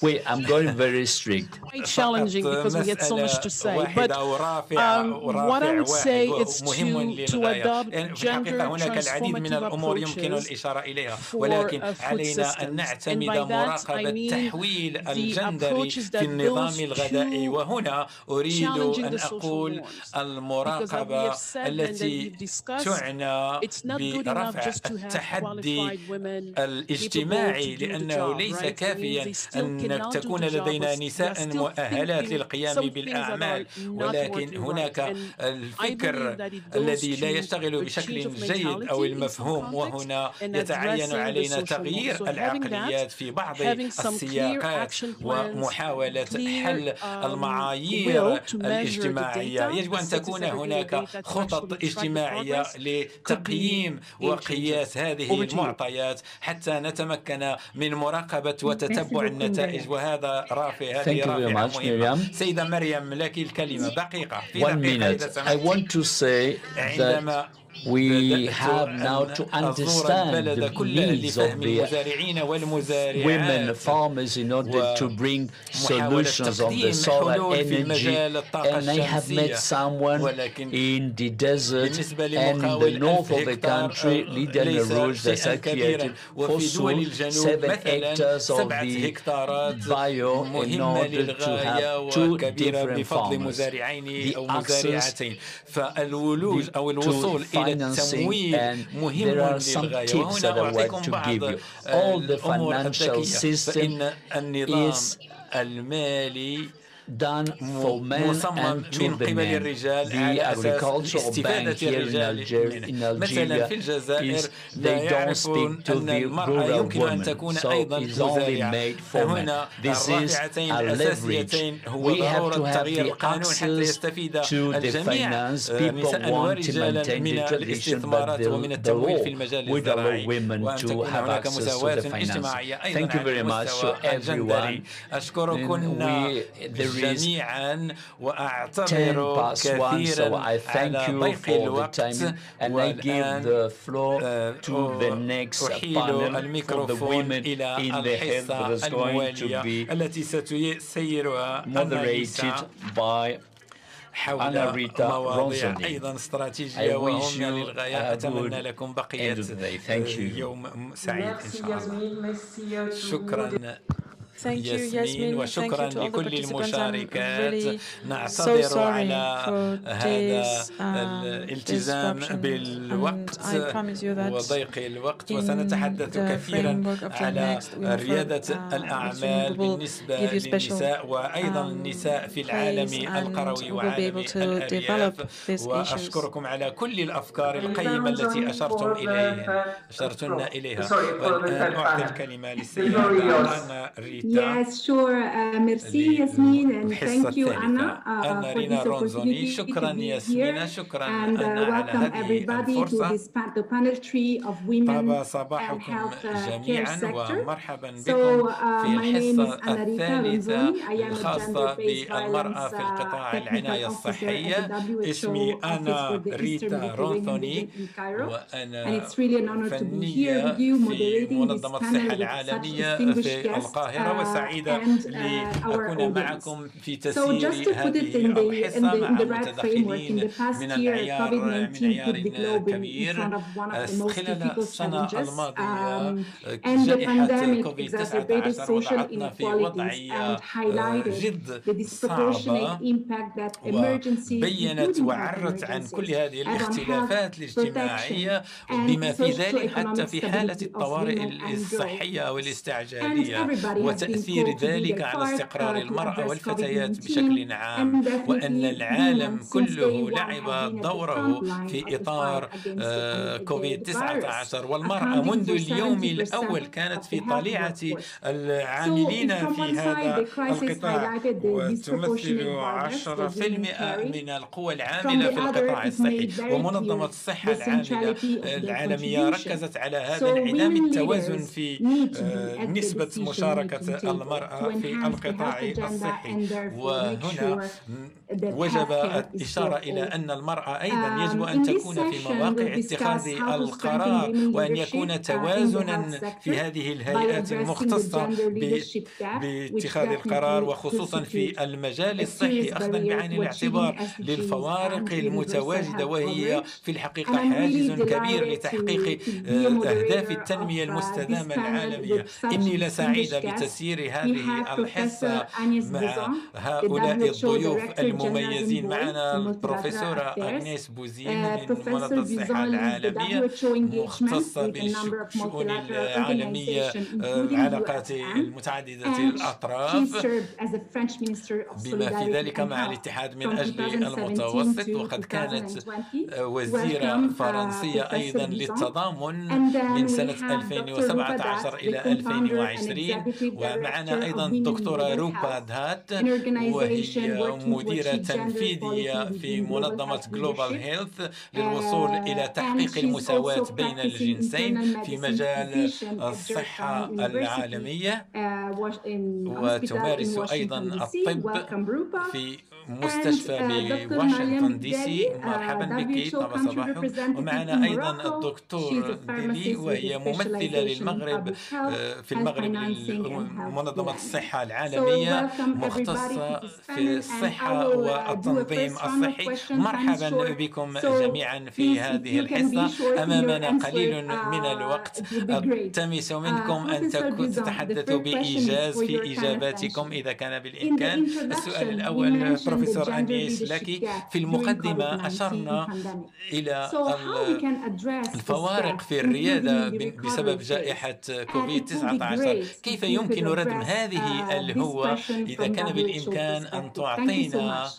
Wait, I'm going very strict. Quite challenging because we had so much to say. But um, what I would say is to, to adopt gender transformative approaches for uh, food systems. And by that, I mean the approaches that goes to challenging the social norms. Because as we have said and أن تكون لدينا نساء مؤهلات للقيام بالأعمال. ولكن هناك الفكر الذي لا يشتغل بشكل جيد أو المفهوم. وهنا يتعين علينا تغيير العقليات في بعض السياقات ومحاولة حل المعايير الاجتماعية. يجب أن تكون هناك خطط اجتماعية لتقييم وقياس هذه المعطيات حتى نتمكن من مراقبة وتتبع النتائج. وهذا رافع هذه رافعة مهمة. سيدة مريم لك الكلمة دقيقة. في One minute. I want to say that we have now to understand the needs of the women farmers in order to bring solutions on the solar energy. And I have met someone in the desert and in the north of the country, Lydia Rouge, that has created FOSU, seven hectares of the bio in order to have two different farmers. The access to financing and there are some tips that I want to give you. All the financial system is done for men and to the men. The agricultural bank here in Algeria, in Algeria is they don't speak to the rural women, so it's only made for men. This is a leverage. We have to have the access to the finance. People want to maintain the tradition, but the, the law would allow women to have access to the finance. Thank you very much to everyone. We, there جميعا وأعتبر كثيرا على ضيق الوقت. and I give the floor to the next panel الميكروفون إلى الحصة الموالية التي ستسيرها moderated by حول مواضيع أيضا استراتيجية وهمة للغاية. أتمنى لكم بقية يوم سعيد إن شاء الله. شكرا. Thank you, Yasmin. وشكرا لكل المشاركات. نعتذر على هذا uh, الالتزام بالوقت وضيق الوقت. وسنتحدث كثيرا على ريادة uh, الأعمال بالنسبة للنساء وأيضا uh, النساء في العالم القروي وعالم الأرياف. وأشكركم على كل الأفكار القيمة التي أشرتم إليها أشرتن إليها. والآن أعطي الكلمة للسيدة ريتا Yes, sure. Uh, merci, Yasmin, and thank you, Anna, uh, for this opportunity شكرا ياسمين شكرا and uh, welcome everybody to this the panel tree of women and health uh, care sector. So uh, my name is Anna Rita Ronzoni. I am a gender-based violence uh, technical officer at the WHO Office for the Eastern Mediterranean in Cairo. And it's really an honor to be here with you moderating this panel with such distinguished guests. وسعيدة لأكون معكم في تسيير هذه الحصة مع متدخلين من العيار من عيار كبير خلال السنة الماضية جائحة كوفيد 19 وضعتنا في وضعية جد صعبة وبينت وعرت عن كل هذه الاختلافات الاجتماعية بما في ذلك حتى في حالة الطوارئ الصحية والاستعجالية وتأثير ذلك على استقرار المرأة والفتيات بشكل عام وأن العالم كله لعب دوره في إطار كوفيد 19 والمرأة منذ اليوم الأول كانت في طليعة العاملين في هذا القطاع وتمثل 10% من القوى العاملة في القطاع الصحي. ومنظمة الصحة العاملة العالمية ركزت على هذا انعدام التوازن في نسبة مشاركة المرأة في القطاع الصحي. وهنا وجب الإشارة إلى أن المرأة أيضا يجب أن تكون في مواقع اتخاذ القرار وأن يكون توازنا في هذه الهيئات المختصة باتخاذ القرار وخصوصا في المجال الصحي أخذا بعين الاعتبار للفوارق المتواجدة وهي في الحقيقة حاجز كبير لتحقيق أهداف التنمية المستدامة العالمية. إني لسعيدة بتسيير هذه الحصة مع هؤلاء الضيوف المميزين معنا البروفيسورة أغنيس بوزين من منظمة الصحة العالمية مختصة بالشؤون العالمية العلاقات المتعددة الأطراف. بما في ذلك مع الاتحاد من أجل المتوسط وقد كانت وزيرة فرنسية أيضا للتضامن من سنة 2017 إلى 2020 ومعنا أيضا الدكتورة روبا دهات وهي مديرة تنفيذية في منظمة Global Health للوصول إلى تحقيق المساواة بين الجنسين في مجال الصحة العالمية. وتمارس أيضا الطب في مستشفى بواشنطن دي سي مرحبا بك طاب صباحك ومعنا أيضا الدكتور ديلي وهي ممثلة للمغرب في المغرب منظمة الصحة العالمية مختصة في الصحة والتنظيم الصحي. مرحبا بكم جميعا في هذه الحصة. أمامنا قليل من الوقت. التمس منكم أن تتحدثوا بإيجاز في إجاباتكم إذا كان بالإمكان. السؤال الأول بروفيسور أنيس لك في المقدمة أشرنا إلى الفوارق في الريادة بسبب جائحة كوفيد 19 كيف يمكن ردم هذه الهوة إذا كان بالإمكان أن تعطينا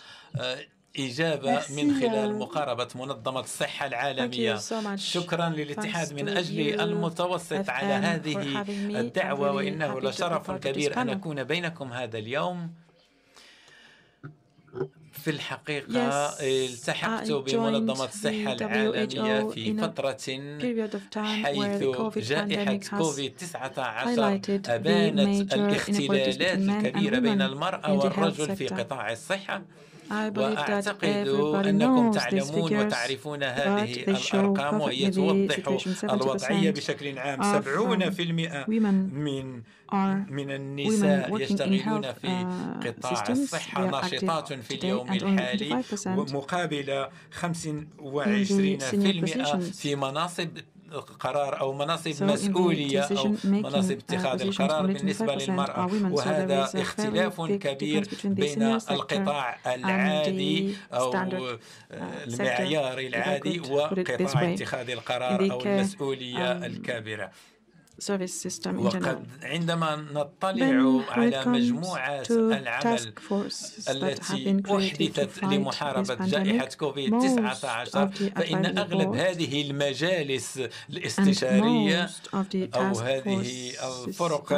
إجابة من خلال مقاربة منظمة الصحة العالمية. شكرا للاتحاد من أجل المتوسط على هذه الدعوة وإنه لشرف كبير أن أكون بينكم هذا اليوم. في الحقيقة التحقت بمنظمة الصحة العالمية في فترة حيث جائحة كوفيد 19 أبانت الاختلالات الكبيرة بين المرأة والرجل في قطاع الصحة. وأعتقد أنكم تعلمون وتعرفون هذه الأرقام وهي توضح الوضعية بشكل عام. 70% من من النساء يشتغلون في قطاع الصحة ناشطات في اليوم الحالي مقابل 25% في مناصب قرار أو مناصب مسؤولية أو مناصب اتخاذ القرار بالنسبة للمرأة. وهذا اختلاف كبير بين القطاع العادي أو المعيار العادي وقطاع اتخاذ القرار أو المسؤولية الكبيرة. Service system in وقد عندما نطلع على مجموعة العمل التي أحدثت لمحاربة جائحة كوفيد 19 فإن أغلب هذه المجالس الاستشارية أو هذه الفرق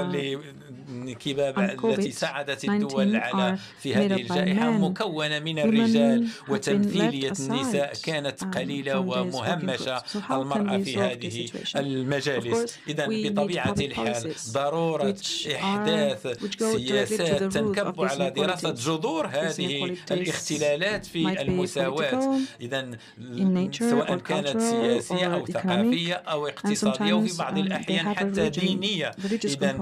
الكباب التي ساعدت الدول على في هذه الجائحة مكونة من الرجال وتمثيلية النساء. كانت قليلة ومهمشة المرأة في هذه المجالس. إذا بطبيعة الحال ضرورة إحداث سياسات تنكب على دراسة جذور هذه الاختلالات في المساواة. إذا سواء كانت سياسية أو ثقافية أو اقتصادية وفي بعض الأحيان حتى دينية. إذا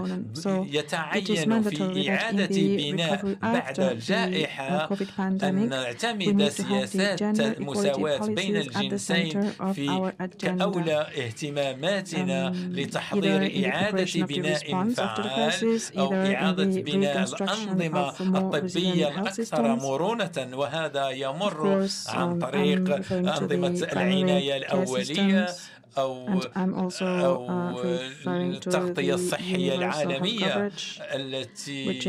يتعين في إعادة بناء بعد الجائحة أن نعتمد سياسات مساواة بين الجنسين في كأولى اهتماماتنا لتحضير إعادة بناء فعال أو إعادة بناء الأنظمة الطبية الأكثر مرونة وهذا يمر عن طريق أنظمة العناية الأولية أو أو التغطية الصحية العالمية التي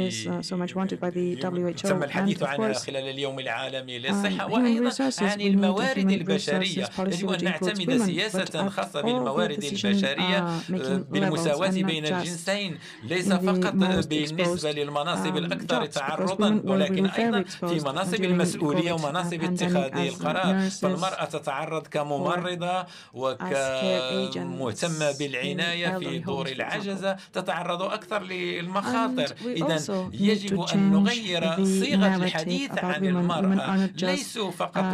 تم الحديث عنها خلال اليوم العالمي للصحة وأيضا عن الموارد البشرية يجب أن نعتمد سياسة خاصة بالموارد البشرية بالمساواة بين الجنسين ليس فقط بالنسبة للمناصب الأكثر تعرضا ولكن أيضا في مناصب المسؤولية ومناصب اتخاذ القرار فالمرأة تتعرض كممرضة وك مهتمة بالعناية في دور العجزة. تتعرض أكثر للمخاطر. إذا يجب أن نغير صيغة الحديث عن المرأة. ليسوا فقط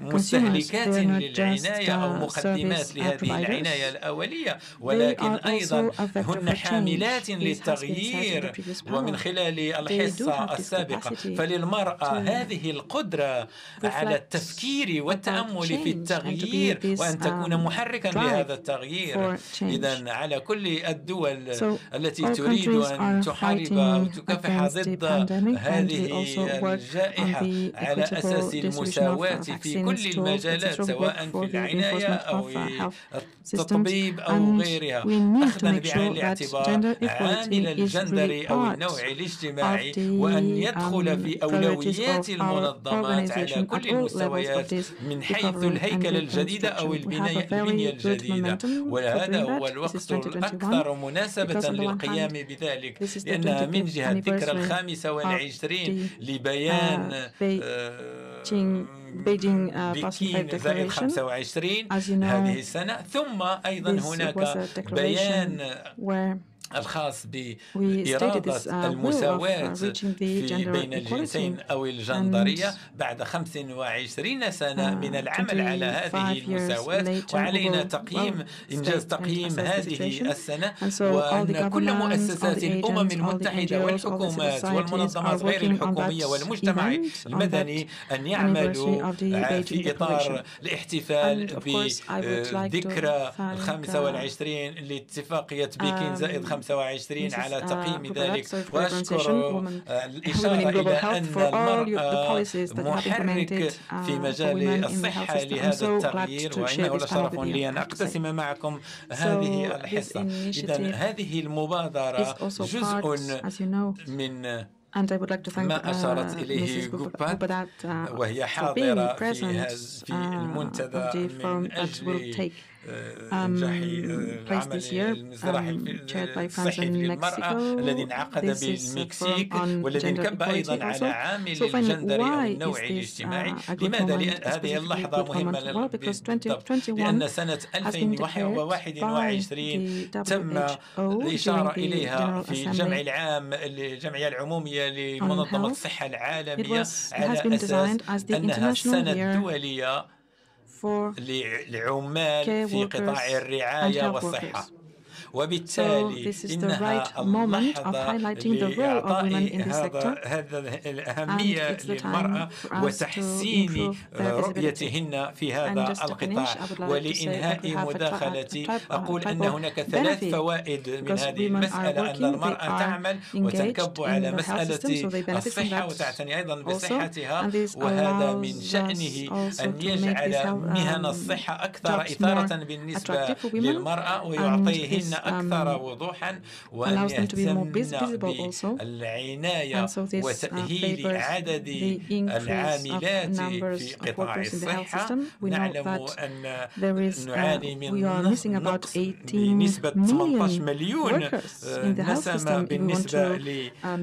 مستهلكات للعناية أو مقدمات لهذه العناية الأولية. ولكن أيضا هن حاملات للتغيير. ومن خلال الحصة السابقة. فللمرأة هذه القدرة على التفكير والتأمل في التغيير وأن تكون محركا لهذا التغيير. إذا على كل الدول التي تريد أن تحارب أو تكافح ضد هذه الجائحة على أساس المساواة في كل المجالات سواء في العناية أو التطبيب أو غيرها. أخذا بعين الاعتبار عامل الجندري أو النوع الاجتماعي وأن يدخل في أولويات المنظمات على كل المستويات من حيث الهيكل الجديدة أو البنية الجديدة وهذا هو الوقت الأكثر مناسبة للقيام بذلك ذلك لأنها من جهة الذكرى الخامسة والعشرين لبيان Beijing uh, بكين زائد 25 هذه السنة. ثم أيضا هناك بيان الخاص بإرادة uh, المساواة في بين الجنسين أو الجندرية بعد 25 سنة uh, من العمل على هذه المساواة. وعلينا تقييم إنجاز تقييم هذه السنة. وأن كل مؤسسات الأمم المتحدة والحكومات والمنظمات غير الحكومية والمجتمع المدني أن يعملوا في إطار الاحتفال بذكرى الخامسة والعشرين لاتفاقية بكين زائد 25 على تقييم ذلك. وأشكر الإشارة إلى أن المرأة محرك في مجال الصحة لهذا التغيير وإنه لشرف لي أن أقتسم معكم هذه الحصة. إذا هذه المبادرة جزء من And I would like to thank ما أشارت إليه جوبات وهي حاضرة في, في المنتدى من أجل إنجاح العمل المزرعي الصحي للمرأة الذي انعقد بالمكسيك والذي انكب أيضا على عامل الجندري أو النوعي الاجتماعي؟ لماذا؟ لأن هذه اللحظة مهمة بالضبط لأن سنة 2021 تم الإشارة إليها في الجمع العام الجمعية العمومية لمنظمة الصحة العالمية على أساس أنها السنة الدولية لعمال في قطاع الرعاية والصحة. وبالتالي so إنها اللحظة لإعطاء هذا هذا الأهمية للمرأة وتحسين رؤيتهن في هذا القطاع. ولإنهاء مداخلتي أقول أن هناك ثلاث فوائد من هذه المسألة أن المرأة تعمل وتنكب على مسألة الصحة وتعتني أيضا بصحتها. وهذا من شأنه أن يجعل مهن الصحة أكثر إثارة بالنسبة للمرأة ويعطيهن أكثر وضوحا وأن يهتمن بالعناية وتأهيل عدد العاملات في قطاع الصحة. نعلم أن نعاني من نسبة 18 مليون نسمة بالنسبة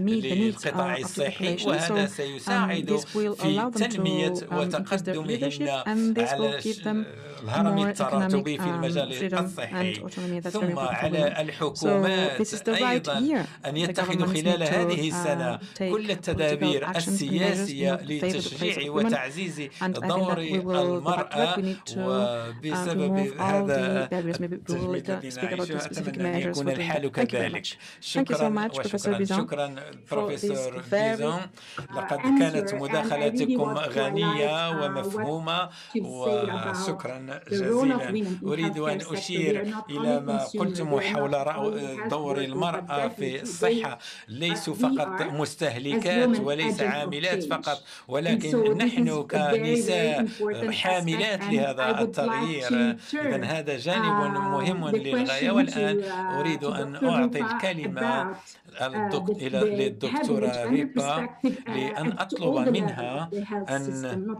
للقطاع الصحي. وهذا سيساعد في تنمية وتقدمهن على الهرم التراتبي في المجال الصحي. ثم على الحكومات أيضا أن يتخذوا خلال هذه السنة كل التدابير السياسية لتشجيع وتعزيز دور المرأة وبسبب هذا التجميد الذي نعيشه أتمنى أن يكون الحال كذلك. شكرا وشكرا شكرا بروفيسور بيزون لقد كانت مداخلتكم غنية ومفهومة وشكرا جزيلا. أريد أن أشير إلى ما قلتم حول دور المرأة في الصحة. ليسوا فقط مستهلكات وليس عاملات فقط ولكن نحن كنساء حاملات لهذا التغيير. إذا هذا جانب مهم للغاية. والآن أريد أن أعطي الكلمة إلى للدكتورة ريبا لأن أطلب منها أن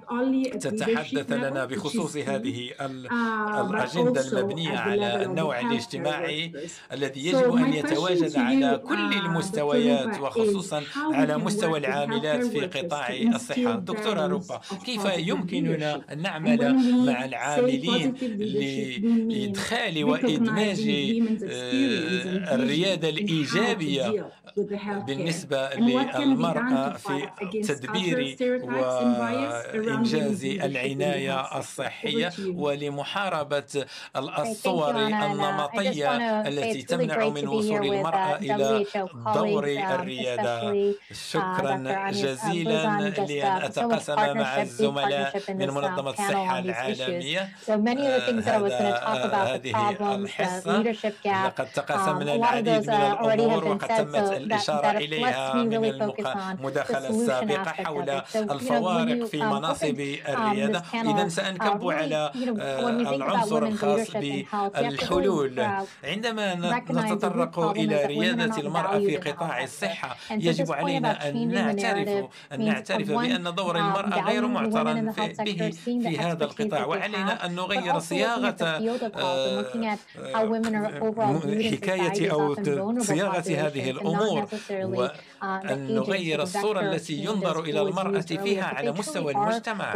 تتحدث لنا بخصوص هذه الأجندة المبنية على النوع الاجتماعي. الذي يجب أن يتواجد على كل المستويات وخصوصا على مستوى العاملات في قطاع الصحة. دكتورة روبا كيف يمكننا أن نعمل مع العاملين لإدخال وإدماج الريادة الإيجابية بالنسبة للمرأة في تدبير وإنجاز العناية الصحية ولمحاربة الصور النمطية التي تمنع من وصول المرأة إلى دور الريادة. شكرا جزيلا لأن أتقاسم مع الزملاء من منظمة الصحة العالمية. هذه الحصة لقد تقاسمنا العديد من الأمور وقد تمت الإشارة إليها من المداخلة السابقة حول الفوارق في مناصب الريادة. إذا سأنكب على العنصر الخاص بالحلول. عندما عندما نتطرق إلى ريادة المرأة في قطاع الصحة. يجب علينا أن نعترف أن نعترف بأن دور um, المرأة غير معترف به في هذا القطاع. وعلينا أن نغير صياغة آه، حكاية أو صياغة هذه الأمور وأن نغير الصورة التي ينظر إلى المرأة فيها على مستوى المجتمع.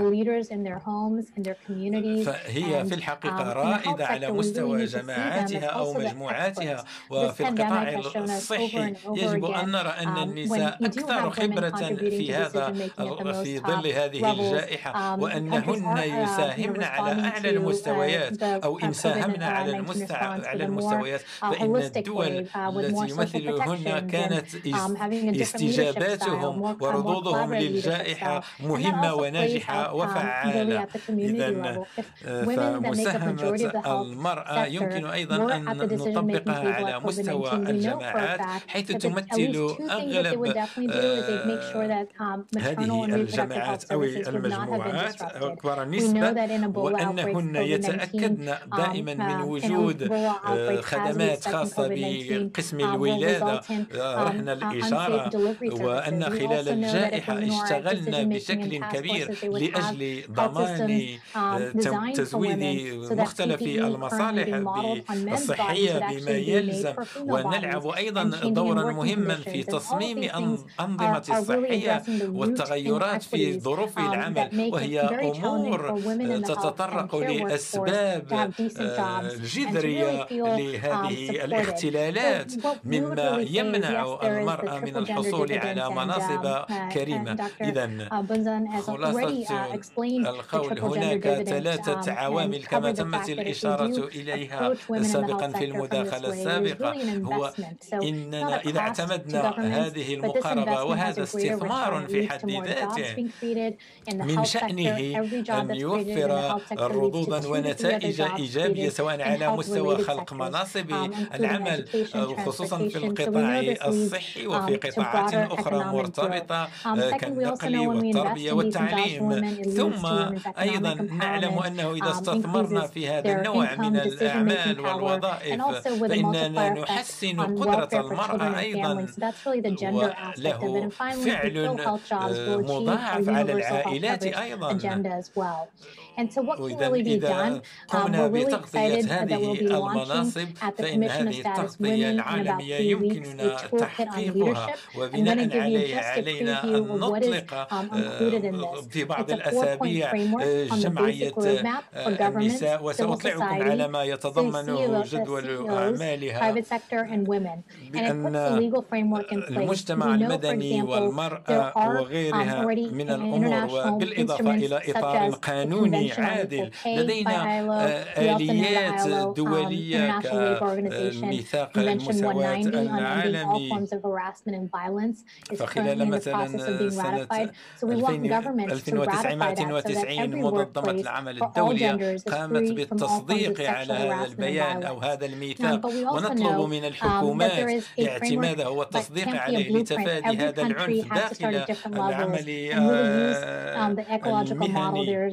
فهي في الحقيقة um, رائدة على مستوى جماعاتها أو مجموعاتها وفي القطاع الصحي. يجب أن نرى أن um, النساء أكثر خبرة في هذا في ظل هذه الجائحة um, وأنهن يساهمن على أعلى المستويات أو إن ساهمن على المستوى على المستويات. uh, فإن الدول uh, التي يمثلهن كانت استجاباتهم وردودهم للجائحة مهمة وناجحة وفعالة. إذا فمساهمة المرأة يمكن أيضا أن نطبقها على مستوى الجماعات حيث تمثل أغلب هذه الجماعات أو المجموعات أكبر نسبة وأنهن يتأكدن دائما من وجود خدمات خاصة بقسم الولادة رهن الإشارة وأن خلال الجائحة اشتغلنا بشكل كبير لأجل ضمان تزويد مختلف المصالح الصحية بما يلزم ونلعب أيضا دورا مهما في تصميم أنظمة الصحية والتغيرات في ظروف العمل وهي أمور تتطرق لأسباب جذرية لهذه الاختلالات مما يمنع المرأة من الحصول على مناصب كريمة. إذا خلاصة القول هناك ثلاثة عوامل كما تمت الإشارة إليها سابقا في المداخلة السابقة هو إننا إذا اعتمدنا هذه المقاربة وهذا استثمار في حد ذاته. من شأنه أن يوفر ردودا ونتائج إيجابية سواء على مستوى خلق مناصب العمل خصوصا في القطاع الصحي وفي قطاعات أخرى مرتبطة كالنقل والتربية والتعليم. ثم أيضا نعلم أنه إذا استثمرنا في هذا النوع من الأعمال والوظائف فإننا نحسن قدرة المرأة أيضا وله فعل مضاعف على العائلات أيضا And so what can really be done? Um, we're really excited that we'll be launching at the Commission of Status Women in about three weeks a toolkit on leadership. I'm going to give you just a preview of what is um, included in this. It's a four-point framework on the basic roadmap for governments, civil society, CEOs, CEOs, private sector, and women. And it puts a legal framework in place. We know, for example, there are um, already international instruments such as the Convention عادل لدينا آليات دولية كميثاق المساواة العالمي فخلال مثلا سنة 1990 منظمة العمل الدولية قامت بالتصديق على هذا البيان أو هذا الميثاق ونطلب من الحكومات اعتماده والتصديق عليه لتفادي هذا العنف داخل العمل المهني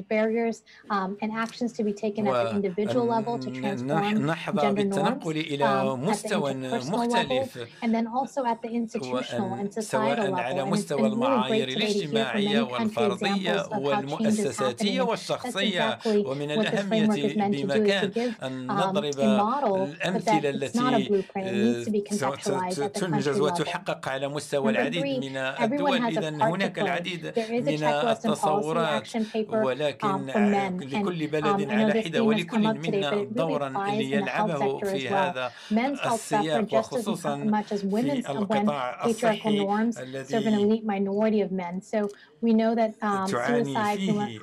um, and actions to be taken at the individual level to transform gender norms um, مستوى مختلف and then also at the institutional and societal level. على مستوى المعايير الاجتماعية والفردية والمؤسساتية والشخصية ومن الأهمية بمكان أن نضرب الأمثلة التي تنجز وتحقق على مستوى العديد من الدول إذا هناك العديد من التصورات. ولكن لكل بلد على حدة ولكل منا دورا ليلعبه في هذا السياق وخصوصا في القطاع الصحي الذي We know that um, suicide,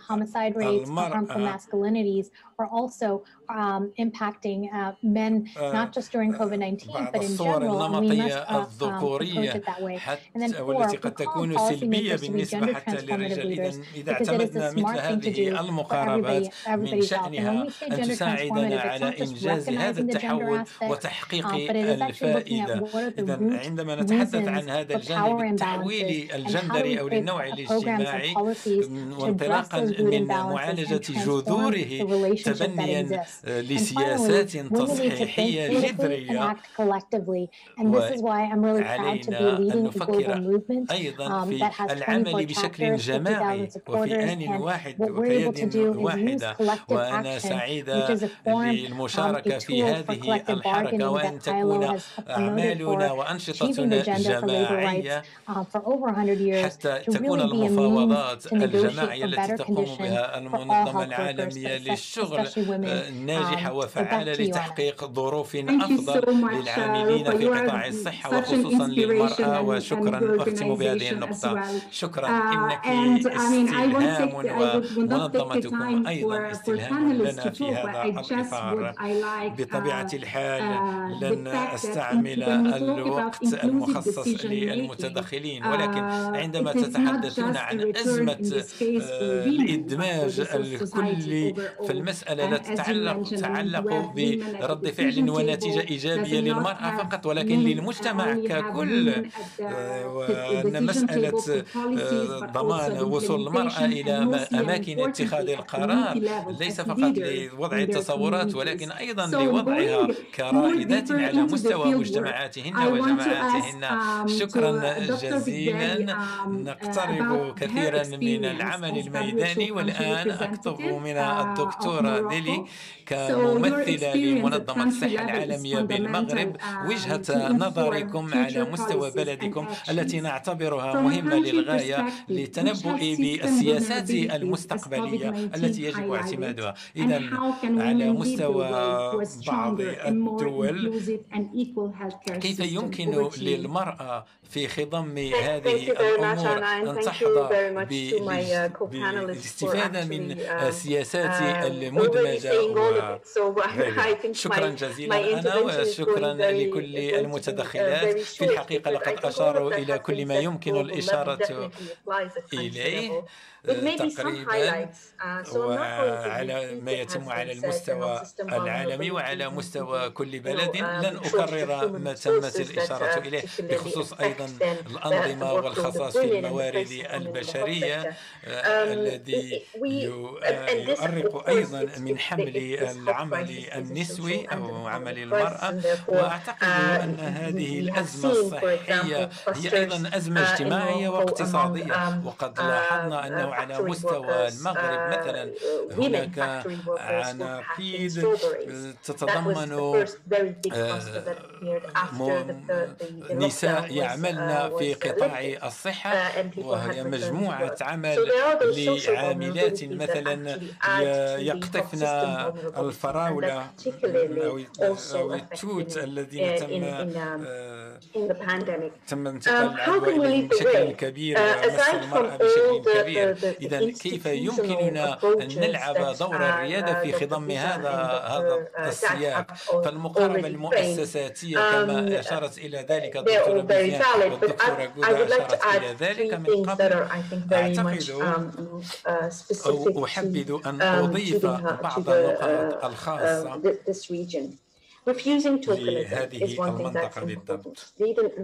homicide rates, harmful masculinities are also um, impacting uh, men, not just during COVID-19, but in general, we must uh, um, approach it that way. And then four, we call policymakers to be gender transformative leaders because it is the smart thing to do for everybody, everybody's health. And when we say gender transformative, it's not just recognizing the gender aspect, um, but it is actually looking at what are the root reasons for power imbalances and how we create programs and policies to address those root imbalances and transform the relationship تبنيا لسياسات تصحيحية جذرية. وعلينا أن نفكر أيضا في العمل بشكل جماعي وفي آن واحد وكيد واحدة. وأنا سعيدة بالمشاركة في هذه الحركة وأن تكون أعمالنا وأنشطتنا جماعية حتى تكون المفاوضات الجماعية التي تقوم بها المنظمة العالمية للشغل ناجحة وفعالة لتحقيق ظروف أفضل للعاملين في قطاع الصحة وخصوصا للمرأة وشكرا أختم بهذه النقطة. شكرا. إنك استلهام ومنظمتكم أيضا استلهام لنا في هذا الإطار بطبيعة الحال لن أستعمل الوقت المخصص للمتدخلين ولكن عندما تتحدثون عن أزمة الإدماج الكلي فالمسألة لا تتعلق تتعلق برد فعل ونتيجة إيجابية للمرأة فقط ولكن للمجتمع ككل وأن مسألة ضمان وصول المرأة إلى أماكن اتخاذ القرار ليس فقط لوضع التصورات ولكن أيضا لوضعها كرائدات على مستوى مجتمعاتهن وجماعاتهن. شكرا جزيلا. نقترب كثيرا من العمل الميداني والآن أكتب من الدكتورة ديلي كممثلة لمنظمة الصحة العالمية بالمغرب. وجهة نظركم على مستوى بلدكم التي نعتبرها مهمة للغاية للتنبؤ بالسياسات المستقبلية التي يجب اعتمادها. إذا على مستوى بعض الدول كيف يمكن للمرأة في خضم هذه الأمور أن تحظى بالاستفادة من السياسات المدمجة شكرا جزيلا أنا وشكرا لكل المتدخلات. في الحقيقة لقد أشاروا إلى كل ما يمكن الإشارة إليه. تقريبا وعلى ما يتم على المستوى العالمي وعلى مستوى كل بلد لن أكرر ما تمت الإشارة إليه بخصوص أيضا الأنظمة والخصائص في الموارد البشرية الذي يؤرق أيضا من حمل العمل النسوي أو عمل المرأة. وأعتقد أن هذه الأزمة الصحية هي أيضا أزمة اجتماعية واقتصادية. وقد لاحظنا أنه على مستوى المغرب. مثلا هناك عناقيد تتضمن نساء يعملن في قطاع الصحة وهي مجموعة عمل لعاملات مثلا يقطفن الفراولة أو التوت الذين تم تم انتقال بشكل كبير مس المرأة بشكل كبير. إذا كيف يمكننا أن نلعب دور الريادة في خضم هذا هذا السياق؟ فالمقاربة المؤسساتية كما أشارت إلى ذلك الدكتورة بيزيان والدكتورة جودا أشارت إلى ذلك من قبل. أعتقد أو أحبذ أن أضيف بعض النقاط الخاصة. Refusing tokenism is one thing that's important.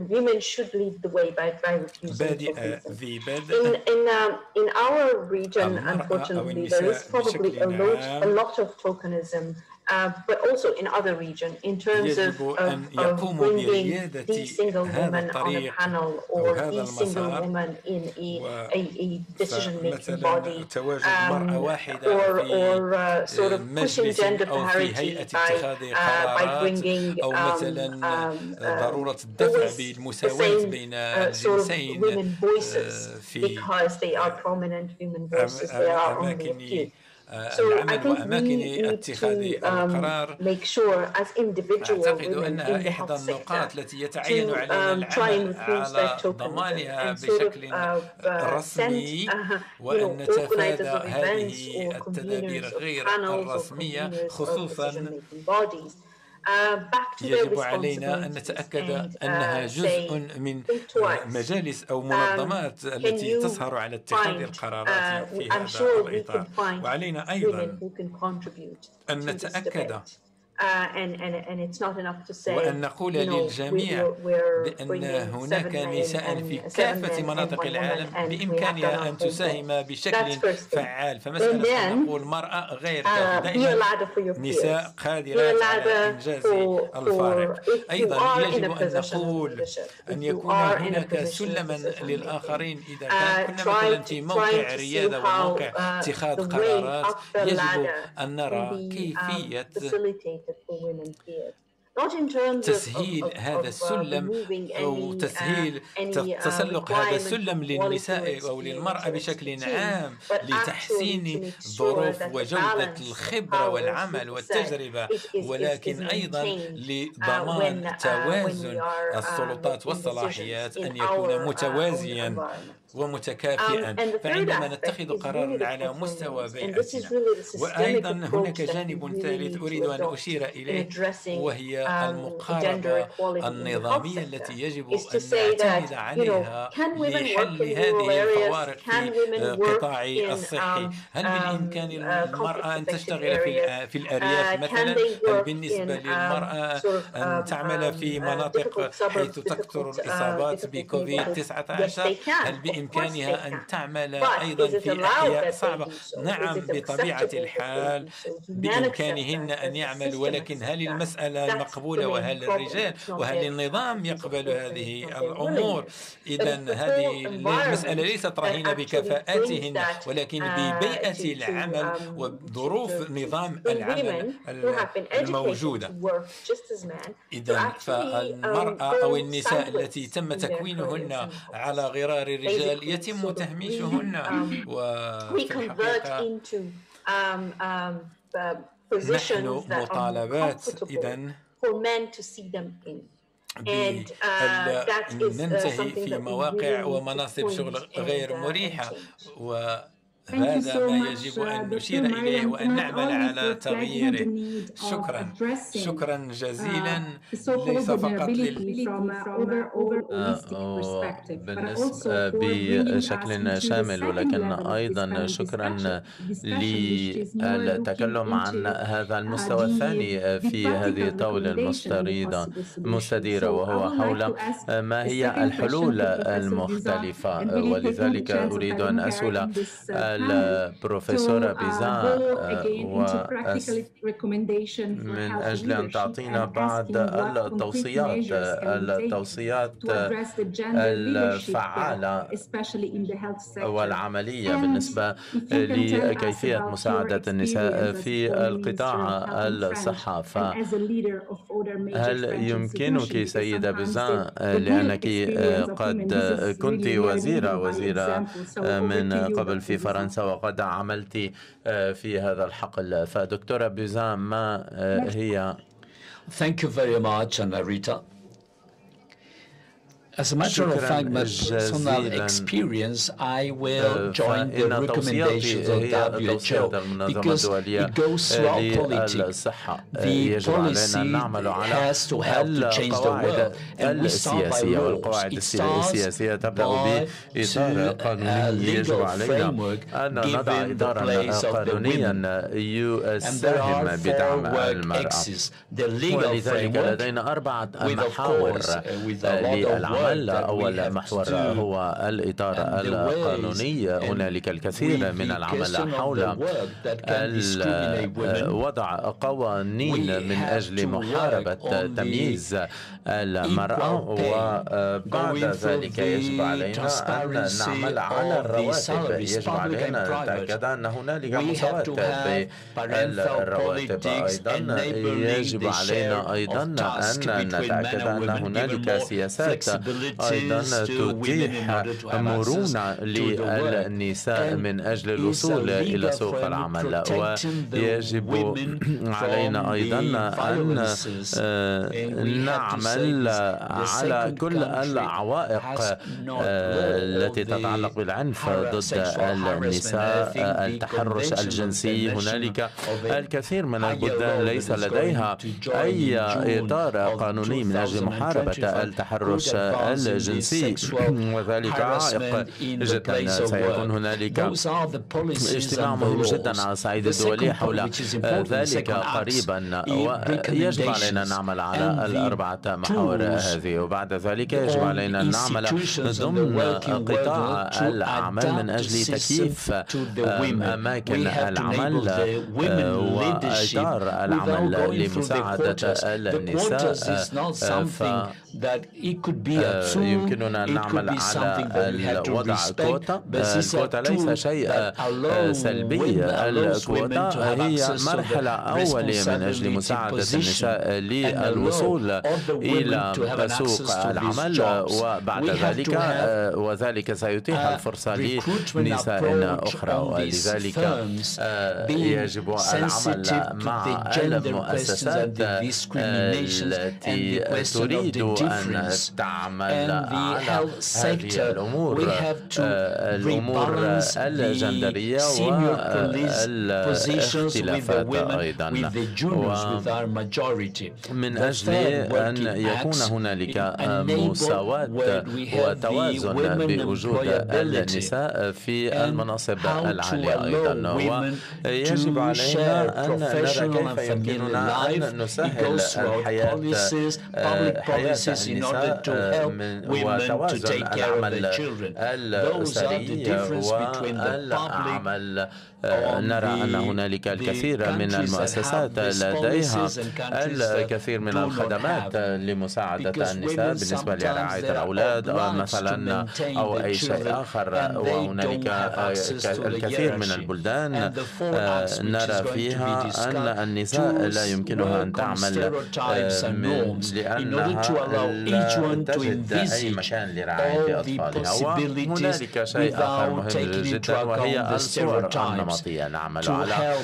Women should lead the way by, by refusing tokenism. In, in, um, in our region, unfortunately, there is probably a lot, a lot of tokenism uh, but also in other regions, in terms of, of, of bringing the single woman on a panel or the single woman in a, a, a decision-making body um, or, or uh, sort of pushing gender parity by, uh, by bringing um, um, uh, the same sort of women voices because they are prominent women voices they are on the queue. العمل وأماكن اتخاذ القرار. أعتقد أنها إحدى النقاط التي يتعين علينا العمل على ضمانها بشكل رسمي وأن نتفادى هذه التدابير غير الرسمية خصوصا يجب علينا أن نتأكد أنها جزء من مجالس أو منظمات التي تسهر على اتخاذ القرارات في هذا الإطار. وعلينا أيضا أن نتأكد وأن نقول للجميع بأن هناك نساء في كافة مناطق العالم بإمكانها أن تساهم بشكل فعال. فمسألة نقول مرأة غير دائما نساء قادرات على إنجاز الفارق. أيضا يجب أن نقول أن يكون هناك سلما للآخرين إذا كان. كنا مثلا في موقع ريادة وموقع اتخاذ قرارات. يجب أن نرى كيفية تسهيل هذا السلم أو تسهيل تسلق هذا السلم للنساء أو للمرأة بشكل عام لتحسين ظروف وجودة الخبرة والعمل والتجربة ولكن أيضا لضمان توازن السلطات والصلاحيات أن يكون متوازيا ومتكافئا. Um, فعندما نتخذ قرارا على مستوى بيئتنا. وأيضا هناك جانب ثالث أريد أن أشير إليه وهي um, المقاربة النظامية التي يجب أن نعتمد عليها لحل هذه الفوارق في القطاع الصحي um, هل بالإمكان uh, المرأة أن تشتغل في في الأرياف uh, مثلا؟ هل بالنسبة للمرأة أن تعمل في مناطق حيث تكثر الإصابات بكوفيد 19 هل بإمكانها أن تعمل أيضا في أحياء صعبة. نعم بطبيعة الحال بإمكانهن أن يعملوا ولكن هل المسألة مقبولة وهل الرجال؟ وهل النظام يقبل هذه الأمور؟ إذا هذه المسألة ليست رهينة بكفاءاتهن ولكن ببيئة العمل وظروف نظام العمل الموجودة. إذا فالمرأة أو النساء التي تم تكوينهن على غرار الرجال يتم تهميشهن وفي الحقيقة نحن مطالبات إذا ننتهي في مواقع ومناصب شغل غير مريحة؟ و هذا ما يجب أن نشير إليه وأن نعمل على تغييره شكرا. شكرا جزيلا ليس فقط بالنسبة بشكل شامل ولكن أيضا شكرا للتكلم عن هذا المستوى الثاني في هذه الطاولة المستريدة المستديرة وهو حول ما هي الحلول المختلفة. ولذلك أريد أن أسأل البروفيسورة بيزان من أجل أن تعطينا بعض التوصيات التوصيات الفعالة والعملية بالنسبة لكيفية مساعدة النساء في القطاع الصحة هل يمكنك سيدة بيزان لأنك قد كنت وزيرة وزيرة من قبل في فرنسا؟ وقد عملت آه، في هذا الحقل. فدكتورة بيزام ما آه، هي؟ Thank you very much, Anna Rita. As a matter of fact, my personal experience, I will join the recommendations of WHO because it goes through our polity. The policy has to help to change the world, and we start by rules. It starts by a legal framework given the place of the women. And there are four work axes. The legal framework with, of course, with a lot of العمل أول محور هو الإطار القانوني هنالك الكثير من العمل حول وضع قوانين من أجل محاربة تمييز المرأة وبعد ذلك يجب علينا أن نعمل على الرواتب. يجب علينا أن نتأكد أن هنالك مساواة بالرواتب. أيضا يجب علينا أيضا أن نتأكد أن هنالك سياسات أيضا تتيح مرونة للنساء من أجل الوصول إلى سوق العمل ويجب علينا أيضا أن نعمل على كل العوائق التي تتعلق بالعنف ضد النساء التحرش الجنسي. هنالك الكثير من البلدان ليس لديها أي إطار قانوني من أجل محاربة التحرش الجنسي. وذلك عائق جدا. سيكون هنالك اجتماع مهم جدا على الصعيد الدولي حول ذلك قريبا ويجب علينا أن نعمل على الأربعة محاور هذه. وبعد ذلك يجب علينا أن نعمل ضمن قطاع العمل من أجل تكييف أماكن العمل وإطار العمل لمساعدة النساء. ف يمكننا أن نعمل على وضع كوتا الكوتا؟ ليس شيء سلبي الكوتا هي مرحلة أولية من أجل مساعدة النساء للوصول إلى سوق العمل. وبعد ذلك وذلك سيتيح الفرصة لنساء أخرى. ولذلك يجب العمل مع المؤسسات التي تريد أن تعمل. على هذه الأمور الأمور الجندرية والاختلافات أيضا. من أجل أن يكون هنالك مساواة وتوازن بوجود النساء في المناصب العالية أيضا. ويجب علينا أن نرى كيف يمكننا أن نسهل الحياة حياة النساء من وتوازن العمل الأسري والعمل نرى أن هنالك الكثير من المؤسسات لديها الكثير من الخدمات لمساعدة النساء بالنسبة لرعاية الأولاد أو مثلا أو أي شيء آخر. وهنالك الكثير من البلدان نرى فيها أن النساء لا يمكنها أن تعمل لأنها لا تجد أي مكان لرعاية أطفالها. وهنالك شيء آخر مهم جدا وهي الصور النمطية نعمل على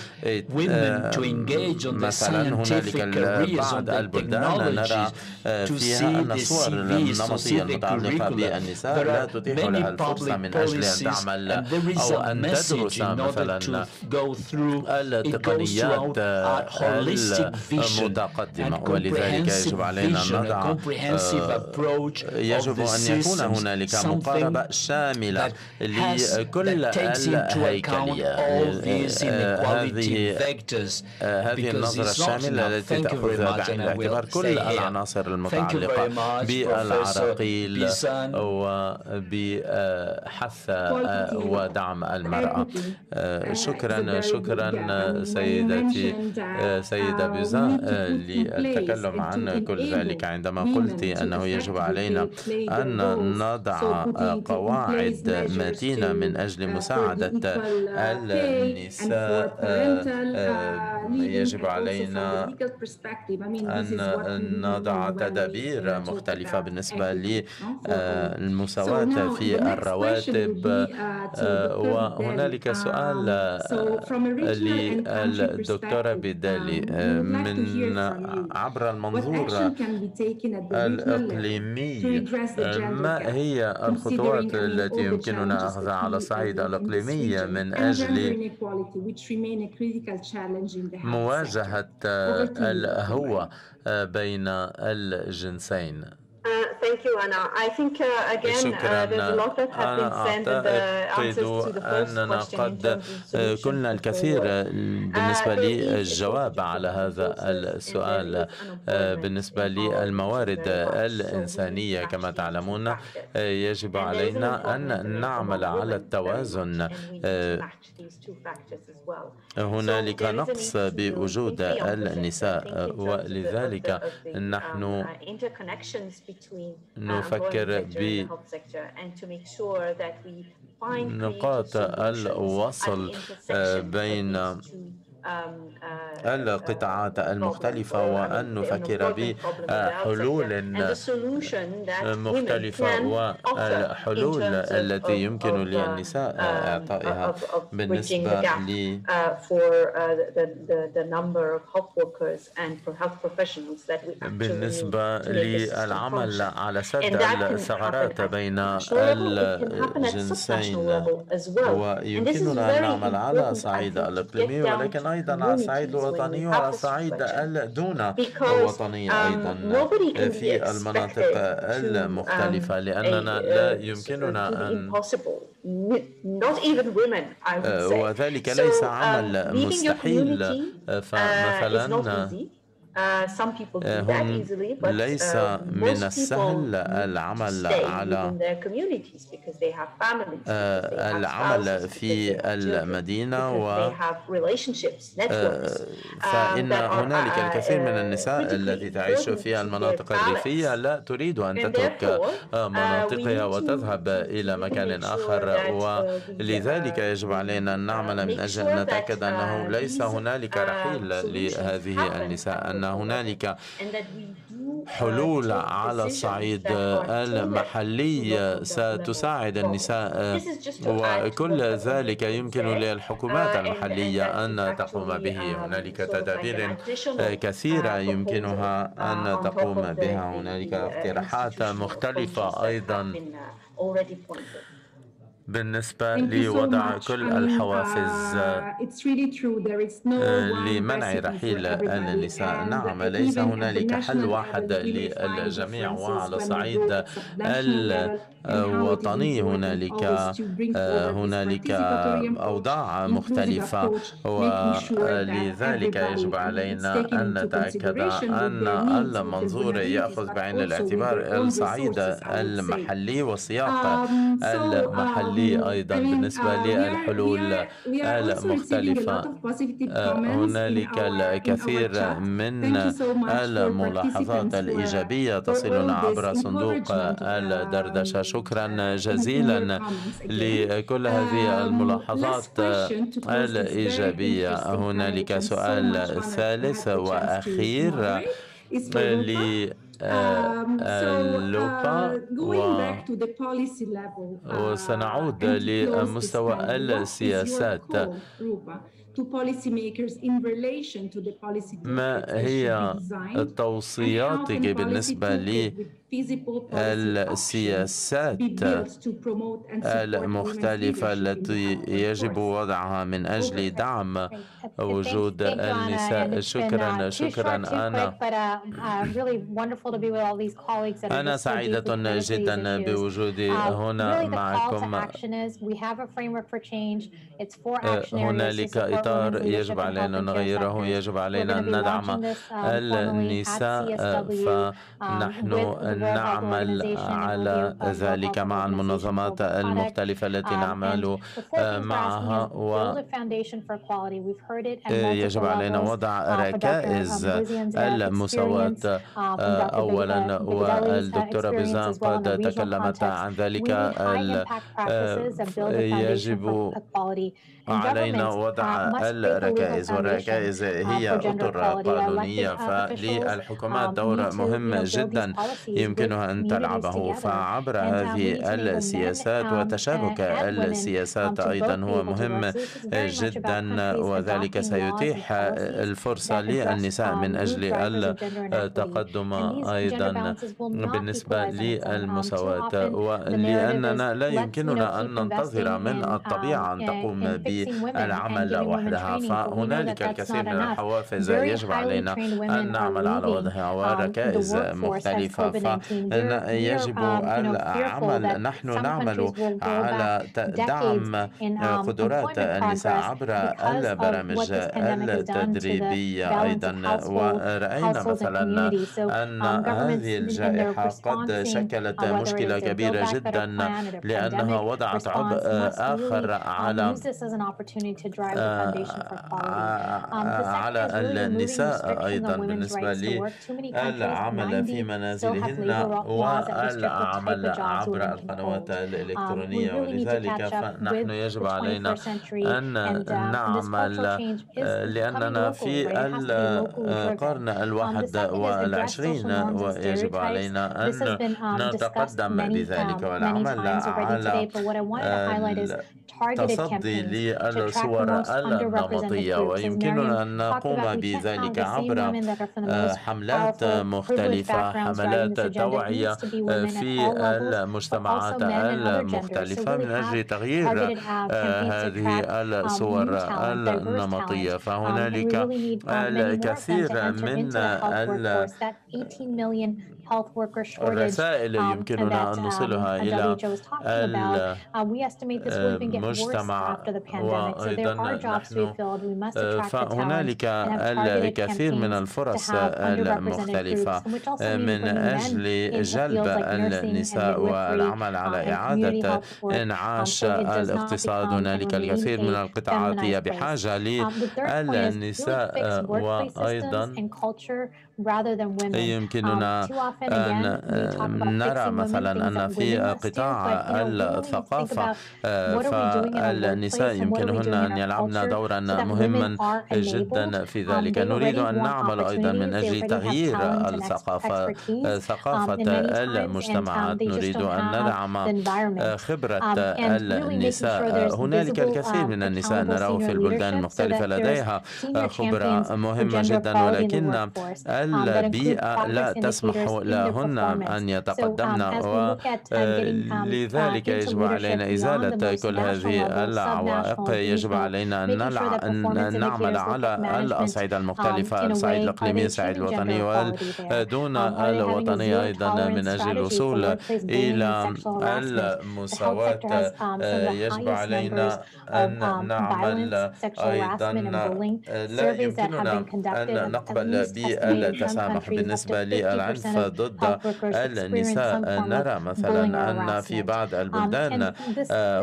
مثلا هنالك بعض البلدان نرى فيها أن الصور النمطية المتعلقة بالنساء لا تتيح لها الفرصة من أجل أن تعمل أو أن تدرس مثلا التقنيات المتقدمة ولذلك يجب علينا أن نضع يجب أن يكون هنالك مقاربة شاملة لكل الهيكلية. هذه هذه النظرة الشاملة التي تأخذ بعين الاعتبار كل العناصر المتعلقة بالعراقيل وبحث ودعم المرأة. شكرا شكرا سيدتي سيدة بيزان للتكلم عن كل ذلك. عندما قلت أنه يجب علينا أن نضع قواعد متينة من أجل مساعدة النساء يجب علينا أن نضع تدابير مختلفة بالنسبة للمساواة في الرواتب وهنالك سؤال للدكتورة بدالي من عبر المنظور الإقليمي؟ ما هي الخطوات التي يمكننا أخذها على الصعيد الإقليمي من أجل مواجهة الهوة بين الجنسين. Thank you, Anna. I think uh, again uh, there's a lot that have been said. The answers to the first question قد كنا الكثير بالنسبة للجواب على هذا السؤال. بالنسبة للموارد الإنسانية كما تعلمون يجب علينا أن نعمل على التوازن هنالك نقص بوجود النساء ولذلك نحن نفكر بنقاط الوصل بين القطاعات المختلفة وأن نفكر بحلول مختلفة والحلول التي يمكن للنساء إعطائها بالنسبة ل بالنسبة للعمل على سد الثغرات بين الجنسين ويمكننا أن نعمل على صعيد الإقليمي ولكن أيضا على الصعيد الوطني وعلى الصعيد الدون وطني أيضا في المناطق المختلفة لأننا لا يمكننا أن وذلك ليس عمل مستحيل. فمثلا هم ليس من السهل العمل على العمل في المدينة و فإن هنالك الكثير من النساء التي تعيش في المناطق الريفية لا تريد أن تترك مناطقها وتذهب إلى مكان آخر ولذلك يجب علينا أن نعمل من أجل أن نتأكد أنه ليس هنالك رحيل لهذه النساء أن هنالك حلول على الصعيد المحلي ستساعد النساء وكل ذلك يمكن للحكومات المحلية أن تقوم به. هنالك تدابير كثيرة يمكنها أن تقوم بها. هنالك اقتراحات مختلفة أيضا. بالنسبة لوضع كل الحوافز. لمنع رحيل النساء. نعم ليس هنالك حل واحد للجميع وعلى الصعيد الوطني هنالك هنالك أوضاع مختلفة. ولذلك يجب علينا أن نتأكد أن المنظور يأخذ بعين الاعتبار الصعيد المحلي والسياق المحلي. لي أيضا بالنسبة للحلول المختلفة هنالك الكثير من الملاحظات الإيجابية تصلنا عبر صندوق الدردشة. شكرا جزيلا لكل هذه الملاحظات الإيجابية. هنالك سؤال ثالث وأخير اللوبا وسنعود لمستوى السياسات. ما هي توصياتك بالنسبة للسياسات المختلفة التي يجب وضعها من أجل دعم وجود النساء. شكرا شكرا أنا أنا سعيدة جدا بوجودي هنا معكم. هنالك إطار يجب علينا أن نغيره يجب علينا أن ندعم النساء فنحن نعمل على ذلك مع المنظمات المختلفة التي نعمل معها ويجب علينا وضع ركائز المساواة أولا والدكتورة بيزان قد تكلمت عن ذلك يجب علينا وضع الركائز والركائز هي أطر قانونية. فللحكومات دور مهم جدا يمكنها أن تلعبه. فعبر هذه السياسات وتشابك السياسات أيضا هو مهم جدا وذلك سيتيح الفرصة للنساء من أجل التقدم أيضا بالنسبة للمساواة. ولأننا لا يمكننا أن ننتظر من الطبيعة أن تقوم بالعمل وحدها فهنالك الكثير من الحوافز يجب علينا أن نعمل على وضعها. وركائز مختلفة. فيجب العمل نحن نعمل على دعم قدرات النساء عبر البرامج التدريبية أيضا. ورأينا مثلا أن هذه الجائحة قد شكلت مشكلة كبيرة جدا لأنها وضعت عبء آخر على على النساء أيضا بالنسبة للعمل في منازلهن والعمل عبر القنوات الإلكترونية. ولذلك فنحن يجب علينا أن نعمل لأننا في القرن الواحد والعشرين ويجب علينا أن نتقدم بذلك. والعمل على التصدي للصور النمطية ويمكننا أن نقوم بذلك عبر حملات مختلفة حملات توعية في المجتمعات المختلفة من أجل تغيير هذه الصور النمطية. فهنالك الكثير من الرسائل يمكننا أن نوصلها إلى المجتمع وأيضا نحن فهنالك الكثير من الفرص المختلفة من أجل جلب النساء والعمل على إعادة إنعاش الاقتصاد. هنالك الكثير من القطاعات هي بحاجة للنساء وأيضا يمكننا أن نرى مثلا أن في قطاع الثقافة فالنساء يمكنهن أن يلعبن دورا مهما جدا في ذلك. نريد أن نعمل أيضا من أجل تغيير الثقافة ثقافة المجتمعات. نريد أن ندعم خبرة النساء. هنالك الكثير من النساء نراه في البلدان المختلفة لديها خبرة مهمة جدا ولكن البيئة لا تسمح لهن أن يتقدمن ولذلك يجب علينا إزالة كل هذه العوائق. يجب علينا أن نعمل على الأصعدة المختلفة. الصعيد الإقليمي الصعيد الوطني ودون الوطنية أيضا من أجل الوصول إلى المساواة يجب علينا أن نعمل أيضا لا يمكننا أن نقبل بالتسامح بالنسبة للعنف ضد النساء نرى مثلا أن في بعض البلدان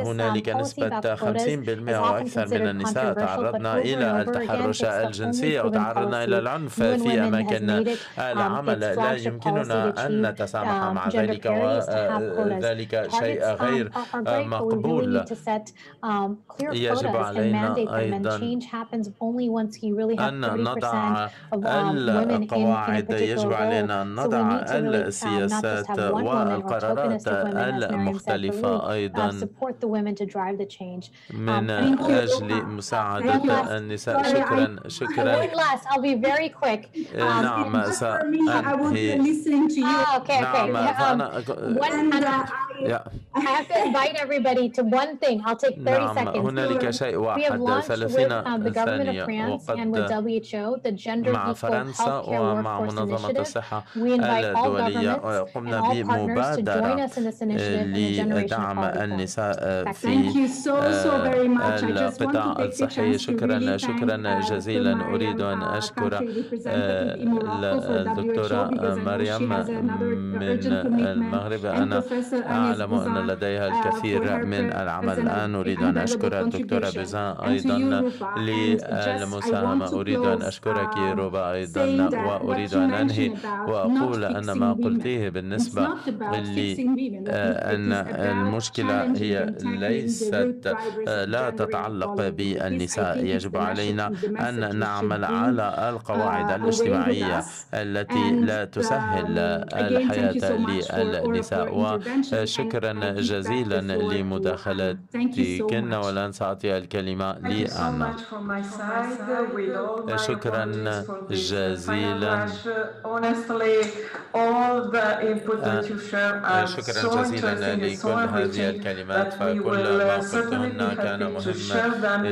هنالك نسبة 50% وأكثر من النساء تعرضن إلى التحرش الجنسي أو تعرضن إلى العنف في أماكن. العمل لا يمكننا أن نتسامح مع ذلك وذلك شيء غير مقبول. يجب علينا أيضا أن نضع القواعد يجب علينا أن نضع السياسات والقرارات المختلفة أيضا من أجل مساعدة النساء. شكرا شكرا. نعم سأنهي نعم فأنا I have to invite everybody to one thing. I'll take 30 نعم seconds. هنالك شيء We have واحد launched with ثلاثين uh, the government of ثانية France and with وقد WHO the Gender مع Equal فرنسا Healthcare ومع Workforce منظمة Initiative. الصحة We invite all الدولية governments and قمنا all partners to join بمبادرة us in this initiative in the generation لدعم. النساء Thank في you so, so very much. I just want to القطاع الصحي شكرا شكرا thank, uh, جزيلا أريد أن uh, أشكر country representative in Morocco for الدكتورة مريم من urgent commitment المغرب and أنا أعلم أن لديها الكثير من العمل الآن. أريد أن أشكر الدكتورة بيزان أيضا للمساهمة أريد أن أشكرك روبا أيضا وأريد أن أنهي وأقول أن ما قلتيه بالنسبة أن المشكلة هي ليست آه، لا تتعلق بالنساء. يجب علينا أن نعمل على القواعد الاجتماعية التي لا تسهل الحياة للنساء. شكرا جزيلا لمداخلتك. ولن سأعطي الكلمة لأنا شكرا جزيلا. آه، آه، شكرا جزيلا لكل هذه الكلمات. فكل ما قلتهن كان مهما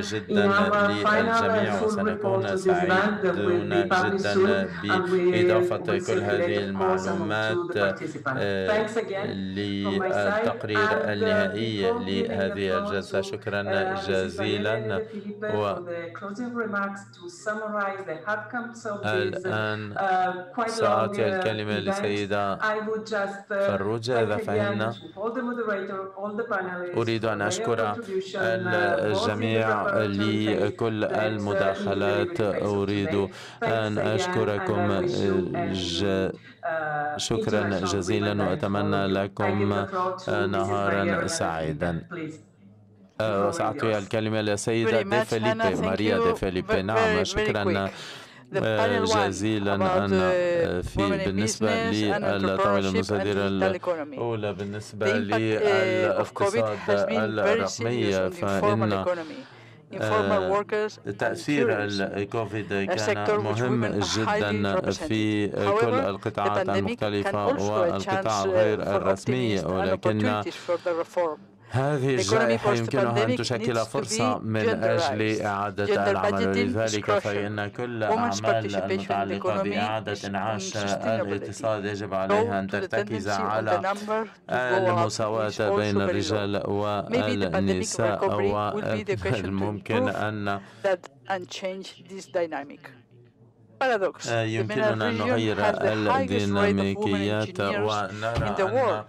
جدا للجميع. وسنكون سعيدون جدا بإضافة كل هذه المعلومات آه، Thanks. التقرير النهائي لهذه الجلسة. شكرا جزيلا. الآن سأعطي الكلمة لسيدة فروج إذا فهمنا أريد أن أشكر الجميع لكل المداخلات. أريد أن أشكركم جزيلا شكرا جزيلا وأتمنى لكم آه، نهارا سعيدا. آه، وسأعطي الكلمة للسيده دي فيليبي ماريا دي فيليبي. نعم شكرا آه، جزيلا أنا نعم، في بالنسبة للطاوله المصادره الاولى بالنسبة للإقتصاد الرقميه فإن. تأثير الكوفيد كان مهم جدا في كل القطاعات المختلفة والقطاع غير الرسمية ولكن هذه الجائحة يمكنها أن تشكل فرصة من أجل إعادة العمل. ولذلك فإن كل أعمال المتعلقة بإعادة إنعاش الاقتصاد يجب عليها أن ترتكز على المساواة بين الرجال والنساء والممكن أن يمكننا أن نغير الديناميكيات ونرى أن آه،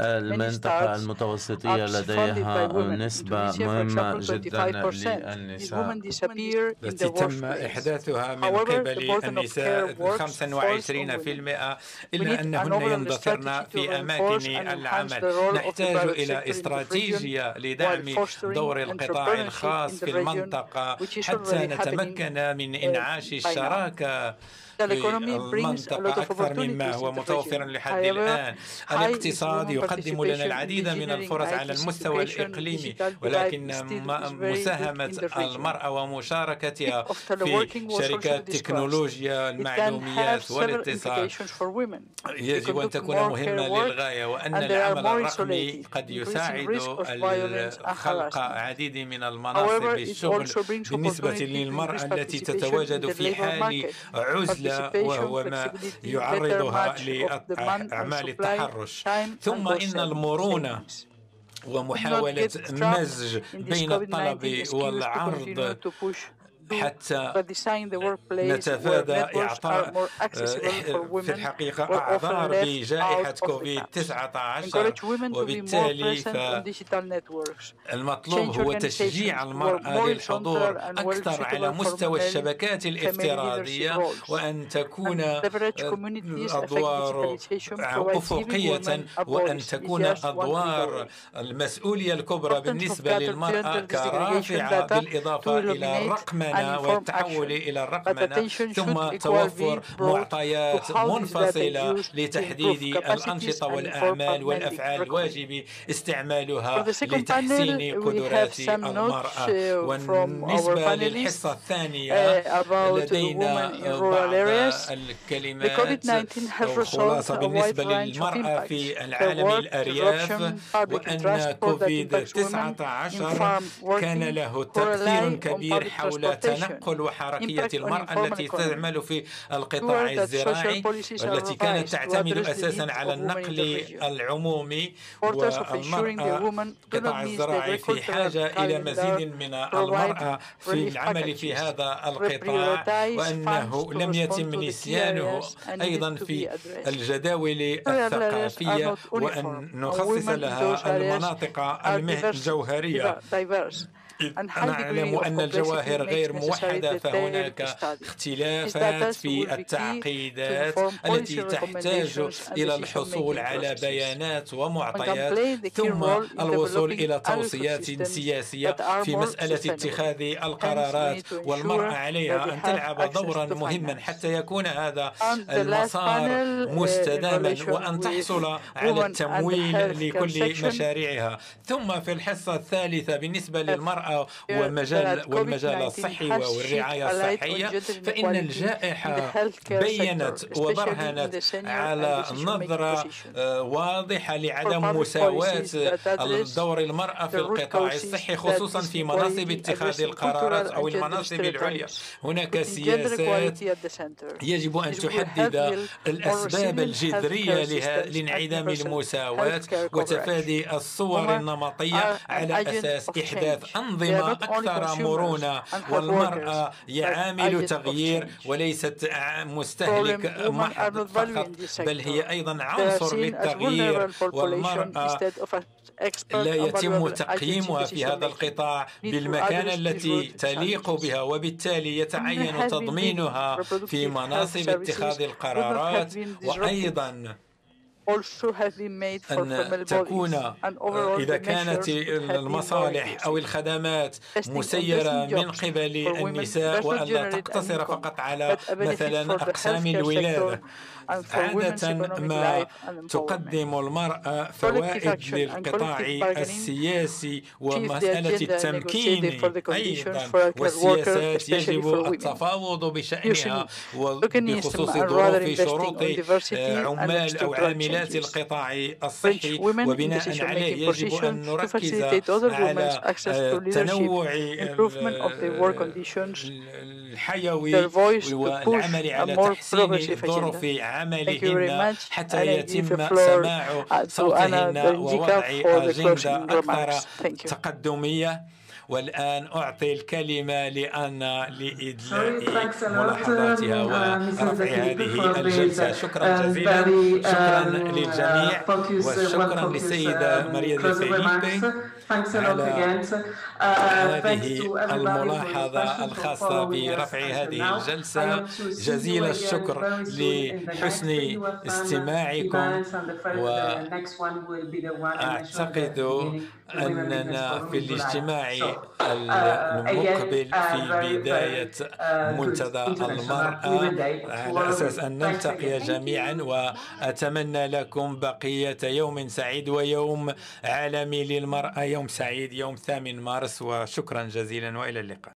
المنطقة المتوسطية لديها نسبة مهمة جدا للنساء. التي تم إحداثها من قبل النساء 25% إلا أنهن يندثرن في أماكن العمل. نحتاج إلى استراتيجية لدعم دور القطاع الخاص في المنطقة حتى نتمكن من إنعاش الشراكة. المنطقة أكثر مما هو متوفر لحد الآن. الاقتصاد يقدم لنا العديد من الفرص على المستوى الإقليمي ولكن مساهمة المرأة ومشاركتها في شركات تكنولوجيا المعلوميات والاتصال يجب أن تكون مهمة للغاية وأن العمل الرقمي قد يساعد خلق عديد من المناصب الشغل بالنسبة للمرأة التي تتواجد في حال عزلة وهو ما يعرضها لأعمال التحرش. ثم إن المرونة ومحاولة مزج بين الطلب والعرض حتى نتفادى إعطاء في الحقيقة أعذار بجائحة كوفيد 19 وبالتالي المطلوب هو تشجيع المرأة للحضور أكثر على مستوى الشبكات الافتراضية وأن تكون أدوار أفقية وأن تكون أدوار المسؤولية الكبرى بالنسبة للمرأة كرافعة بالإضافة إلى الرقمنة والتحول إلى الرقمنة ثم توفر معطيات منفصلة لتحديد الأنشطة والأعمال والأفعال الواجب استعمالها لتحسين قدرات المرأة. والنسبة للحصة الثانية لدينا بعض الكلمات خلاصة بالنسبة للمرأة في العالم الأرياف وأن كوفيد 19 كان له تأثير كبير حول تنقل وحركية المرأة التي تعمل في القطاع الزراعي والتي كانت تعتمد أساسا على النقل العمومي والمرأة القطاع الزراعي في حاجة إلى مزيد من المرأة في العمل في هذا القطاع وأنه لم يتم نسيانه أيضا في الجداول الثقافية وأن نخصص لها المناطق الجوهرية. نعلم أن الجواهر غير موحدة فهناك اختلافات في التعقيدات. التي تحتاج إلى الحصول على بيانات ومعطيات ثم الوصول إلى توصيات سياسية في مسألة اتخاذ القرارات والمرأة عليها أن تلعب دورا مهما حتى يكون هذا المسار مستداما وأن تحصل على التمويل لكل مشاريعها. ثم في الحصة الثالثة بالنسبة للمرأة والمجال والمجال الصحي والرعاية الصحية؟ فإن الجائحة بينت وبرهنت على نظرة آه، واضحة لعدم مساواة دور المرأة في القطاع الصحي خصوصا في مناصب اتخاذ القرارات أو المناصب العليا. هناك سياسات يجب أن تحدد الأسباب الجذرية لانعدام المساواة وتفادي الصور النمطية على أساس إحداث أنظمة أنظمة أكثر مرونة والمرأة عامل تغيير وليست مستهلك محض فقط بل هي أيضا عنصر للتغيير والمرأة لا يتم تقييمها في هذا القطاع بالمكانة التي تليق بها وبالتالي يتعين تضمينها في مناصب اتخاذ القرارات وأيضا أن تكون إذا كانت المصالح أو الخدمات مسيرة من قبل النساء وألا تقتصر فقط على مثلا أقسام الولادة. عادة ما تقدم المرأة فوائد للقطاع السياسي ومسألة التمكين أيضا. والسياسات يجب التفاوض بشأنها وبخصوص ظروف شروط عمال أو عاملات القطاع الصحي وبناء عليه يجب أن نركز على تنوع الحيوي والعمل على تحسين ظروف عملهن حتى يتم سماع صوتهن ووضع أجندة أكثر تقدمية. والآن أعطي الكلمة لأنا لإدلاء ملاحظاتها ورفع هذه الجلسة. شكرا جزيلا. شكرا للجميع. وشكرا للسيدة ماريا فيليبي. على هذه الملاحظة الخاصة برفع هذه الجلسة. جزيل الشكر لحسن استماعكم. وأعتقد أننا في الاجتماع المقبل في بداية منتدى المرأة. على أساس أن نلتقي جميعا وأتمنى لكم بقية يوم سعيد ويوم عالمي للمرأة. يوم سعيد يوم 8 مارس. وشكرا جزيلا وإلى اللقاء.